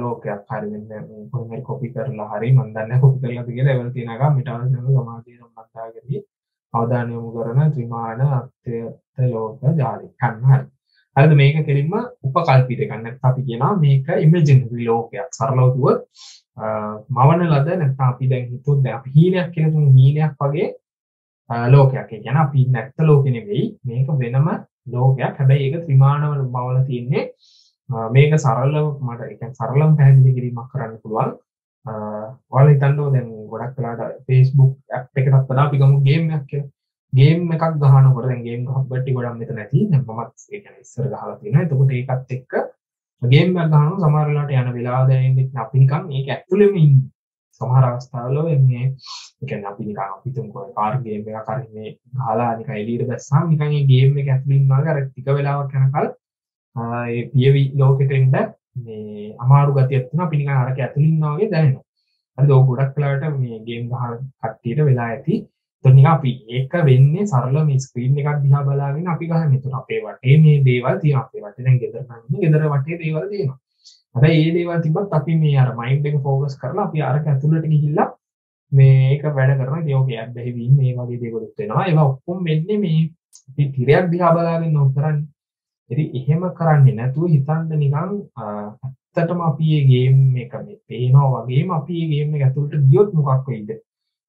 A: ලෝකයක් හරි වෙන්න කොහමරි කොපි කරලා හරි මන් දන්නේ කොපි කරලාද කියලා එවල තියෙනවා මෙටාවර්ස් එක සමාජීය සම්බන්ධතාවකදී අවධානය යොමු කරන ත්‍රිමාන අත්‍යත ලෝක ජාලය කන්න හරි. හරිද? මේක කෙලින්ම උපකල්පිත ගන්න අපි කියනවා මේක ඉමේජනරි ලෝකයක්. සරලව කිව්වොත් අ, මවන ලද නැත්නම් අපි දැන් හිතුවොත් දැන් අපි හීනයක් කියලා තුන් හීනයක් වගේ අ, ලෝකයක්. ඒ කියන්නේ අපි ඉන්න ඇත්ත ලෝකෙ නෙවෙයි මේක වෙනම ලෝකයක්. හැබැයි ඒක ත්‍රිමාණව බවල තියෙන්නේ අ, මේක සරලව මට ඒ කියන්නේ සරලව පැහැදිලි කිරීමක් කරන්න පුළුවන්. අ, ඔයාලා හිතන්නකෝ දැන් ගොඩක් වෙලාට Facebook ඇප් එකටත් වඩා අපි ගමු ගේම් එකක් කියලා. ගේම් එකක් ගහනකොට දැන් ගේම් ගහ බට්ටි ගොඩක් මෙතන නැති දැන් මමත් ඒ කියන්නේ ඉස්සර ගහලා තියෙනවා. එතකොට ඒකත් එක්ක ගේම් එකක් ගහනවා සමහර වෙලාවට යන වෙලාව දැනෙන්නේ අපි නිකන් ඒක ඇතුළෙම ඉන්නේ. සමහර අවස්ථාවල මේ ඒ කියන්නේ අපි නිකන් අපි තුමුකෝ කාර් ගේම් එකක් හරි මේ ගහලා නිකන් එළියට දැස්සාම නිකන් ඒ ගේම් එක ඇතුළේ ඉන්නවා වගේ අර ටික වෙලාවක් යනකල් ආ, ඒ පියවි ලෝකෙට එන්න මේ අමාරු ගතියක් තියෙනවා අපි නිකන් අරක ඇතුළේ ඉන්නවා වගේ දැනෙනවා හරිද ඔය ගොඩක් වෙලාවට මේ ගේම් ගහන කට්ටියට වෙලා ඇති එතකොට නිකන් අපි ඒක වෙන්නේ සරල මේ ස්ක්‍රීන් එකක් දිහා බලාගෙන අපි ගහන්නේ. එතකොට අපේ වටේ මේ දේවල් තියෙනවා. අපේ වටේ දැන් ගෙදර නම් ඉන්නේ ගෙදර වටේ දේවල් තියෙනවා. හැබැයි මේ දේවල් තිබ්බත් අපි මේ අර මයින්ඩ් එක ફોකස් කරලා අපි අරක ඇතුළට ගිහිල්ලා මේක වැඩ කරනවා. ඉතින් ඕකේ අබ්බැහි වීම මේ වගේ දේවලුත් වෙනවා. ඒවා ඔක්කොම වෙන්නේ මේ අපි තිරයක් දිහා බලාගෙන නෝ කරන්නේ. ඉතින් එහෙම කරන්නේ නැතුව හිතන්න නිකන් අ, ඇත්තටම අපි මේ ගේම් එක මේ පේනවා වගේම අපි මේ ගේම් එක ඇතුළට ගියොත් මොකක් වෙයිද?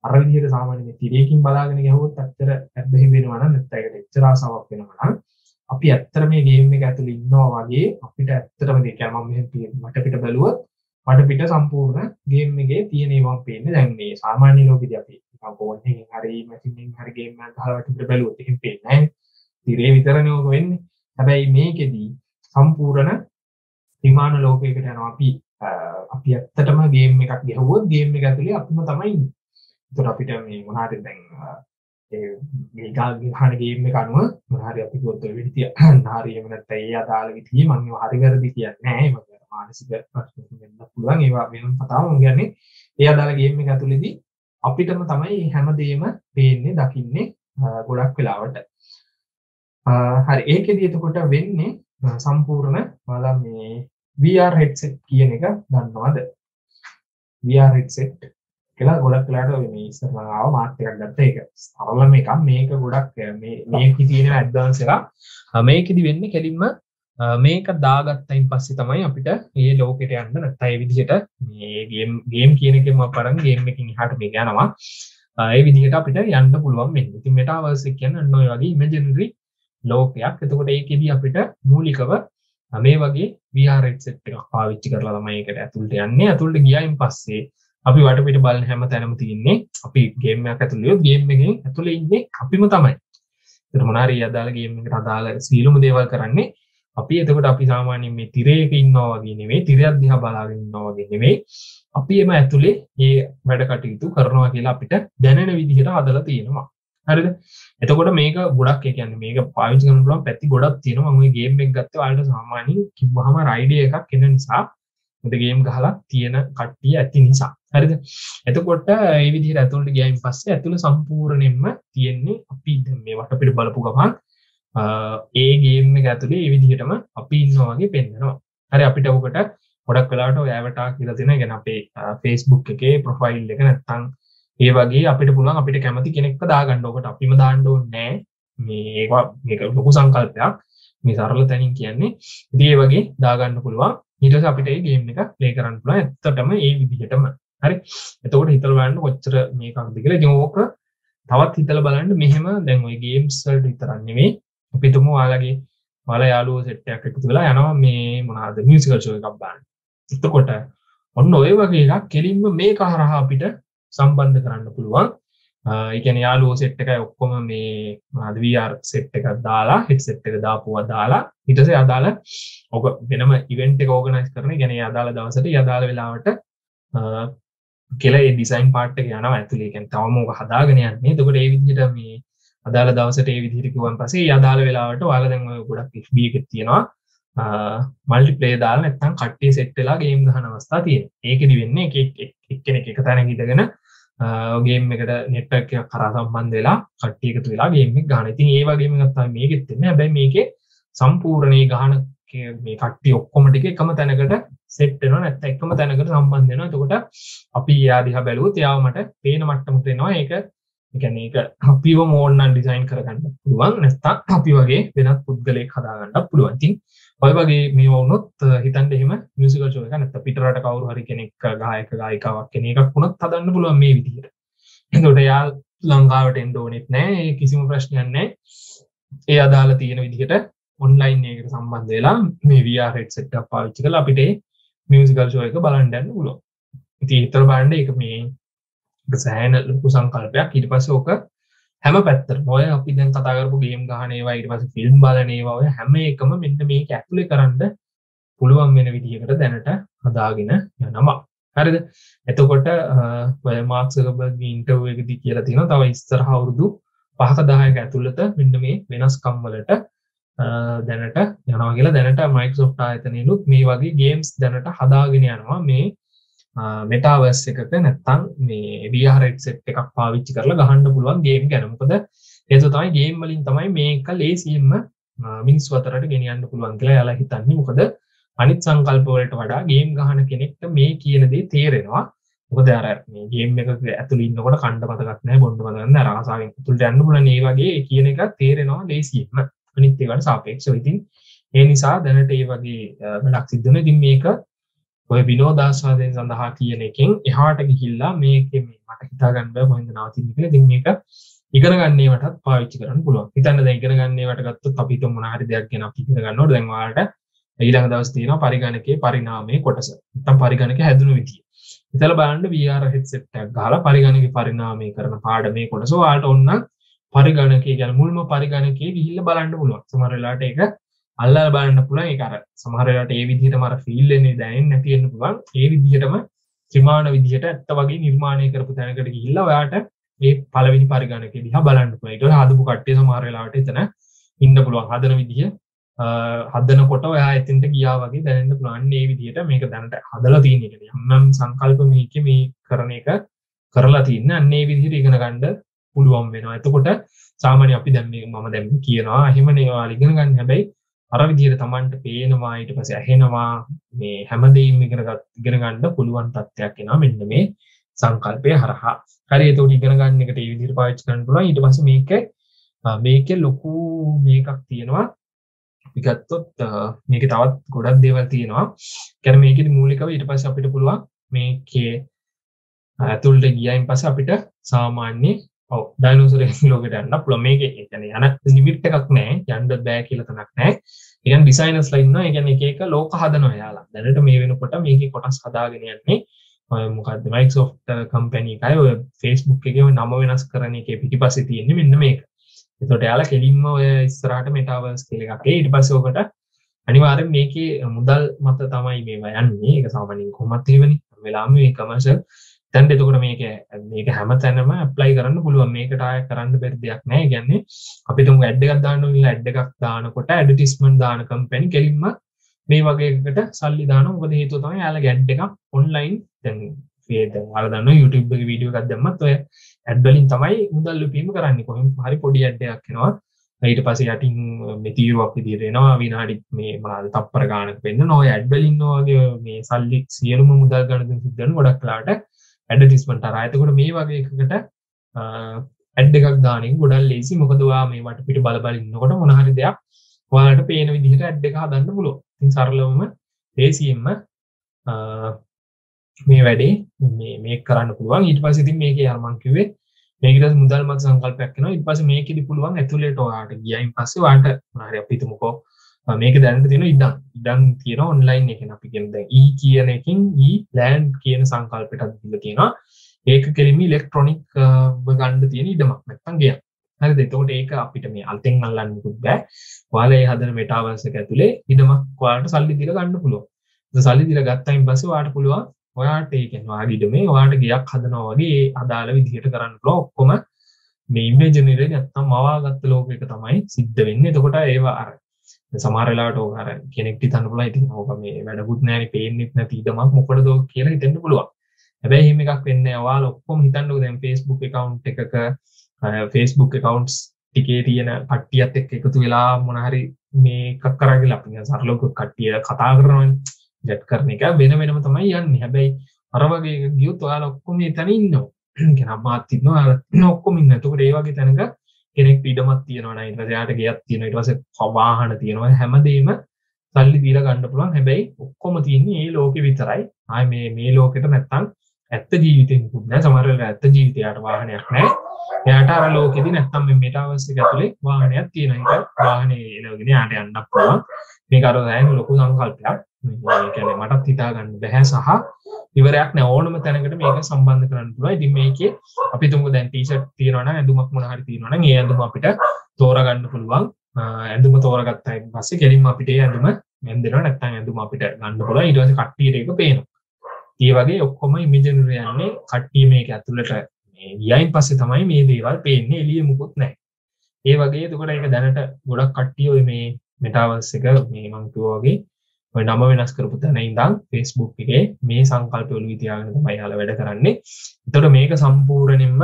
A: අර විදිහට සාමාන්‍ය මේ තිරයකින් බලාගෙන ගහුවොත් ඇත්තට ඇබ්බැහි වෙනවා නම් නැත්නම් ඒකට එච්චර ආසාවක් වෙනවා නම් අපි ඇත්තට මේ ගේම් එක ඇතුළේ ඉන්නවා වගේ අපිට ඇත්තටම මේ කියන්නේ මම මෙහෙම පේ- මට පිට බැලුවොත් මට පිට සම්පූර්ණ ගේම් එකේ තියෙන ඒවා පේන්නේ දැන් මේ සාමාන්‍ය ලෝකෙදී අපි නිකන් ෆෝන් එකකින් හරි මැෂින් එකකින් හරි ගේම් එකක් ගහලා පිට බැලුවොත් එහෙම පේන්නේ නැහැ තිරේ විතරනේ ඕක වෙන්නේ. හැබැයි මේකෙදී සම්පූර්ණ විමාන ලෝකයකට යනවා අපි අ, අපි ඇත්තටම ගේම් එකක් ගැහුවොත් ගේම් එක ඇතුලේ අපිම තමයි ඉන්නේ. එතකොට අපිට මේ මොනවාට දැන් අ, ඒ මේ ගා- ගහන ගේම් එක අනුව මොනවාරි අපි කිව්වොත් ඔය විදිහට තියන්න හරි එහෙම නැත්නම් ඒ අදාළ විදිහේ මම ඒවා හරි වැරදි කියන්නේ නැහැ. ඒක මානසික ප්‍රශ්න වෙන්න පුළුවන්. ඒවා වෙනම කතාව මම කියන්නේ ඒ අදාළ ගේම් එක ඇතුලේදී අපිටම තමයි හැමදේම පේන්නේ දකින්නේ අ, ගොඩක් වෙලාවට. අ, හරි ඒකෙදී එතකොට වෙන්නේ අ, සම්පූර්ණ ඔයාලා මේ VR headset කියන එක දන්නවද? VR headset කියලා ගොඩක් වෙලාට ඔය මේ ඉස්සර මම ආව මාත් එකක් ගත්ත ඒක. සරලම එකක් මේක ගොඩක් අ, මේ මේකේ තියෙන ඇඩ්වාන්ස් එකක්. අ, මේකෙදි වෙන්නේ කෙලින්ම අ, මේක දාගත්තයින් පස්සේ තමයි අපිට මේ ලෝකෙට යන්න නැත්නම් ඒ විදිහට මේ ගේම් ගේම් කියන එකෙන් අපරන් ගේම් එකකින් එහාට මේක යනවා. අ, ඒ විදිහට අපිට යන්න පුළුවන් වෙන්නේ. ඉතින් මෙටාවර්ස් එක කියන්නේ අන්න ඔය වගේ ඉමේජිනරි ලෝකයක්. එතකොට ඒකෙදි අපිට මූලිකව අ, මේ වගේ VR headset එකක් පාවිච්චි කරලා තමයි ඒකට ඇතුළට යන්නේ. ඇතුළට ගියායින් පස්සේ අපි වටපිට බලන හැම තැනම තියෙන්නේ අපි ගේම් එකක් ඇතුළේ ගේම් එකෙන් ඇතුළේ ඉන්නේ අපිම තමයි. ඒතර මොනාරි අදාළ ගේම් එකට අදාළ සීලුම දේවල් කරන්නේ අපි එතකොට අපි සාමාන්‍යයෙන් මේ තිරයක ඉන්නවා වගේ නෙවෙයි තිරයක් දිහා බලාගෙන ඉන්නවා වගේ නෙවෙයි අපි එම ඇතුලේ මේ වැඩ කටයුතු කරනවා කියලා අපිට දැනෙන විදිහට හදලා තියෙනවා හරිද? එතකොට මේක ගොඩක් එකන්න මේක පාවිච කනුලන් පැති ගොඩක් තියෙන මගේ ගේම් එක ගත්ත අයට සාමානී කිබ්බහම රයිඩිය එකක් කෙන නිසා. ගේම් ගහලා තියෙන කට්ටිය ඇති නිසා. හරිද? එතකොට ඒවිදි ඇතුළට ගෑම් පස්සේ ඇතුළ සම්පූර්ණයෙන්ම තියෙන්නේ අපි මේ වට පිට බලපු ගමන් ඒ ගේම් ඇතුළේ ඒවිදිහටම අපි ඉන්නවාගේ පෙන්න්නවා. හරි අපිට ඔකට ගොඩක් කලාට ඇවටා කියලා තින ගැන අපේ ෆෙස්බුක් එකේ ප්‍රොෆයිල් එක නැත්තං ඒ වගේ අපිට පුළුවන් අපිට කැමති කෙනෙක්ව දාගන්න. ඔකට අපිම දාන්න ඕනේ නැහැ. මේ ඒවා මේක ලොකු සංකල්පයක්. මේ සරල තැනින් කියන්නේ. ඉතින් ඒ වගේ දාගන්න පුළුවන්. ඊට පස්සේ අපිට මේ ගේම් එක ප්ලේ කරන්න පුළුවන්. ඇත්තටම ඒ විදිහටම. හරි. එතකොට හිතලා බලන්න කොච්චර මේකක්ද කියලා. ඉතින් ඕක තවත් හිතලා බලන්න මෙහෙම දැන් ওই ගේම්ස් වලට විතරක් නෙමෙයි අපි තුමු ඔයාලගේ ඔයාලා යාළුවෝ සෙට් එකක් එකතු වෙලා යනවා මේ මොනවාද මියුසිකල් ෂෝ එකක් බලන්න. එතකොට ඔන්න ඔය වගේ එකක් කෙලින්ම මේක හරහා අපිට සම්බන්ධ කරන්න පුළුවන්. එකන යාලුව සෙට් එක ඔක්කොම මේ මදවර් සෙට් එක දාලා හෙට සෙට් එක දාපුුව දාලා හිටස අදාල ඕක වෙනම ඉවෙන්ට එක ඕගනයිස් කරන ගැන අදාල දවසට යදාල වෙලාවට කෙල ඩිසයින් පාට් යන ඇතුලේකෙන් තවමෝක හදාගෙන යන්නේ. තකට ඒ විදිට මේ අදාල දවසට ඒ විදිරිකුවන් පසේ අදාල වෙලාවට වාල දැන් ගොඩක් FB එකක් තියෙනවා. මල්ටි පලේ දාල නැත්තම් කට්ටේ සෙට්ටලා ගේම් ගහන අවස්ථා තිය ඒකෙදි වෙන්න එක්කෙන එක තැන හිතගෙන ගේම් එකට නෙට්ක් කර සම්බන්ධ වෙලා කට්ටියකතු වෙලා ගේම ගාන ඉතින් ඒවාගේම ගත්තා මේකෙත්වෙන්න හැබැයි මේක සම්පූර්ණය ගාන මේ කට්ටි ඔක්කොමටික එකම තැනකට සෙට්ටන නැත්ත එකම තැනකට සම්බන්ධන තකොට අපි යාදිහ බැලූ තියාවමට පේන මට්ටමතෙනවා ඒක එකන එක අපිව මෝන්නන් ඩිසයින් කරගන්න පුළුවන්. නැස්තා අපි වගේ වෙනත් පුද්ගලෙක් හදාගන්න පුළුවන්තින් ඔය වගේ මේ වුණොත් හිතන් එහෙම මියසිකල් ෂෝ එක නැත්නම් පිටරට කවුරු හරි කෙනෙක් ගායක ගායිකාවක් කෙනෙක් වුණොත් හදන්න පුළුවන් මේ විදිහට. එතකොට යා ලංකාවට එන්න ඕනෙත් නැහැ කිසිම ප්‍රශ්නයක් නැහැ. ඒ අදාළ තියෙන විදිහට ඔන්ලයින් එකකට සම්බන්ධ වෙලා මේ VR headset එකක් පාවිච්චි කරලා අපිට මියසිකල් ෂෝ එක බලන්න යන්න පුළුවන්. ඉතින් හිතලා බලන්න ඒක මේ සෑහෙන ලොකු සංකල්පයක් ඊට පස්සේ ඕක හැම පැත්තර ඔය අපි දැන් කතාකරපු ගේම් ගහනේවා ඉට පස ෆිල්ම් බලනේවා ඔය හැම එකම මෙන්න මේ ඇතුලේ කරන්න පුළුවන් වෙන විදිහකට දැනට හදාගෙන යනවා. හරිද? එතකොට ඔය මාක්සකබ ඉන්ටව් එකදි කියලා තියෙන තව ඉස්තර හවුරුදු පහක දායක ඇතුළත මෙන්න මේ වෙනස්කම්වලට දැනට යනවා කියලා දැනට මයිකසෝෆ්ට ආයතනයනුත් මේ වගේ ගේම්ස් දැනට හදාගෙන යනවා. මේ මෙටාවස් එකක නැත්තං මේ විහරෙක් සෙට් එකක් පාවිච්චි කරලා ගහන්න පුළුවන් ගේම් ගැනමකද ඒතු තමයි ගේම් වලින් තමයි මේක ලේසියෙන්ම මිනිස් වතරට ගෙනියන්න පුළුවන් කියලා යාලා හිතන්නේ. මොකද අනිත් සංකල්පවලට වඩා ගේම් ගහන කෙනෙක්ට මේ කියන දේ තේරෙනවා. මොකද අර මේ ගේම් එක ඇතුළේ ඉන්නකොට කණ්ඩ මතකක් නැහැ බොන්න මතකක් නැහැ රාසාවෙන් උතුල්ට යන්න පුළුවන්. ඒ වගේ කියන එක තේරෙනවා ලේසියෙන්ම. අනිත් ඒවාට සාපේක්ෂව ඉතින් ඒ නිසා දැනට ඒ වගේ වැඩක් සිද්ධ වෙනවා. ඉතින් මේක ඔය විනෝදාස්වාදය සඳහා කියන එකෙන් එහාට ගිහිල්ලා මේක මේ මට හිතාගන්න හොඳ නවතින්න කියලා ඉතින් මේක ඉගෙන ගන්නේවටත් පාවිච්චි කරන්න පුළුවන්. හිතන්න දැන් ඉගෙන ගන්නේවට ගත්තොත් අපි හිතමු මොන හරි දෙයක් ගැන අපි ඉගෙන ගන්නකොට දැන් ඔයාලට ඊළඟ දවස් තියෙනවා පරිගණකයේ පරිණාමයේ කොටස. නැත්නම් පරිගණක හැදුණු විදිය. හිතලා බලන්න VR headset එකක් ගහලා පරිගණකයේ පරිණාමය කරන පාඩමේ කොටස ඔයාලට ඕන පරිගණකයේ ගැන මුල්ම පරිගණකයේ ගිහිල්ලා බලන්න පුළුවන්. සමහර වෙලාවට ඒක අල්ල බලන්න පුළන් එකර සමහරට ඒ විදිහට මර ෆිල්ලන්නේ දැනෙන් නැතියෙන්න්න පුළුවන්. ඒ විදිහටම ත්‍රමාණ විදිහට ඇත්ත වගේ නිර්මාණය කරපු තැනකට ගිල්ල ඔයාට ඒ පලවිනි පරිගණක දිහ බලන්න ට හදපු කට්ටේ සමාරලාට එතන ඉන්න පුළුවන්. හදන විදිහ හදන කොට ඔයා ඇතින්ට ගියා වගේ දැනන්න පුළන්නේ විදිහට මේක දැනට හදල තියන එක. හම්නම් සංකල්ප මේක මේ කරන එක කරලා තියන්න අන්නේ විදිහට ඉගෙන ගණ්ඩ පුළුවන් වෙනවා. එතකොට සාමානය අපි දැම්ම මම දැම් කියනවා. එහෙම නේවා ඉගෙන ගන්න. හැබැයි අර විදිහට තමන්ට පේනවා ඊට පස්සේ ඇහෙනවා මේ හැමදේම ඉගෙනගත් ඉගෙන ගන්න පුළුවන් තත්ත්වයක් එනවා මෙන්න මේ සංකල්පය හරහා. හරි එතකොට ඉගෙන ගන්න එකට ඒ විදිහට පාවිච්චි කරන්න පුළුවන්. ඊට පස්සේ මේක මේකේ ලොකු මේකක් තියෙනවා. අපි ගත්තොත් මේකේ තවත් ගොඩක් දේවල් තියෙනවා. කියන්නේ මේකේ මූලිකව ඊට පස්සේ අපිට පුළුවන් මේකේ ඇතුළට ගියයින් පස්සේ අපිට සාමාන්‍ය ඩයිනෝසර ලෝකට යන්න පුළ මේක එකන යන නිමිට් එකක් නෑ යන්ඩ බෑ කියලතනක් නෑ එයන් ඩිසයිනස් ලයින්න ගැන එක ලෝක හදන යාලා දැනට මේ වෙනකොට මේක කොටස් හදාගෙන යන්නේ මොකද මයික්සෝෆ්ට කම්පැනිකයි ඔය ෆෙස්බුක් එකම නම වෙනස් කරන එක පිටි පස තියෙන්නේ මෙන්න මේක. එතොට යාලා කෙලින්ම ඔය ඉස්සරට මෙටාවස් කෙල එකේ ඉට පසෝකට අනිවාරෙන් මේක මුදල් මත තමයි මේ යන්නේ. එක සාමනින් කොමත්තිවනි වෙලාම මේ කමර්ශල් තැන් එතකොට මේක මේක හැම තැනම ප්ලයි කරන්න පුළුවන්. මේකට ආය කරන්න බැරි දෙයක් නෑ. ගැන්නේ අපි තුම ඇඩ් එකක් දාන්න ඇඩ් එකක් දානකොට ඇඩටිස්මන් දාන කම්පැනි කෙලින්ම මේ වගේකට සල්ලි දාන මොකද හේතුව තමයි යාලා ගැඩ් එකක් ඔන්ලයින් දැන් ෆේද යාලා දන්න YouTube එකේ වීඩියෝ එකක් දැම්මත් ඔය ඇඩ් වලින් තමයි මුදල් ලුපීම කරන්නේ. කොහොම හරි පොඩි ඇඩ් එකක් එනවා. ඊට පස්සේ යටින් මෙතීරුවක් විදිහට එනවා. විනාඩි මේ මොනවාද තප්පර ගානක වෙන්න ඔය ඇඩ් වලින් වගේ මේ සල්ලි සියලුම මුදල් ගණන් සිද්ධ වෙන ගොඩක් වෙලාට ඇඩටිස්මට අරයතකොට මේ වගේ එකකට ඇඩ් එකක් දානින් ගොඩල් ලේසි මොකදවා මේ වට පිට බලබල ඉන්නකොට මොනහරි දෙයක් වාට පේන විදිහට ඇඩ් එක හදන්න පුලො තින් සරලවම ලේසියෙන්ම මේ වැඩේ මේ කරන්න පුළුවන්. ඊට පසිති මේක යර්මංකිවේ මේකට මුදල්මත් සංකල්පයක් න ඉ පස මේකෙදි පුළුවන් ඇතුලේට වාට ගියයින් පස්සේ වාට නහර අපිතුමකෝ මේක දැනට තියෙන ඉඩම්. ඉඩම් තියෙන ඔන්ලයින් එක අපි කියනද ඊ e කියන එකින් ඊ e ලෑන්් කියන සංකල්පටත් දිල තියෙනවා. ඒක කෙලිම ඉලෙක්ට්‍රොනික් ගණ්ඩ තියෙන ඉඩමක්. නැත්තන් ගිය හරි දෙතකොට ඒක අපිට මේ අල්තෙන් අල්ලන්නකුත් බෑ. වාලේ හදන මෙටාවර්සක ඇතුළේ ඉඩමක් වාට සල්ලි දිල ගන්න පුළුව සල්ලි දිල ගත්තයින් පස වාට පුළුවන් ඔයාට ඒකෙන් වාගිට මේ වාට ගයක් හදනවා වගේ අදාළ විදිහට කරන්න ලෝ ඔක්කොම මේ ඉමේජනරේ නැත්තම් මවාගත්ත ලෝකක තමයි සිද්ධ වෙන්න. එතකොට ඒවා අර සමාරලාට ඕකර කෙනෙක්ටි තන්නපුලා ඉතින් ඕක මේ වැඩකුත් නෑන පේනෙත් නැති ඉදමක් මොකටද කියලා හිතන්න පුළුවන්. හැබැයි හිම එකක් වෙන්න වා ඔක්කොම හිතන්නු දැන් ෆස්බුක් එකකවන්් එකක ෆස්බුක් එකකවන්ස් ටිකේ තියෙන පට්ටියත් එක් එකතු වෙලා මොනහරි මේ එකක් කරගල අපි සරලෝක කට්ටිය කතා කරනවන් ජැට් කරන එක වෙන වෙනම තමයි යන්න. හැබැයි අරවගේ ගියුත් ඔයාල ඔක්කොම තැන ඉන්නවා. කෙනම්මාත් තින්නවා නොක්කොම ඉන්න තුකට ඒවගේ තැනක කෙනෙක් ඉඩමත් තියෙනවා ඉටසයාට ගේත් තියෙන ඉටවස පවාහන තියෙනවා. හැමදීම සල්ලි දීල ගණඩ පුළුවන්. හැබැයි ඔක්කොම තියන්නේ ඒ ලෝක විතරයි. ආය මේ මේ ලෝකට නැත්තං ඇත්ත ජීවිතෙන් කුත්න සමරල ඇත්ත ජීවිතයට වාහනයක් නෑ. එයාට අර ලෝකෙදි නැත්තම් මෙටාවස්ස ඇතුළේ වාහනයක් තියෙන එක වාහනය එලගෙන යාට යන්නක් පුළුවන්. මේ කර දැන් ලොකු සංකල්පයක්. කැන මටත් හිතාගන්න බැහැ සහ ඉවරයක් නෑಓනම තැනකට මේක සම්බන්ධ කරන්න පුළුව ඉතින් මේකේ අපි තුම දැන් ටීෂට් තියෙනවන ඇඳුමක් මොනහරි තියෙනවන ඒ ඇඳුම අපිට තෝරගන්න පුළුවන්. ඇඳුම තෝරගත්තයි පස්සේ කෙලින්ම අපිට ඇඳුම ඇඳෙන නැත්තන් ඇඳුම අපිට ගන්න පුල ඉටස කට්ටියට එක පේනවා. ඒ වගේ ඔක්කොම ඉමිජනර යන්නේ කට්ටිය මේක ඇතුළට යයින් පස්සේ තමයි මේ දේවල් පේන්නේ. එලිය මුකුත් නෑ. ඒ වගේ තුකට එක දැනට ගොඩක් කට්ටියෝය මේ මෙටාවස් එක මේ මංතුවගේ නම වෙනස් කරපු තැන ඉඳම් ෆෙස්බුක් එකේ මේ සංකල්පවලු විතියාගෙන මයිහල වැඩ කරන්නේ. තොට මේක සම්පූර්ණයෙන්ම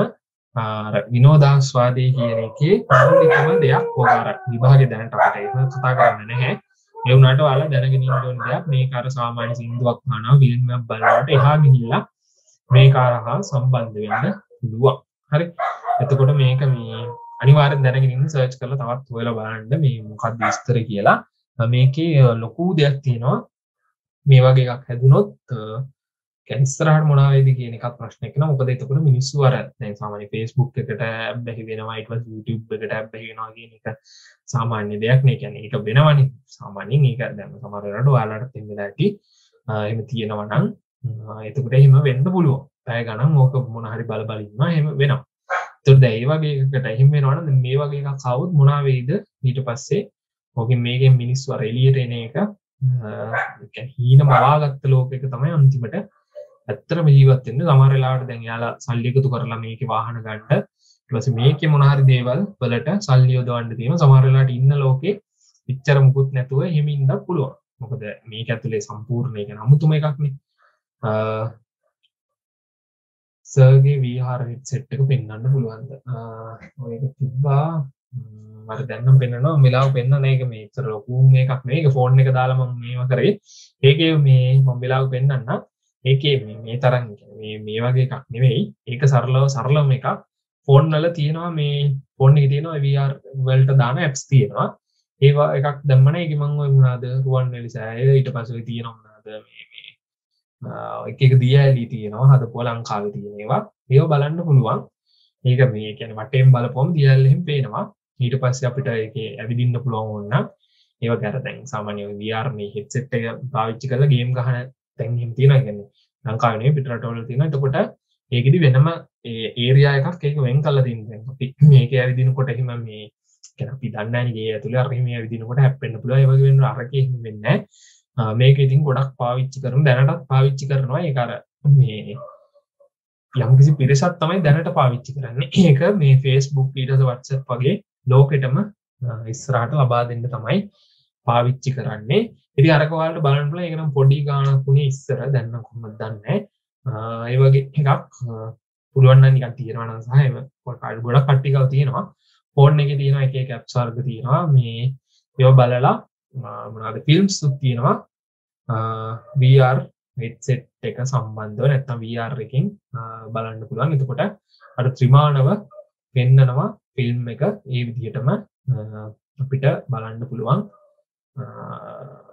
A: විනෝදාස්වාදය කියන එකේ පලිකම දෙයක් හෝර විභාග දැනට අපට කතා කරන්න නැහැ. එවුනට වාල දැනගෙන ොන් දෙයක්. මේ කර සාමාන්‍ය සිින්දුවක් හන විල්ම බලට එහා ගිහිල්ලා මේ කාරහා සම්බන්ධ වෙන්න පුළුවන්. හරි? එතකොට මේක මේ අනිවාර දැනගෙන සර්ච් කරල තවත් හොල බලන්ඩ මේ මොකක් විස්තර කියලා. මේකේ ලොකූ දෙයක් තියෙනවා. මේ වගේ එකක් හැදුනොත් කැනිස්තරහට මොනාවේද කියන එකක් ප්‍රශ්නයකන මොකද එතකට මිනිස්සු අර සාමාන ෆස්බුක් එකට බැහි වෙනවායිට YouTube එකට ඇබැහෙනවා කියන එක සාමාන්‍ය දෙයක් නේ. කැන එක වෙනවනි සාමානින් ඒක දැම සමරට වාලට පෙන්වෙලා ඇති. එම තියෙනවනං එතකට එහෙම වෙන්න පුළුව පැය ගනම් ඕක මොනහරි බල බලින්ම හෙම වෙනවා. තුර දැයිවගේකට එහෙම වෙනවන මේ වගේ එකක් කවුත් මොනාවේද ඊට පස්සේ ඕක මේකෙන් මිනිස්ව රෙලියට එන එක හීන මවාගත්ත ලෝක එක තමයි අන්තිමට ඇත්තරම ජීවත්වෙන්න සමරලාට දැන් යාලා සල්ලිකතු කරලා මේක වාහන ගණ්ඩ ලස මේක මොනහරි දේවල් වලට සල්ලියෝදවන්ඩ තියෙන සමරලාට ඉන්න ලෝකේ ඉච්චර මුකුත් නැතුව හෙමින්ද පුළුවන්. මොකද මේක ඇතුළේ සම්පූර්ණය එක නමුතුම එකක්නේ. සර්ගේ වීහාර සෙට්ටක පෙන්න්න පුළුවන්ද? ඔය තිබ්බා. මට දැන්නම් පෙන්න්නවා මෙලාව පෙන්න්න ඒක මේතර ලොකූ මේකක් මේක ෆෝන් එක දාලම මේම කරේ. ඒක මේ මොම්බෙලාව පෙන්න්න ඒක මේ තරන් මේ වගේ එකක් නෙවෙයි. ඒක සරලව සරලම එක ෆෝන්නල තියෙනවා මේ ෆෝන් එක තියෙනවා වර් වල්ට දාන ඇප්ස් තියෙනවා. ඒවා එකක් දම්මන. එක මං ඔය මුණාද රුවන් එලිසෑය ඊට පසල තියෙනවනාද මේ එක දිය ඇලී තියෙනවා. හද පො ලංකාව තියෙනවා ඒව. බලන්න පුළුවන්. ඒක මේ කියන වටෙන් බලපොම් දියල්ලෙහිම් පේනවා. ඊට පස්සේ අපිට එක ඇවිදින්න පුළුවන් ඔන්න ඒව ගැරතැන් සාමානය වියාර්මය හෙත්සෙට් එක පාවිච්චි කල ගේම් ගහන තැන්හිම් තියෙන ගැන්න ලංකාවනේ පිටරටවල තියෙන කොට ඒකෙදි වෙනම ඒරයා එකක් ඒක වෙන් කල්ල තින්න මේක ඇවිදිනකොට එහෙම මේ අපි දන්නගේ ඇතුළ අරහිම විදිනකොට හැපෙන්න්න පුල ඒවගෙන් අරක වෙන්න මේක ඉතින් ගොඩක් පාවිච්චි කරන දැනටත් පාවිච්චි කරනවා. ඒකර මේ යම්කිසි පිරිසත් තමයි දැනට පාවිච්චි කරන්න. ඒක මේ ෆේස්බුක් ඊටස වත්සත් වගේ ලෝකෙටම ඉස්සරාට ලබා දෙන්න තමයි පාවිච්චි කරන්නේ. ඉරි අරකවාලට බලන්ටල එකනම් පොඩි ගානකුණේ ඉස්සර. දැන්න? කොම දන්න ඒවගේ එකක් පුළුවන්න නිකක් තියෙනවන සහම පොටල් ගොඩක් කට්ටිකව තියෙනවා. ෆෝන් එක තියෙන එක කැප්සර්ග තියෙනවා. මේ යෝ බලලා මනාද ෆිල්ම්ස් තියෙනවා. VR වෙත්සෙට් එක සම්බන්ධව නැත්තම් VR එකින් බලන්න පුළුවන්. එතකොට අට ත්‍රිමාණව පෙන්නනවා ෆිල්ම් එක ඒ විදිහටම. අපිට බලන්න පුළුවන්.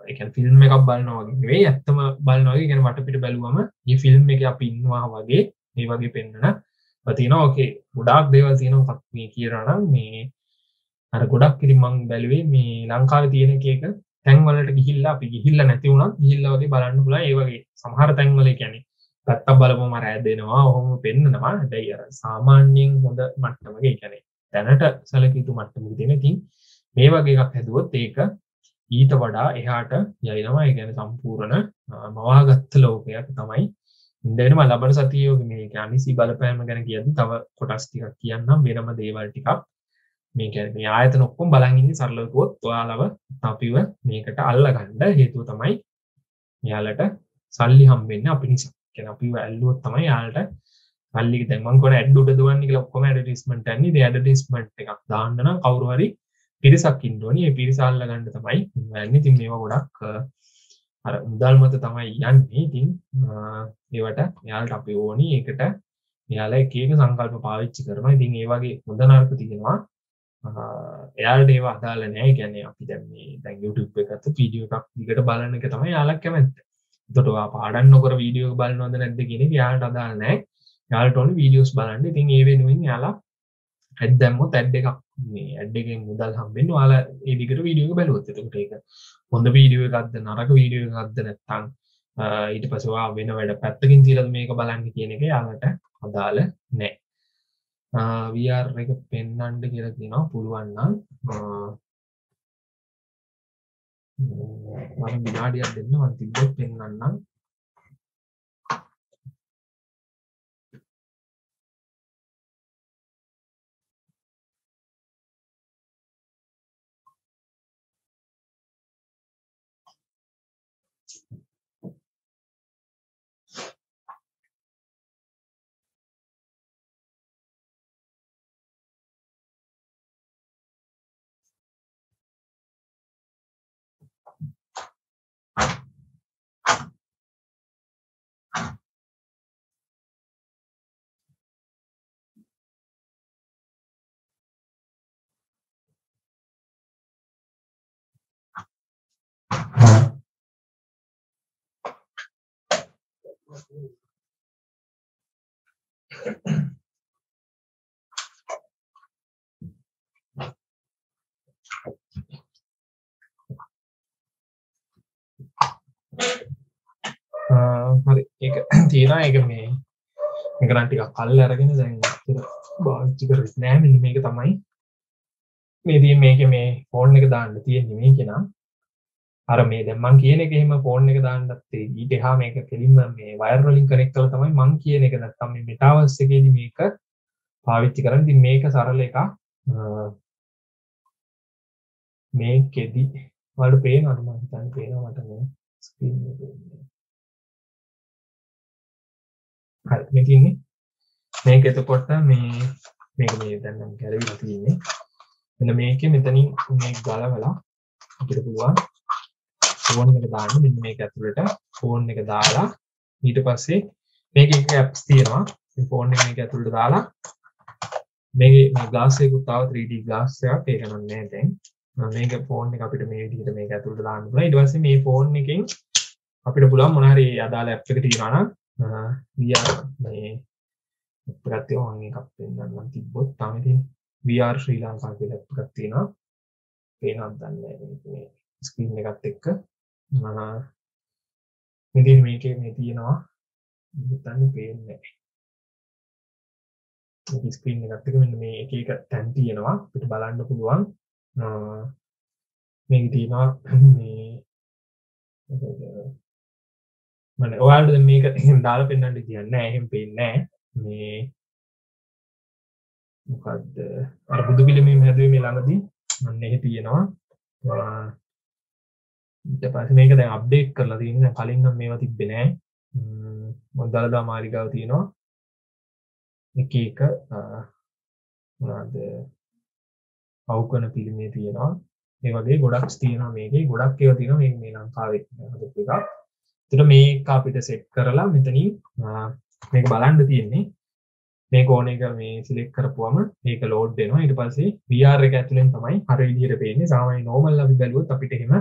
A: එක ෆිල්ම් එකක් බලන්නවාගේ ඇත්තම බලනවගේ ගැන වටපිට බැලුවම ඒ ෆිල්ම් එක අප ඉන්නවා වගේ ඒ වගේ පෙන්න්නන පතින ඕකේ ගොඩක් දේවල් තියෙන පත්මී කියරනම් මේ අර ගොඩක් කිරිමං බැලුවේ මේ ලංකාව තියෙන එක තැන්වලට ගිහිල්ලා අපි ගිහිල්ල නැතිවුණත් ගිහිල්ලවගේ බලන්න පුලා ඒවගේ සමහර තැන්වල කැනෙ පැත්ත බලපු මර ඇදෙනවා ඔහොම පෙන්න්නනවා හැබැයි අර සාමාන්‍යයෙන් හොඳ මට්ටමගේ කැනෙ තැනට සැලකීතු මට්ටම තියෙන තින් මේ වගේ එකක් හැදුවොත් ඒක ඊට වඩා එහාට යයිනවා. ගැන සම්පූර්ණ මවාගත්ත ලෝකයක් තමයි ඉදනම ලබන සතියෝග මේ අනිසි බලපෑම ගැන කියද තව කොටස් ටිකක් කියන්නම්. වෙනම දේවල් ටිකක්. මේ කැන ආයත නොක්කොම් බලගින්න සරලකුවොත් ඔයාලව අපිව මේකට අල්ල ගණ්ඩ හේතුව තමයි යාලට සල්ලි හම්බෙන්න්න අපි නිසා. කැන අපි ඇල්ලුවොත් තමයි යාලට සල්ලි තැමන් කොට ඇඩ්ඩුට දුවන්නේ ලොක්කොම ඩටිස්මට ඇන්නේ ඇඩටිස්මට් එකක් දාන්නන කවරුහරි පිරිසක් ඉන්ඩෝනි පිරිසල්ල ගණඩ තමයි වැන්නේ තින් මේවා ගොඩක් අර මුදල් මත තමයි යන්නේ. ඉතින් ඒවට යාලට අපි ඕනි එකට යාලා එකක සංකල්ප පාවිච්චි කරන ඉතින් ඒවාගේ මුද නර්ක තියෙනවා. එයාට ඒවා අදාල නෑ ගැන අපි දැන්නේ දැන් YouTube එකත් වීඩියෝ එකක් දිගට බලන්න එක තමයි යාලක් කැමැත්ත. තොටවා පාඩන් නොකර වීඩියෝ බලන්නවද නැද්ද කියෙන යාට අදාල නෑ. යාලට ඕන වීඩියෝස් බලන්න. ඉතින් ඒ වෙනුවෙන් යාලා ඇත්දැම්ම තැඩ් එකක් මේ ඇඩ්ඩගෙන් මුදල් හම්බෙන් වාල ඒදිකට වීඩියෝ බැලුවත්තකට එක හොඳ වීඩියෝ එකක්ද නරක වීඩියෝ එකක්ද නැත්තං ඊට පසවා වෙන වැඩ පැත්තකින් තිරද මේක බලන්න කියන එක යාලට අදාල නෑ. වර් එක පෙන්නන්ඩ කියල තිනවා පුළුවන්නම් මම විනාඩියක් දෙන්න වන්තිබ පෙන්න්නම් හරි. ඒක තියෙන එක මේ එකරන් ටික කල් අරගෙන දැන් භාවිච්චි කර නෑ. මෙන්න මේක තමයි. මේ තිය මේක මේ ෆෝන් එක දාන්න තියෙන මේ කෙනා. අර මේ දැම්මන් කියන එක එහෙම ෆෝන් එක දාන්නත්තේ ඊට එහා මේක කෙලින්ම මේ වයර්වලින් කනෙක් කළ තමයි මං කියන එක නැත්තම් මේ මෙටාවස් එකේදී මේක පාවිච්චි කරන්න. ඉතින් මේක සරල එකක් මේකෙදි වලට පේනවද මම හිතන්නේ? පේනවා මට මේ ස්ක්‍රීන් එක පේන්නේ. හරි මේ තියෙන්නේ. මේක එතකොට මේ මේක මේ දැන් නම් ගැලවිලා තියෙන්නේ. මෙන්න මේකේ මෙතනින් මේක ගලවලා අපිට පුළුවන් ෆෝන් එක දාන්න. මෙන්න මේක ඇතුළට ෆෝන් එක දාලා ඊට පස්සේ මේක එක ඇප්ස් තියෙනවා. ෆෝන් එක මේක ඇතුළට දාලා මේ ග්ලාස් එකකුත් ආව 3D ග්ලාස් එකක් ඒක නම් නෑ දැන් මේක ෆෝන් එක අපිට මේ විදිහට මේක ඇතුළට දාන්න පුළුවන්. ඊට පස්සේ මේ ෆෝන් එකෙන් අපිට පුළුවන් මොන හරි අදාළ ඇප් එක තියෙනවා නම් VR මේ ප්‍රත්‍යය මම එකක් පෙන්නන්නම් තිබ්බොත් තමයි තියෙන්නේ VR ශ්‍රී ලංකා කියලා එකක් තියෙනවා. පේනවද දන්නේ මේ ස්ක්‍රීන් එකත් එක්ක. ඉතින් මේකේ මේ තියෙනවා. හිතන්නේ පේන්නේ නැහැ. ස්ක්‍රීන් එකත් එක්ක මෙන්න මේ එක එක තැන් තියෙනවා. අපිට බලන්න පුළුවන්. මේක තියෙනවා මේ මන ඔයාලට මේක දාලා පෙන්වන්න කියන්නේ එහෙම පේන්නේ මේ මොකක්ද අර බුදු පිළිමේ හැදුවේ මේ ළඟදී. අන්න ඒක තියෙනවා. ඊට පස්සේ මේක දැන් අප්ඩේට් කරලා තියෙනවා කලින් නම් මේවා තිබ්බේ නෑ. මොකද දලදා මාලිගාව තියෙනවා. එක එක මොනවද? පවුකන පිළිමේ තියෙනවා. ඒ වගේ ගොඩක් තියෙනවා මේකේ. ගොඩක් ඒවා තියෙනවා මේ මේ ලංකාවේ හදපු එකක්. එතකොට මේක අපිට සෙට් කරලා මෙතනින් මේක බලන්න තියෙන්නේ. මේ ඕන එක මේ සිලෙක්ට් කරපුවම මේක ලෝඩ් වෙනවා. ඊට පස්සේ VR එක ඇතුලෙන් තමයි හරිය විදිහට පේන්නේ. සාමාන්‍ය නෝමල් අපි බැලුවොත් අපිට එහෙම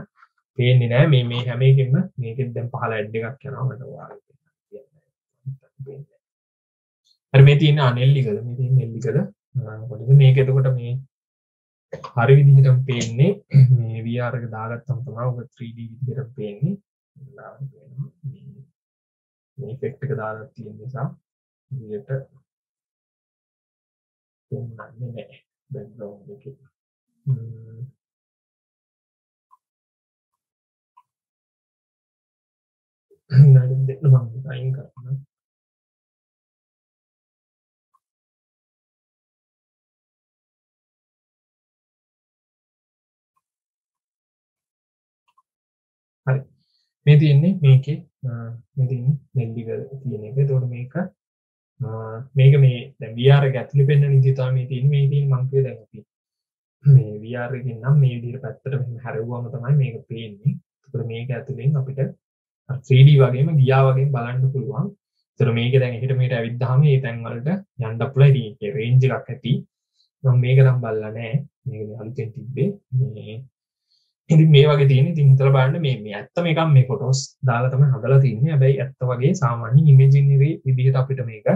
A: පේන්නේ නැහැ මේ මේ හැම එකෙම මේකෙන් දැන් පහළ ඇඩ් එකක් යනවා. මට ඔයාලට කියන්න හරි මේ තියෙන අනෙල්ලිකද මේ තියෙන එල්ලිකද මොකද මේක එතකොට මේ හරි විදිහටම පේන්නේ. මේ VR එක දාගත්තම තමයි ඔක 3D විදිහට පේන්නේ. මේ ෆෙක්ට් එක දාලා තියෙන නිසා විදියට පෙන්වන්නේ නැහැ බෑග්‍රවුන්ඩ් එකේ ම්ම්. විනාඩි දෙක මම අයින් කරනවා මේ තියෙන්නේ මේකේ මේ තියෙන්නේ නෙල්ලිවල තියෙන එක. එතකොට මේක අ, මේක මේ දැන් VR එක ඇතුලේ පෙන්වන විදිහ තමයි මේ තියෙන්නේ. මේ තියෙන්නේ මං කිව්වේ දැන් අපි මේ VR එකකින් නම් මේ විදිහට පැත්තට මෙහෙම හැරෙව්වම තමයි මේක පේන්නේ. එතකොට මේක ඇතුලෙන් අපිට අර 3D වගේම ගියා වගේම බලන්න පුළුවන්. එතකොට මේක දැන් එහිට මෙහෙට ඇවිද්දාම මේ තැන් වලට යන්න පුළුවන්. ඉතින් ඒකේ රේන්ජ් එකක් ඇති. මම මේක නම් බලලා නැහැ. මේක මේ අලුතෙන් තිබ්බේ. මේ ඉතින් මේ වගේ තියෙන ඉතින් හිතලා බලන්න මේ මේ ඇත්ත මේක මේ ෆොටෝස් දාලා තමයි හදලා තින්නේ. හැබැයි ඇත්ත වගේ සාමාන්‍ය ඉමේජිනරි විදිහට අපිට මේක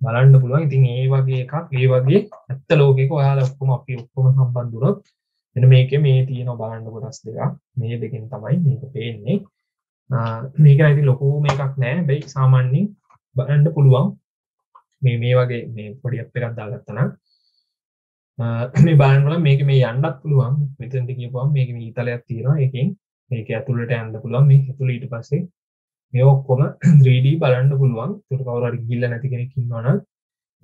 A: බලන්න පුළුවන්. ඉතින් ඒ වගේ එකක් ඒ වගේ ඇත්ත ලෝකයක ඔයාලා ඔක්කොම අපි ඔක්කොම සම්බන්ධ වුණොත් මෙන්න මේකේ මේ තියෙන බලන්න කොටස් දෙකක්. මේ දෙකෙන් තමයි මේක පේන්නේ. ආ, මේක ඉතින් ලොකු මේකක් නෑ. හැබැයි සාමාන්‍යයෙන් බලන්න පුළුවන්. මේ මේ වගේ මේ පොඩි ඇප් එකක් දාගත්තා නම්. මේ බලන්නල මේක මේ යන්නත් පුළුවන්. මෙතන්ට කියපුම් මේක මේ ඊතලයක් තියෙනවා. එකෙන් මේක ඇතුළට යන්න පුළුවන්. මේ ඇතුළ ඊට පස්සේ මේ ඔක්කොම 3D බලන්න පුළුවන්. තුට කවුරට ගිල්ල නැති කෙනෙක් ඉන්නවන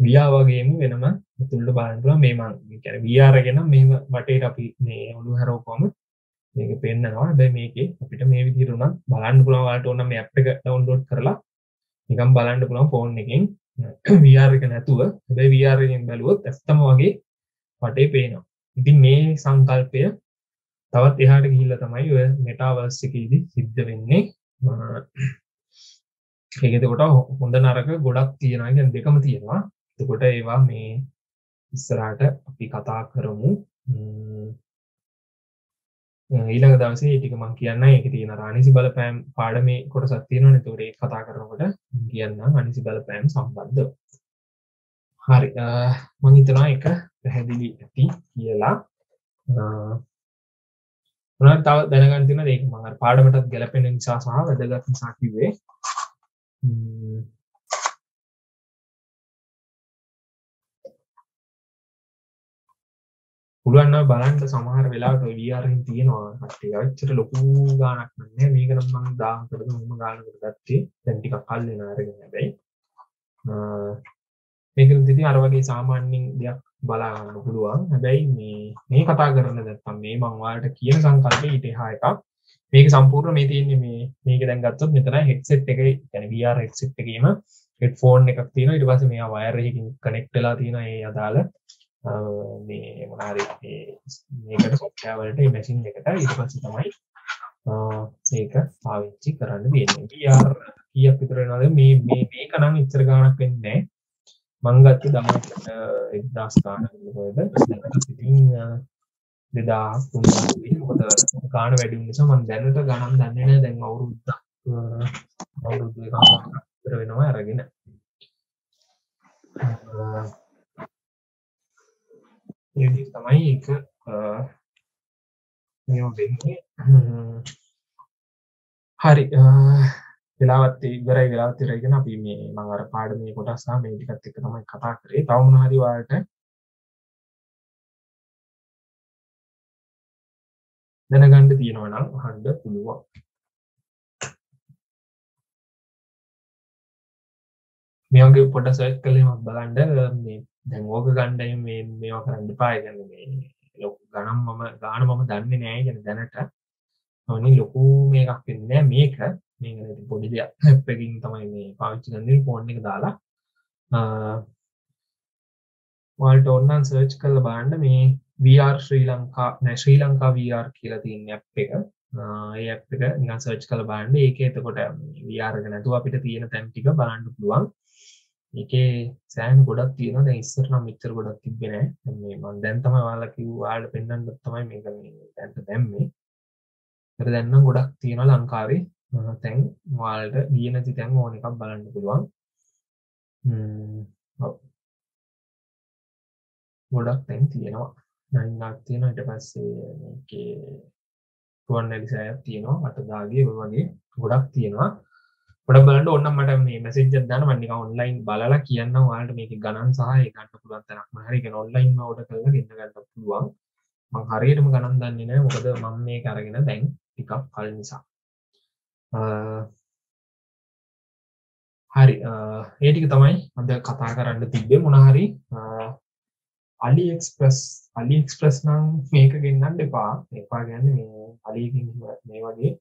A: වියා වගේම වෙනම ඇතුළට බලන්න පුළුවන්. මේ මං කියන්නේ VR ගෙන මෙහෙම වටේට අපි මේ ඔළුව හැරවපුවම මේක පෙන්නනවා. හැබැයි මේකේ අපිට මේ විදිහට උනත් බලන්න පුළුවන් ඔයාලට ඕන මේ ඇප් එක ඩවුන්ලෝඩ් කරලා නිකන් බලන්න පුළුවන් ෆෝන් එකෙන්. VR එක නැතුව. හැබැයි VR එකෙන් බැලුවොත් ඇත්තම වගේ වටේ පේනවා. ඉතින් මේ සංකල්පය තවත් එහාට ගිහිල්ල තමයි ඔය මෙටාවර්ස් එකේදී සිද්ධ වෙන්නේ. ඒකතකොට හොඳ නරක ගොඩක් තියෙනවා. ගැන දෙකම තියෙනවා. එතකොට ඒවා මේ ඉස්සරාට අපි කතා කරමු. ඊළඟ දවසේ ටික මං කියන්න එක තියෙන අනිසි බලපෑම් පාඩමේ කොට සත්තියන නතුරේ කතා කරනකොට කියන්න අනිසි බලපෑම් සම්බන්ධ හරි. මං හිතනා එක පැහැදිලි ඇති කියලා. උනත් තව දැනගන්න තියෙන දෙයක් මම අර පාඩමටත් ගැලපෙන නිසා සහ වැදගත් නිසා පුළුවන් බලන්ට සමහර වෙලාට වියාරහි තියෙනවා. ටේ අච්චර ලොකු ගානක් න්න මේකනම් මං දාකරද උම ගානකට ගත්තේ. දැන්ටි කල් නාරගෙන හැබැයි. මේක තිති අරවගේ සාමාන්‍යින් දෙයක් බලාගන්න පුළුවන්. හැබැයි මේ මේ කතා කරන්න දැත්තම් මේ මංවාට කියන සංකල්පය ඉටහා එකක්. මේක සම්පූර්ණ මේ තියන්නේ මේ මේක දැන්ගත්තුත් මෙතන හෙක්සෙට් එක ැන වියර් හෙක්සෙට් එකීම ෆෝන් එකක් තියෙන ඉටවස මේ වයරහකින් කනෙක්ටලා තියෙන ඒ අදාළ. මේ මොනාරි මේකට සොෆ්ට්වෙයාර් වලට මේ මැෂින් එකට ඊට පස්සේ තමයි මේක පාවිච්චි කරන්න දෙන්නේ VR කීයක් විතර වෙනවද? මේ මේ මේක නම් ඉච්චර ගාණක් වෙන්නේ නැහැ. මං ගත්තේ දහයට එක්දස් ගානකොද ඉතින් දෙදා තුන්ද ගාන වැඩි නිසා මන් දැනට ගණන් දන්නේ නැහැ. දැන් අවුරුද්දක් අවුරුදු එකක් විතර වෙනවා අරගෙන. ඒ තමයි ඒක මෙහෙම වෙන්නේ හරි වෙලාවත් ඉවරයි වෙලාවත් ඉවරයිගෙන අපි මේ මම අර පාඩමේ කොටස් සහ මේ ටිකත් එක්ක තමයි කතා කරේ. තව මොන හරි ඔයාලට දැනගන්න තියෙනවා නම් අහන්න පුළුවන්. මේ වගේ පොඩ්ඩක් සර්ච් කරලා මම බලන්න මේ දැන් ඕක ගන්නයි මේ මේවා කරන්න එපා. කියන්නේ මේ ලොකු ගණන් මම ගාන මම දන්නේ නැහැ කියන දැනට. ඔනි ලොකු මේකක් වෙන්නේ මේක මේක පොඩි දෙයක්. ඇප් එකකින් තමයි මේ පාවිච්චි කරන්නේ ෆෝන් එක දාලා. ඔයාලට ඕනනම් සර්ච් කරලා බලන්න මේ VR ශ්‍රී ලංකා නෑ ශ්‍රී ලංකා VR කියලා තියෙන ඇප් එක. ඒ ඇප් එක නිකන් සර්ච් කරලා බලන්න. ඒකේ එතකොට VR එක නැතුව අපිට තියෙන තැන් ටික බලන්න පුළුවන්. ඒකේ සෑහෙන ගොඩක් තියෙනවා. දැන් ඉස්සර නම් මෙච්චර ගොඩක් තිබ්බේ නෑ. දැන් මේ මම දැන් තමයි ඔයාලා කිව්වා ඔයාලට පෙන්වන්න තමයි මේක මේ දැන්ට දැම්මේ. ඒතර දැන් නම් ගොඩක් තියෙනවා ලංකාවේ. තැන් වාල්ට ගිය නැති තැන් ඕන එකක් බලන්න පුළුවන්. ගොඩක් තැන් තියෙනවා. නයින්නක් තියෙන ඊට පස්සේ මේකේ රුවන් නැලිසෑයක් තියෙනවා. අටදාගේ වගේ ගොඩක් තියෙනවා. පොඩ බලට ඔන්න මට මේ මැසිජ් දන්න. මනික ඔන්ලයින් බලලා කියන්න වාට මේක ගණන් සහ ගන්න පුළුවන් තනක් හරික ඔන්ලයින් ෝඩ කරල ගන්න ගන්න පුළුවන්. මං හරියටම ගණන් දන්නේ නෑ මොකද මම මේ කරගෙන දැන් ටිකක් කල් නිසා. හරි. ඒටික තමයි අද කතා කරන්න තිබ්බේ. මොනහරි අලි එක්ස්ප්‍රස් අලි එක්ස්ප්‍රස් නම් මේක ගෙන්න්නන්න එපා. එපා ගැන්න මේ අලිකින් මේ වගේ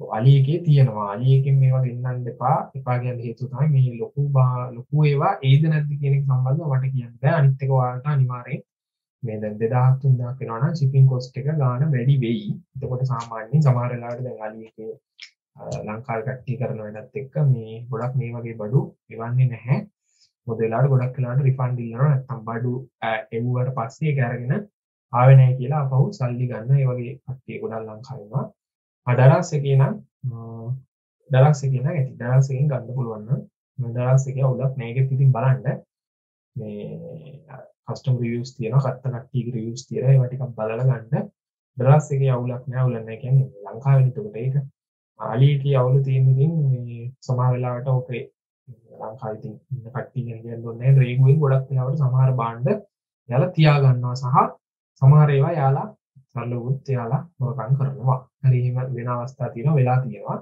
A: අලියගේ තියෙනවා. අලියකින් මේවා ගෙන්න්න එපා. එපා ගැන්න හේතු තමයි මේ ලොකු බා ලොකු ඒවා ඒද නැති කෙනෙක් සම්බන්ධ මට කියන්න අනිත්තක වාට අනිවාරයෙන් මේ දැන් දෙදහක් තුන්දක් වෙනවා චිපින් කොස්ට් එක ගාන වැඩි වෙයි. එතකොට සාමාන්‍යයෙන් සමහරලාට දැන් අලියක ලංකාව කට්ටි කරන වැඩත් එක්ක මේ ගොඩක් මේ වගේ බඩු එවන්නේ නැහැ. මොදලාට ගොඩක් කලාට රිෆන්ඩ ඉල්ලන නැත්තම් බඩු එව්වට පස්සේ කෑරගෙන ආවෙනෑ කියලා අපහු සල්ලි ගන්න ඒ වගේ කට්ටිය ගොඩල් ලංකාවෙනවා අඩරස් එක නම් දරක්ස කියන ඇති. දරසකින් ගන්න පුළුවන්න දරස් එක ඔලක් නෑග ඉතින් බලන්න. මේ කස්ටම් රියස් තියෙන කත්ත කට්ටි රියස් තියර වටික බලල ගන්න. දරස් එක අවුලක් නෑ උලන්න එකැන ලංකාවනිතකට ඒක. ආලියක අවුලු තියෙනකින් සමා වෙලාට ඕකේ ලංකායිති කට්ටි ගන්න රේගුවෙන් ගොඩක් වෙලාවට සමහර බාණ්ඩ යල තියාගන්නවා සහ සමහරේවා යාලා සල්ලකුත් යාලා මොකන් කරනවා. හරිම වෙන අවස්ථා තියෙන වෙලා තියෙනවා.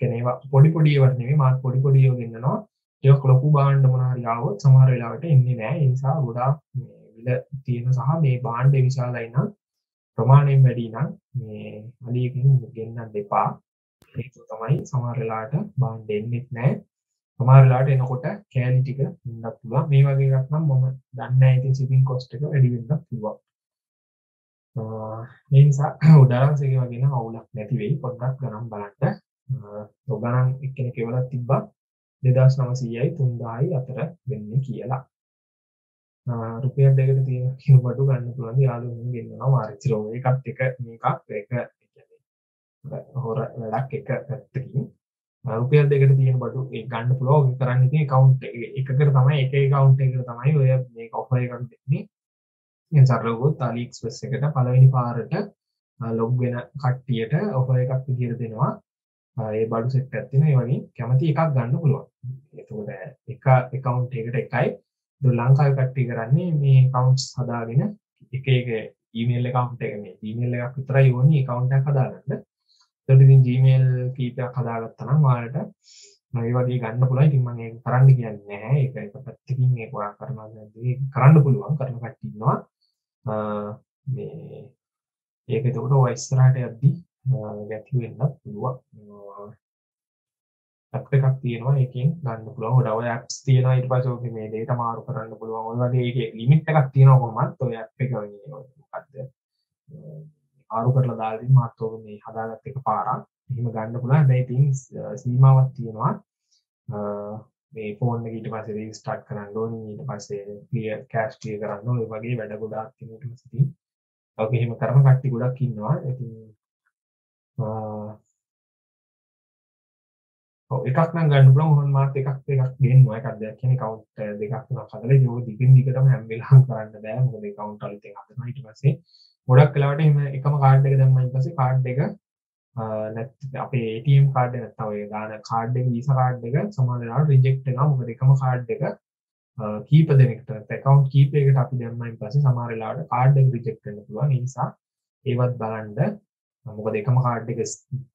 A: කෙනවා පොඩි පොඩියවරනේ මාත් පොඩි පොඩියෝ ගන්නනවා. ඒක ලොකු බාණ්ඩ මොනහරි ආවොත් සමහර වෙලාවට එන්නේ නැහැ ඒ නිසා ගොඩාක් විල තියෙන සහ මේ බාණ්ඩ විශාලයි නම් ප්‍රමාණයෙන් වැඩි නම් මේ අලියකින් ගෙන්නන්න දෙපා ඒක තමයි සමහර වෙලාවට බාණ්ඩ එන්නෙත් නැහැ සමහර වෙලාවට එනකොට කෑලි ටික ඉන්නත් පුළුවන්. මේ වගේ එකක් නම් මම දන්නේ නැහැ ඉතින් shipping cost එක වැඩි වෙන්නත් පුළුවන්. ඒ නිසා උඩාරන්සක වගෙන අවුලක් නැතිවෙයි පොඩ්ඩක් ගනම් බලන්න. ඔගනම් එක්කෙන කෙවලත් තිබ්බා දෙදස් නමසීයයි තුන්දායි අතර වෙන්න කියලා. රුපියල් දෙකට තියෙන කිවබඩු ගන්න පුළන් යාලු ගන්නවා මාරිචිරෝ එකත් එක මේකක් එක හොර වැඩක් එක පැත්තකින්. රුපියල් දෙකට තියෙන බඩු ගන්න පුලෝ කරන්න ති කවුන්් එකකට තමයි එක කවුන්් එක තමයි ඔය මේ කොෆ එකක් දෙන්නේ. සරලගොත් අලික්ස්පස් එකට පලවෙනි පාරට ලොග් වෙන කට්ටියට ඔෆ එකක් විදිර දෙනවා. ඒ බඩු සෙට් ඇත්තින වගේ කැමති එකක් ගන්න පුළුවන්. එතකොට එක එකකවුන්් එකට එකයි. දු ලංකාව කට්ටි කරන්නේ මේ කවුන්ස් හදාගෙන එක එක ඊමේල් එකකවුන්් එක මේ ඊමේල් එකක් විතර යෝනි කවුන්ට හදාගන්න. තොටින් ජීමේල් කීපයක් හදාගත්තනම් වාලට ඒ වගේ ගන්න පුළයි තිමගේ කරන්න කියන්න නැහැ. එක එක පැත්තකින් ඒ කොයා කරන කරන්න පුළුවන්. කරන කට්ටින්නවා මේ ඒක එතකොට වයිස්තරට යද්දී ගැති වෙන්නත් පුළුවන්. ඇප් එකක් තියෙනවා ඒකින් ගන්න පුළුවන්. ඩව ඇප්ස් තියෙන ඊට පසෝක මේ දේට මාරු කරන්න පුළුවන්. ඔය වගේ ඒක ලිමිට් එකක් තියෙනවා කොහොමත් ඔය ඇප් එක මොකක්ද ආරු කරලා දාලා මාතෝක මේ හදාගත්ත එක පාරක්. එහෙම ගන්න පුළුවන්. හැබැයි ඉතින් සීමාවක් තියෙනවා. මේ ෆෝන් ඊට පස්සේ රීස්ටාර්ට් කරන්න ඕනේ. ඊට පස්සේ ක්ලියර් කෑෂ් ක්ලියර් කරන්න ඕනේ. වගේ වැඩ ගොඩාක් තියෙනවා ඊට පස්සේ ඔගේ එහෙම කරන කට්ටිය ගොඩක් ඉන්නවා. ඉතින් ඔව් එකක් නම් ගන්න පුළුවන්. මොන මාත් එකක් එකක් ගේනවා එකක් දෙයක් කියන්නේ කවුන්ට් දෙකක් තුනක් හදලා ඒක දිගින් දිගටම හැම වෙලාවම කරන්න බෑ. මොකද ඒ කවුන්ට් වල ඉතින් හදනවා. ඊට පස්සේ ගොඩක් වෙලාවට එහෙම එකම කාඩ් එක දැම්මම ඊට පස්සේ කාඩ් එක අපේ ඒටම් කාඩ නැත්තව ගාන කාඩ් වීස කාඩ් එක සමාලලාට රිජෙක්ට නම් මොකද එකම කාඩ් එක කීප දෙනෙක්ට තැකවන්් කීපයකට අපි දැම්මයින් පස සමාරලාට කාඩ් රිජෙක්ටන්න පුළුවන්. නිසා ඒවත් බලන්ඩ මොක දෙකම කාඩ් එක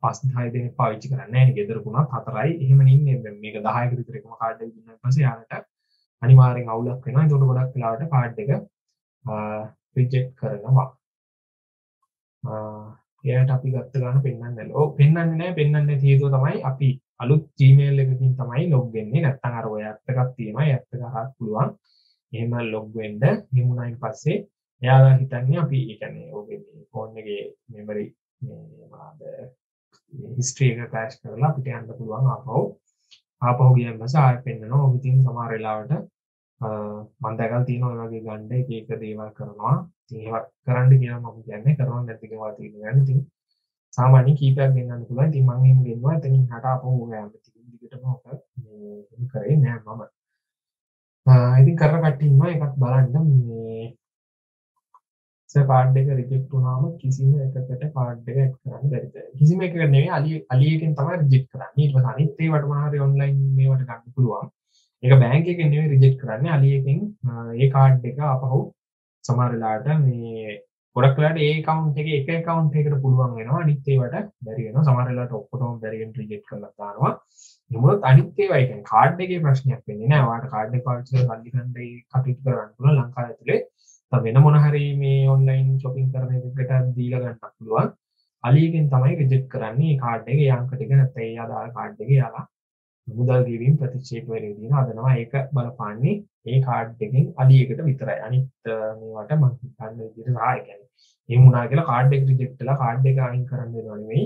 A: පස් හය දෙන පාවිච්චි කරන්න ගෙදරකුණා හතරයි. එහෙම නින්න මේක දහයක විතරකම කාඩ් පස යාට අනිවාරෙන් අවුලක් වෙන තොට ගොඩක් කලාට කාඩ් එක රිජෙක්් කරනවා. එයට අපි ගත්ත ගන්න පෙන්න්න ලෝ පෙන්න්න නෑ. පෙන්න්න හේතුව තමයි අපි අලුත් ජීමේල් එකකින් තමයි ලොග්ගෙන්නේ නැත්තන් අර ඔය ඇත්තකක් තියෙන ඇත්ත කරත් පුළුවන්. එහෙම ලොග්වෙන්ඩ හිමුණයින් පස්සේ එයාලා හිතන්නේ අපි එකන්නේ ඕගේ ෆෝන්ගේ මෙමරි හිස්ට්‍රියක පෑශ් කරලා පිට අන්න පුළුවන් අපහෝ ආපහු ගියන් පස ආය පෙන්න්නනවා ඔබිතින් සමාරලාවට මන්දකල් තියන වගේ ගණ්ඩ ඒක දේවල් කරනවා. ඒවත් කරන්න කියලා මම කියන්නේ කරන්න නැතිකවා තියෙන ගන්න ති සාමාන්‍ය කීපයක් දෙන්නන්න පුළන් ති මංහෙම ගෙන්වා තනින් හට අප හෝගෑම දිගටම ඕක කරේ නෑ මම. ඉතින් කර කට්ටින්ම එකක් බලන්න මේ කාඩ් එක රිජෙක්ට් වුණාම කිසිම එකකට කාඩ් එක ඇඩ් කරන්න බැරිද කිසිම එකකට නෙවෙයි අලි අලියකින් තමයි රිජෙක්ට් කරන්නේ. ඊට පස්සේ අනිත් ඒවට මොනවා හරි ඔන්ලයින් මේවට ගන්න පුළුවන්. ඒක බෑන්ක් එකෙන් නෙවෙයි රිජෙක්ට් කරන්නේ. අලියකින් ඒ කාඩ් එක ආපහු සමහර වෙලාවට මේ ගොඩක් වෙලාවට ඒ account එකේ එක account එකකට පුළුවන් වෙනවා අනිත් ඒවට බැරි වෙනවා. සමහර වෙලාවට ඔක්කොටම බැරි වෙන රිජෙක්ට් කරලා දානවා. එමුණොත් අනිත් ඒවා ඒ කියන්නේ කාඩ් එකේ ප්‍රශ්නයක් වෙන්නේ නැහැ. ඔයාලට කාඩ් එක පාවිච්චි කරලා සල්ලි ගන්න ඒ කටයුතු කරන්න පුළුවන් ලංකාව ඇතුලේ. වෙන මොනහරි මේ ඔන්ලයින් චොපින් කරන එකකට දීලා ගන්න පුළුවන්. අලියකින් තමයි රිජෙක්ට් කරන්නේ. කාඩ් එක යංක ටික නැත්නම් ඒ අදාළ කාඩ් එක යාලා මුදල් ගෙවීම ප්‍රතික්ෂේප වෙලා තියෙන හදනවා ඒක බලපාන්නේ ඒ කාඩ් එකෙන් අලියකට විතරයි. අනිත් මේවට මම හිතන්නේ විදිහට සහාය කියන්නේ එහෙම වුණා කියලා කාඩ් එක රිජෙක්ට් වෙලා කාඩ් එක අයින් කරන්න වෙනව නෙවෙයි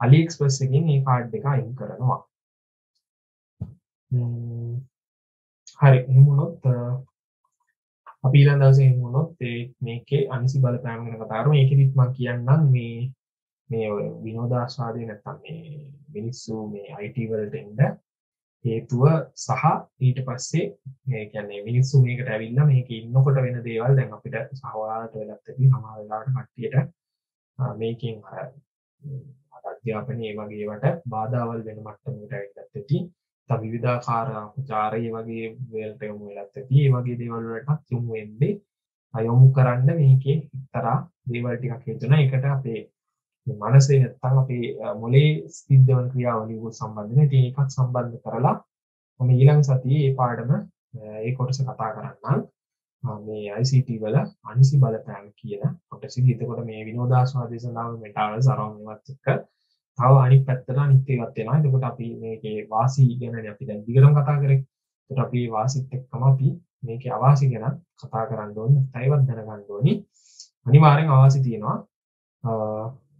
A: අලි එක්ස්ප්‍රස් එකෙන් මේ කාඩ් එක අයින් කරනවා. හරි. එහෙම වුණොත් අපි ඊළඟ දවසේ වුණොත් ඒ මේකේ අනිසි බලපෑම ගැන කතා කරමු. ඒකෙදිත් මම කියන්නම් මේ මේ ඔය විනෝදාස්වාදේ නැත්තම් මේ මිනිස්සු මේ IT වලට එන්න හේතුව සහ ඊට පස්සේ මේ කියන්නේ මිනිස්සු මේකට ඇවිල්ලා මේක ඉන්නකොට වෙන දේවල් දැන් අපිට සහවාලට වෙලත් ඇති සමහර වෙලාවට කට්ටියට මේකෙන් අධ්‍යාපනයේ වගේ ඒවට බාධාවල් වෙන මට්ටමකට ඇවිල්ලත් ඇති. තව විවිධාකාර අපචාරය වගේ වලට යොමු වෙලත් ඇති. ඒ වගේ දේවල් වලටත් යොමු වෙන්නේ යොමු කරන්න මේකේ එක්තරා දේවල් ටිකක් හේතුණා. ඒකට අපේ මනසේ නැත්තම් අපේ මොලේ සිද්ධ වන ක්‍රියාවලියක සම්බන්ධ නැහැ ඉතින් ඒකත් සම්බන්ධ කරලා මම ඊළඟ සතියේ ඒ පාඩම ඒ කොටස කතා කරන්නම් මේ ICT වල අනිසි බලපෑම කියන කොටසෙදි එතකොට මේ විනෝදාස්වාදයේ සඳහා මෙටාවල් සරව මේවත් එක්ක තව අනිත් පැත්තට අනිත් ඒවත් එනවා. එතකොට අපි මේකේ වාසි ගැන අපි දැන් දිගටම කතා කරේ. එතකොට අපි වාසිත් එක්කම අපි මේකේ අවාසි ගැන කතා කරන්න ඕනේ. නැත්නම් දැනගන්න ඕනේ. අනිවාර්යෙන් අවාසි තියෙනවා.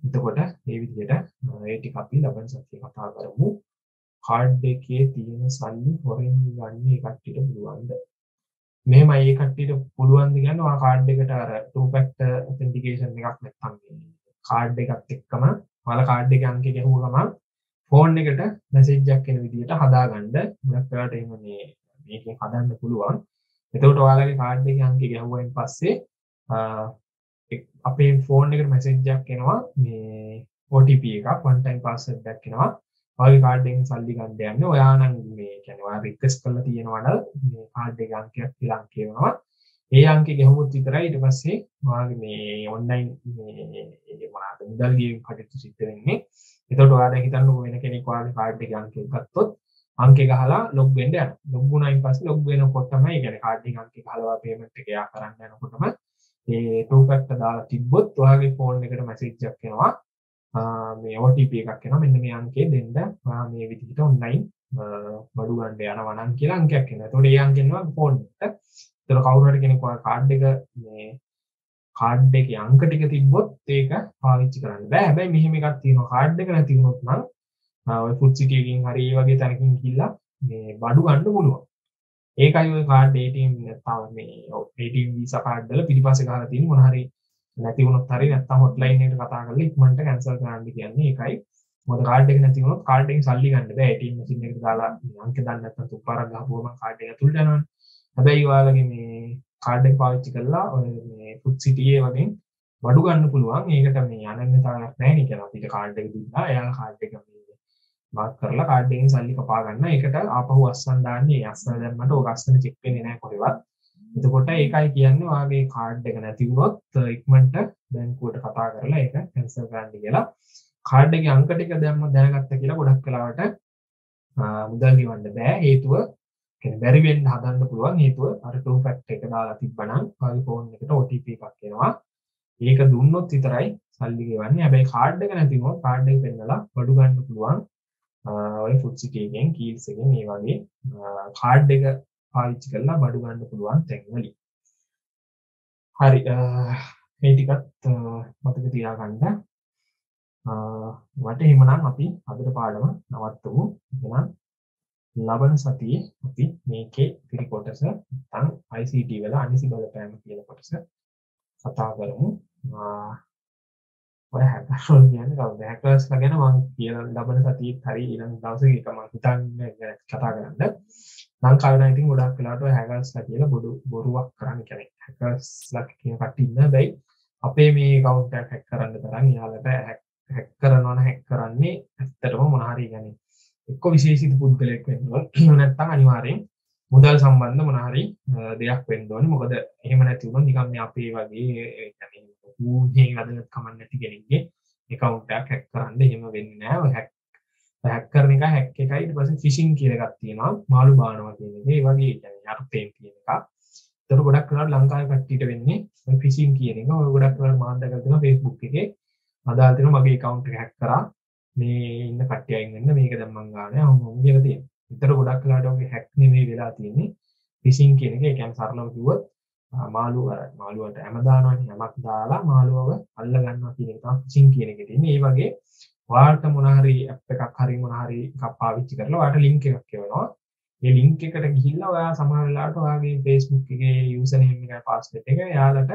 A: එතකොට මේ විදිහට ඒ ටික අපි ලබන සතියේ කතා කරමු. කාඩ් එකේ තියෙන සල්ලි හොරෙන් ගන්න ඒ කට්ටියට පුළුවන්ද? මෙහෙම ඒ කට්ටියට පුළුවන්ද කියන්නේ ඔයා කාඩ් එකට අර two factor authentication එකක් නැත්නම් කාඩ් එකත් එක්කම වල කාඩ් එක අංකෙ ගැහුව ගමන් ෆෝන් එකට මැසේජ්ජක් එන විදිහට හදාගන්න ගොඩක් වෙලාවට එහෙම මේ මේකෙන් හදන්න පුළුවන්. එතකොට ඔයාලගේ කාඩ් එකේ අංකෙ ගැහුවයින් පස්සේ අපේ ෆෝන් එකට මැසේජ්ජක් එනවා මේ OTP එකක් one time password එකක් එනවා. ඔයාගේ කාඩ් එකෙන් සල්ලි ගන්න යන්නේ ඔයා නම් මේ කියන්නේ ඔයා රික්වෙස්ට් කරලා තියෙනවා නම් මේ කාඩ් එකේ අංකයක් කියලා අංකය වෙනවා. ඒ අංකෙ ගැහුවොත් විතරයි ඊට පස්සේ ඔයාගේ මේ ඔන්ලයින් මේ මොනවාද මුදල් ගෙවීම කටයුතු සිද්ධ වෙන්නේ. එතකොට ඔයා දැන් හිතන්නකෝ වෙන කෙනෙක් ඔයාගේ කාඩ් එකේ අංකයක් ගත්තොත් අංකේ ගහලා ලොග් වෙන්න යනවා. ලොග් වුණායින් පස්සේ ලොග් වෙනකොටම ඒ කියන්නේ කාඩ් එකේ අංකේ ගහලා පේමන්ට් එක යා කරන්න යනකොටම ඒ two factor දාලා තිබ්බොත් ඔයාගේ ෆෝන් එකට මැසේජ් එකක් එනවා. මේ OTP එකක් එනවා. මෙන්න මේ අංකේ දෙන්න ඔයා මේ විදිහට ඔන්ලයින් බඩු ගන්න යනවා නම් කියලා අංකයක් එනවා. එතකොට ඒ අංකෙන්නවා ෆෝන් එකට. තර කවුරට කෙනෙක් කාඩ් එක මේ කාඩ් එක අංක ටික තිබ්බොත් ඒක පාවිච්චි කරන්න බෑ හැබැයි මෙහෙම එකක් තියෙනවා කාඩ් එක නැති වුණොත් නම් ඔය ෆුඩ් සිටි එකකින් හරි ඒ වගේ තැනකින් ගිහිල්ලා මේ බඩු ගන්න පුළුවන් ඒකයි ඔය කාඩ් ATM නැත්නම් මේ ATM වීසා කාඩ් වල පිටිපස්සේ ගහලා තියෙන මොන හරි නැති වුණොත් හරි නැත්නම් හොට්ලයින් එකට කතා කරලා ඉක්මනට කැන්සල් කරන්න කියන්නේ ඒකයි මොකද කාඩ් එක නැති වුණොත් කාඩ් එකෙන් සල්ලි ගන්න බෑ ATM මැෂින් එකට දාලා අංක දාන්න නැත්නම් තුප්පාරක් ගහපුවම කාඩ් එක ඇතුළට යනවනේ හැබැයි ඔයාලගේ මේ කාඩ් එක පාවිච්චි කරලා ඔය මේ ෆුඩ් සිටියේ වගේ බඩු ගන්න පුළුවන්. ඒකට මේ අනන්‍යතාවයක් නැහැ නේ කියලා අපිට කාඩ් එක දුන්නා. එයාලා කාඩ් එක මේ මාක් කරලා කාඩ් එකෙන් සල්ලි කපා ගන්න. ඒකට ආපහු අස්සන් දාන්නේ. ඒ අස්සන දැම්මට ඕක අස්සන චෙක් වෙන්නේ නැහැ කොහෙවත්. එතකොට ඒකයි කියන්නේ ඔයාගේ කාඩ් එක නැති වුණොත් ඉක්මනට බැංකුවට කතා කරලා ඒක කැන්සල් කරන්න කියලා. කාඩ් එකේ අංක ටික දැම්ම දැනගත්ත කියලා ගොඩක් වෙලාවට මුදල් ගෙවන්න බෑ. හේතුව බැරි වෙන්න හදන්න පුළුවන් හේතුව අර ටූ ෆැක්ටර් එක දාලා තිබ්බනම් ඔයාගේ ෆෝන් එකට OTP එකක් එනවා. ඒක දුන්නොත් විතරයි සල්ලි ගෙවන්නේ. හැබැයි කාඩ් එක නැති වුණොත් කාඩ් එක පෙන්නලා බඩු ගන්න පුළුවන්. ඔය ෆුඩ් සිටි එකෙන් කීල්ස් එකෙන් මේ වගේ කාඩ් එක පාවිච්චි කරලා බඩු ගන්න පුළුවන් තැන්වලින්. හරි මේ ටිකත් මතක තියාගන්න. මට එහෙමනම් අපි අදට පාඩම නවත්තමු. එහෙනම් ලබන සතියේ අපි මේකේ ඉතිරි කොටස නැත්නම් ICT වල අනිසි බලපෑම කියන කොටස කතා කරමු. ඔය හැකර්ස් වල කියන්නේ කවුද? හැකර්ස්ලා ගැන මම කියන ලබන සතියේත් හරි ඊළඟ දවසේ එක මම හිතන්නේ කතා කරන්න. ලංකාවේ නම් ඉතින් ගොඩක් වෙලාවට ඔය හැකර්ස්ලා කියලා බොරු බොරුවක් කරන්න කියන්නේ. හැකර්ස්ලා කියන කට්ටිය ඉන්න බැයි අපේ මේ කවුන්ටක් හැක් කරන්න තරම් යාලට හැක් කරනවන හැක් කරන්නේ ඇත්තටම මොනහරි ගැන එක්ක විශේෂිත පුද්ගලෙක් වෙන්නුව නැත්තම් අනිවාරයෙන් මුදල් සම්බන්ධ මොනහරි දෙයක් වෙන්දෝන මොකද එහෙම නැතිවුණ නිකම් අපේ වගේ ඌහේ අදත් කමන්න නැති කෙනෙක්ගේ එකකවුන්ටක් හැක් කරන්න එහෙම වෙන්න හැක් හැක් කරන එක හැක් එකයි. පස ෆිසින් කියලගත් තියෙනවා. මාළු බානවා කියනගේ වගේ අර්තයෙන් කියන එක තර ගොඩක් කරට ලංකාය කට්ටිට වෙන්නේ ෆිසින් කියන එක. ගොඩක් කරට මාන්තකතින ෆෙස්බුක් එක. අදාතින මගේ කවුන්ට හැක් කරා. මේ ඉන්න කට්ටයයින්න මේක දම්මන් ගානය හොම කියලතිය විතර ගොඩක් කලාටගේ හැක් නෙවේ වෙලා තියෙන්නේ ෆිසින් කියන එක එකැන් සරලව කිවත් මාළුව මාළුවට ඇමදානවන යමක් දාලා මාළුවව අල්ල ගන්න කියන ෆිසින් කියන එක තින්නේ ඒ වගේ වාට මොනහරි අප එකක් හරි මොනහරි කප්පාවිච්චි කරලා වාට ලිංක එකක් කියවනවා ඒ ලිංක එකට ගිහිල්ලා ඔයා සමහරලාට ඔයාගේ ෆේස්බුක් එකේ යූසර්නේම් එකයි පාස්වර්ඩ් එක යාලට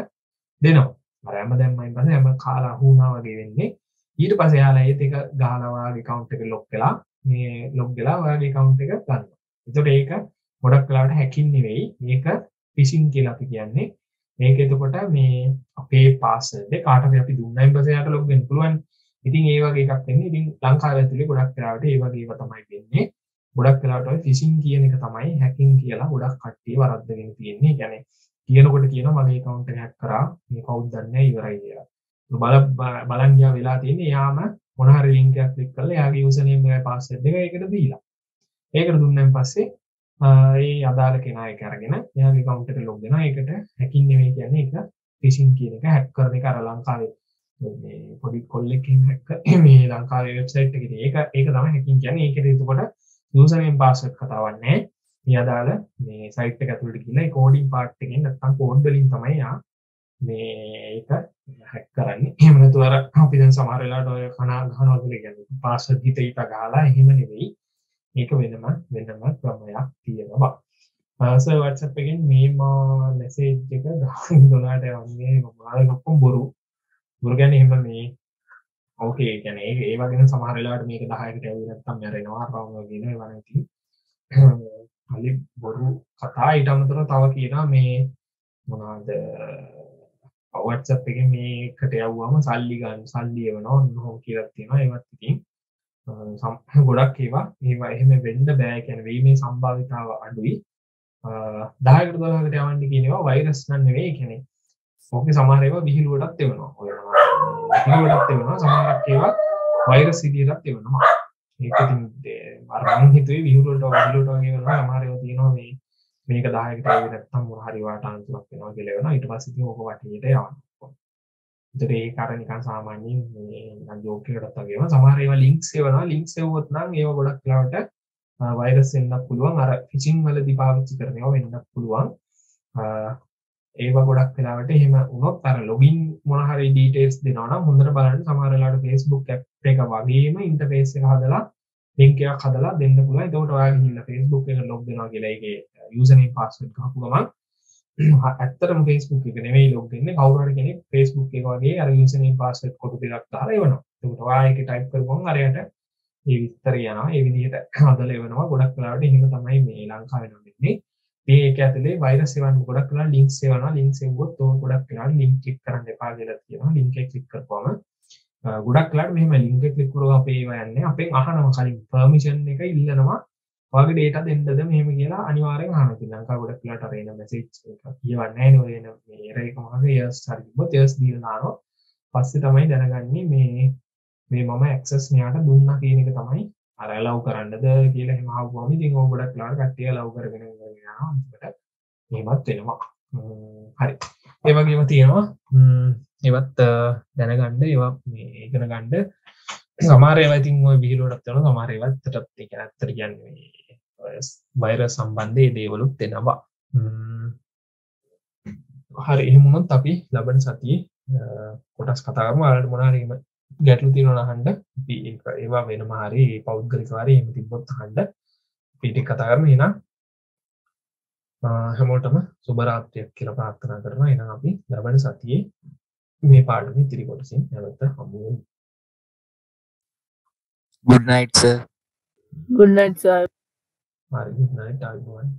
A: දෙනවා. අර හැම දැම්මයින් පස්සේ හැම කාලා හුණා වගේ වෙන්නේ. ඊට පස්සේ යාලා ඒත් එක ගහලා ඔයාගේ account එක ලොක් කළා මේ ලොග් වෙලා ඔයාගේ account එක ගන්නවා. එතකොට ඒක ගොඩක් වෙලාවට හැකින් නෙවෙයි. මේක ෆිෂින් කියලා අපි කියන්නේ. මේක එතකොට මේ අපේ පාස්වර්ඩ් එක කාටද අපි දුන්නයින් පස්සේ යාට ලොග් වෙන්න පුළුවන්. ඉතින් ඒ වගේ එකක් වෙන්නේ. ඉතින් ලංකාව ඇතුලේ ගොඩක් වෙලාවට ඒ වගේ ඒවා තමයි වෙන්නේ. ගොඩක් වෙලාට ෆිසින් කියන එක තමයි හැකින් කියලා ගොඩක් කට්ටිය වරද්දගෙන තියෙන්නේ. කියන්නේ කියනකොට කියනවා මගේ account එක හැක් කරා මේ කවුද දන්නේ ඉවරයි කියලා. බල බලන් ගියා වෙලා තියෙන්නේ යාම මොන හරි link එකක් ක්ලික් කරලා එයාගේ username එකයි password එක ඒකට දීලා. ඒකට දුන්නාන් පස්සේ ඒ අදාළ කෙනා එක අරගෙන එයාගේ account එක log වෙනවා. ඒකට හැකින් නෙමෙයි කියන්නේ ඒක ෆිසින් කියන එක හැක් කරන එක අර ලංකාවේ පොඩි කොල්ලෙක්ම හැක්ක මේ ලංකාවේ වෙබ්සයිට් එක ඒක ඒක තමයි හැකින් කියන්නේ ඒකට එතකොට යූසර්නේම් පාස්වර්ඩ් කතාවන්නේ මේ අදාළ මේ සයිට් එක ඇතුළට ගිහලා ඒ කෝඩින් පාර්ට් එකෙන් නැත්තම් කෝඩ් වලින් තමයි යා මේ ඒක හැක් කරන්නේ. එහෙම නැතුව අර අපි දැන් සමහර වෙලාවට ඔය කන ගහනවා කියලා කියන්නේ පාස්වර්ඩ් හිත හිත ගහලා එහෙම නෙවෙයි. ඒක වෙනම වෙනම ක්‍රමයක් තියෙනවා. මාස WhatsApp එකෙන් මේ මා මැසේජ් එක 12ට යන්නේ මොකද ඔක්කොම බොරු. බොරු කියන්නේ එහෙම මේ ඕකේ ගැන ඒ වගෙන සමහරලාට මේක දහයකට ඇව නැත්තම් මැරෙනවා රවගෙන වනති හලි බොරු කතා ඉටමතර තව කියනා මේ මොනාද පවත්සප් එක මේකට යව්වාම සල්ලි ගන්න සල්ලිය වනවා නොහෝ කියලත් තියෙනවා ඒවත් ඉතින්. ගොඩක් ඒවා. ඒවා එහෙම වෙන්ඩ බෑ. කැන වේ මේ සම්භාවිතාව අඩුයි. දායකට දහකට යවන්ඩි කියනවා වෛරස් නන්නෙවේ කෙනෙ ඕක සමහරව විහිලුවටත් එවනවා. ඔයනවා. පිළිවෙලක් එවනවා. සමහරක් ඒවා වෛරස් විදියටත් එවනවා. ඒක ඉතින් මම හිතුවේ විහිළුවට විහිළුවට වගේ වෙනවා. සමහර ඒවා තියෙනවා මේ මේක 10කට ආවේ නැත්නම් මොන හරි වාට අන්තිමක් වෙනවා කියලා වෙනවා. ඊට පස්සේ ඉතින් ඕක වටේට යවනවා ඒතර ඒක අර නිකන් සාමාන්‍යයෙන් මේ නිකන් ජෝක් එකකටත් වගේ වෙනවා. සමහර ඒවා ලින්ක්ස් එවනවා. ලින්ක්ස් එවුවොත් නම් ඒවා ගොඩක් වෙලාවට වෛරස් වෙන්නත් පුළුවන්. අර ෆිෂින් වලදී පාවිච්චි කරන ඒවා වෙන්නත් පුළුවන්. ඒවා ගොඩක් වෙලාවට එහෙම වුණොත් අර ලොගින් මොන හරි ඩීටේල්ස් දෙනවා නම් හොඳට බලන්න. සමහරලාට Facebook ඇප් එක වගේම ඉන්ටර්ෆේස් එක හදලා ලින්ක් එකක් හදලා දෙන්න පුළුවන්. එතකොට ඔයා ගිහිල්ලා Facebook එක ලොග් වෙනවා කියලා ඒකේ uh, යූසර්නේම් පාස්වර්ඩ් ගහපු ගමන් ඇත්තටම Facebook එක නෙවෙයි ලොග් වෙන්නේ. කවුරු හරි කෙනෙක් Facebook එක වගේ අර යූසර්නේම් පාස්වර්ඩ් කොටු දෙකක් දාලා එවනවා. එතකොට ඔයා ඒකේ ටයිප් කරපුවම අරයට ඒ විස්තර යනවා. ඒ විදිහට හදලා එවනවා. ගොඩක් වෙලාවට එහෙම තමයි මේ ලංකාවේ නම් වෙන්නේ ඒක ඇතුලේ වෛරස් එවන්න ගොඩක් වෙලා ලින්ක්ස් එවනවා. ලින්ක්ස් එවුවොත් ඕක ගොඩක් වෙලා ලින්ක් ක්ලික් කරන්න එපා කියලා තියෙනවා. ලින්ක් එක ක්ලික් කරපුවම ගොඩක් වෙලාට මෙහෙම ලින්ක් එක ක්ලික් කරලා අපේ ඒවා යන්නේ. අපෙන් අහනවා කලින් පර්මිෂන් එක ඉල්ලනවා. ඔයාගේ ඩේටා දෙන්නද මෙහෙම කියලා අනිවාර්යෙන් අහනවා. ඉතින් ලංකාව ගොඩක් වෙලාට අර එන මැසේජ් එක කියවන්නේ නැහැ නේ ඔය එන මේ එර එක මොකද යස් හරි කිව්වොත් යස් දීලා දානවා. පස්සේ තමයි දැනගන්නේ මේ මේ මම ඇක්සස් මෙයාට දුන්නා කියන එක තමයි අර ලව් කරන්නද කියලා එහෙම ආවම ඉතින් ඕක ගොඩක් වෙලාවට කට්ටිය ලව් කරගෙන යනවා. අන්තිමට එහෙමත් වෙනවා. හරි. ඒ වගේම තියෙනවා ඒවත් දැනගන්න ඒවා මේ ඉගෙන ගන්න. සමහර ඒවා ඉතින් ওই විහිළුවටත් වෙනවා සමහර ඒවාටත් ඒක ඇත්තට කියන්නේ වෛරස් සම්බන්ධයේ දේවලුත් දෙනවා. හරි එහෙම වුණොත් අපි ලබන සතියේ කොටස් කතා කරමු. ඔයාලට මොනවා හරි ගැටලු තියෙනවා අහන්න. අපි ඒක ඒවා වෙනම හරි පෞද්ගලික හරි එහෙම තිබ්බොත් අහන්න. අපි ටික කතා කරමු. එහෙනම් හැමෝටම සුබ රාත්‍රියක් කියලා ප්‍රාර්ථනා කරනවා. එහෙනම් අපි ලබන සතියේ මේ පාඩමේ ඉතිරි කොටසින් නැවත හමු වෙමු.
D: Good night sir.
C: Good night sir.
A: හරි good night ආයුබෝවන්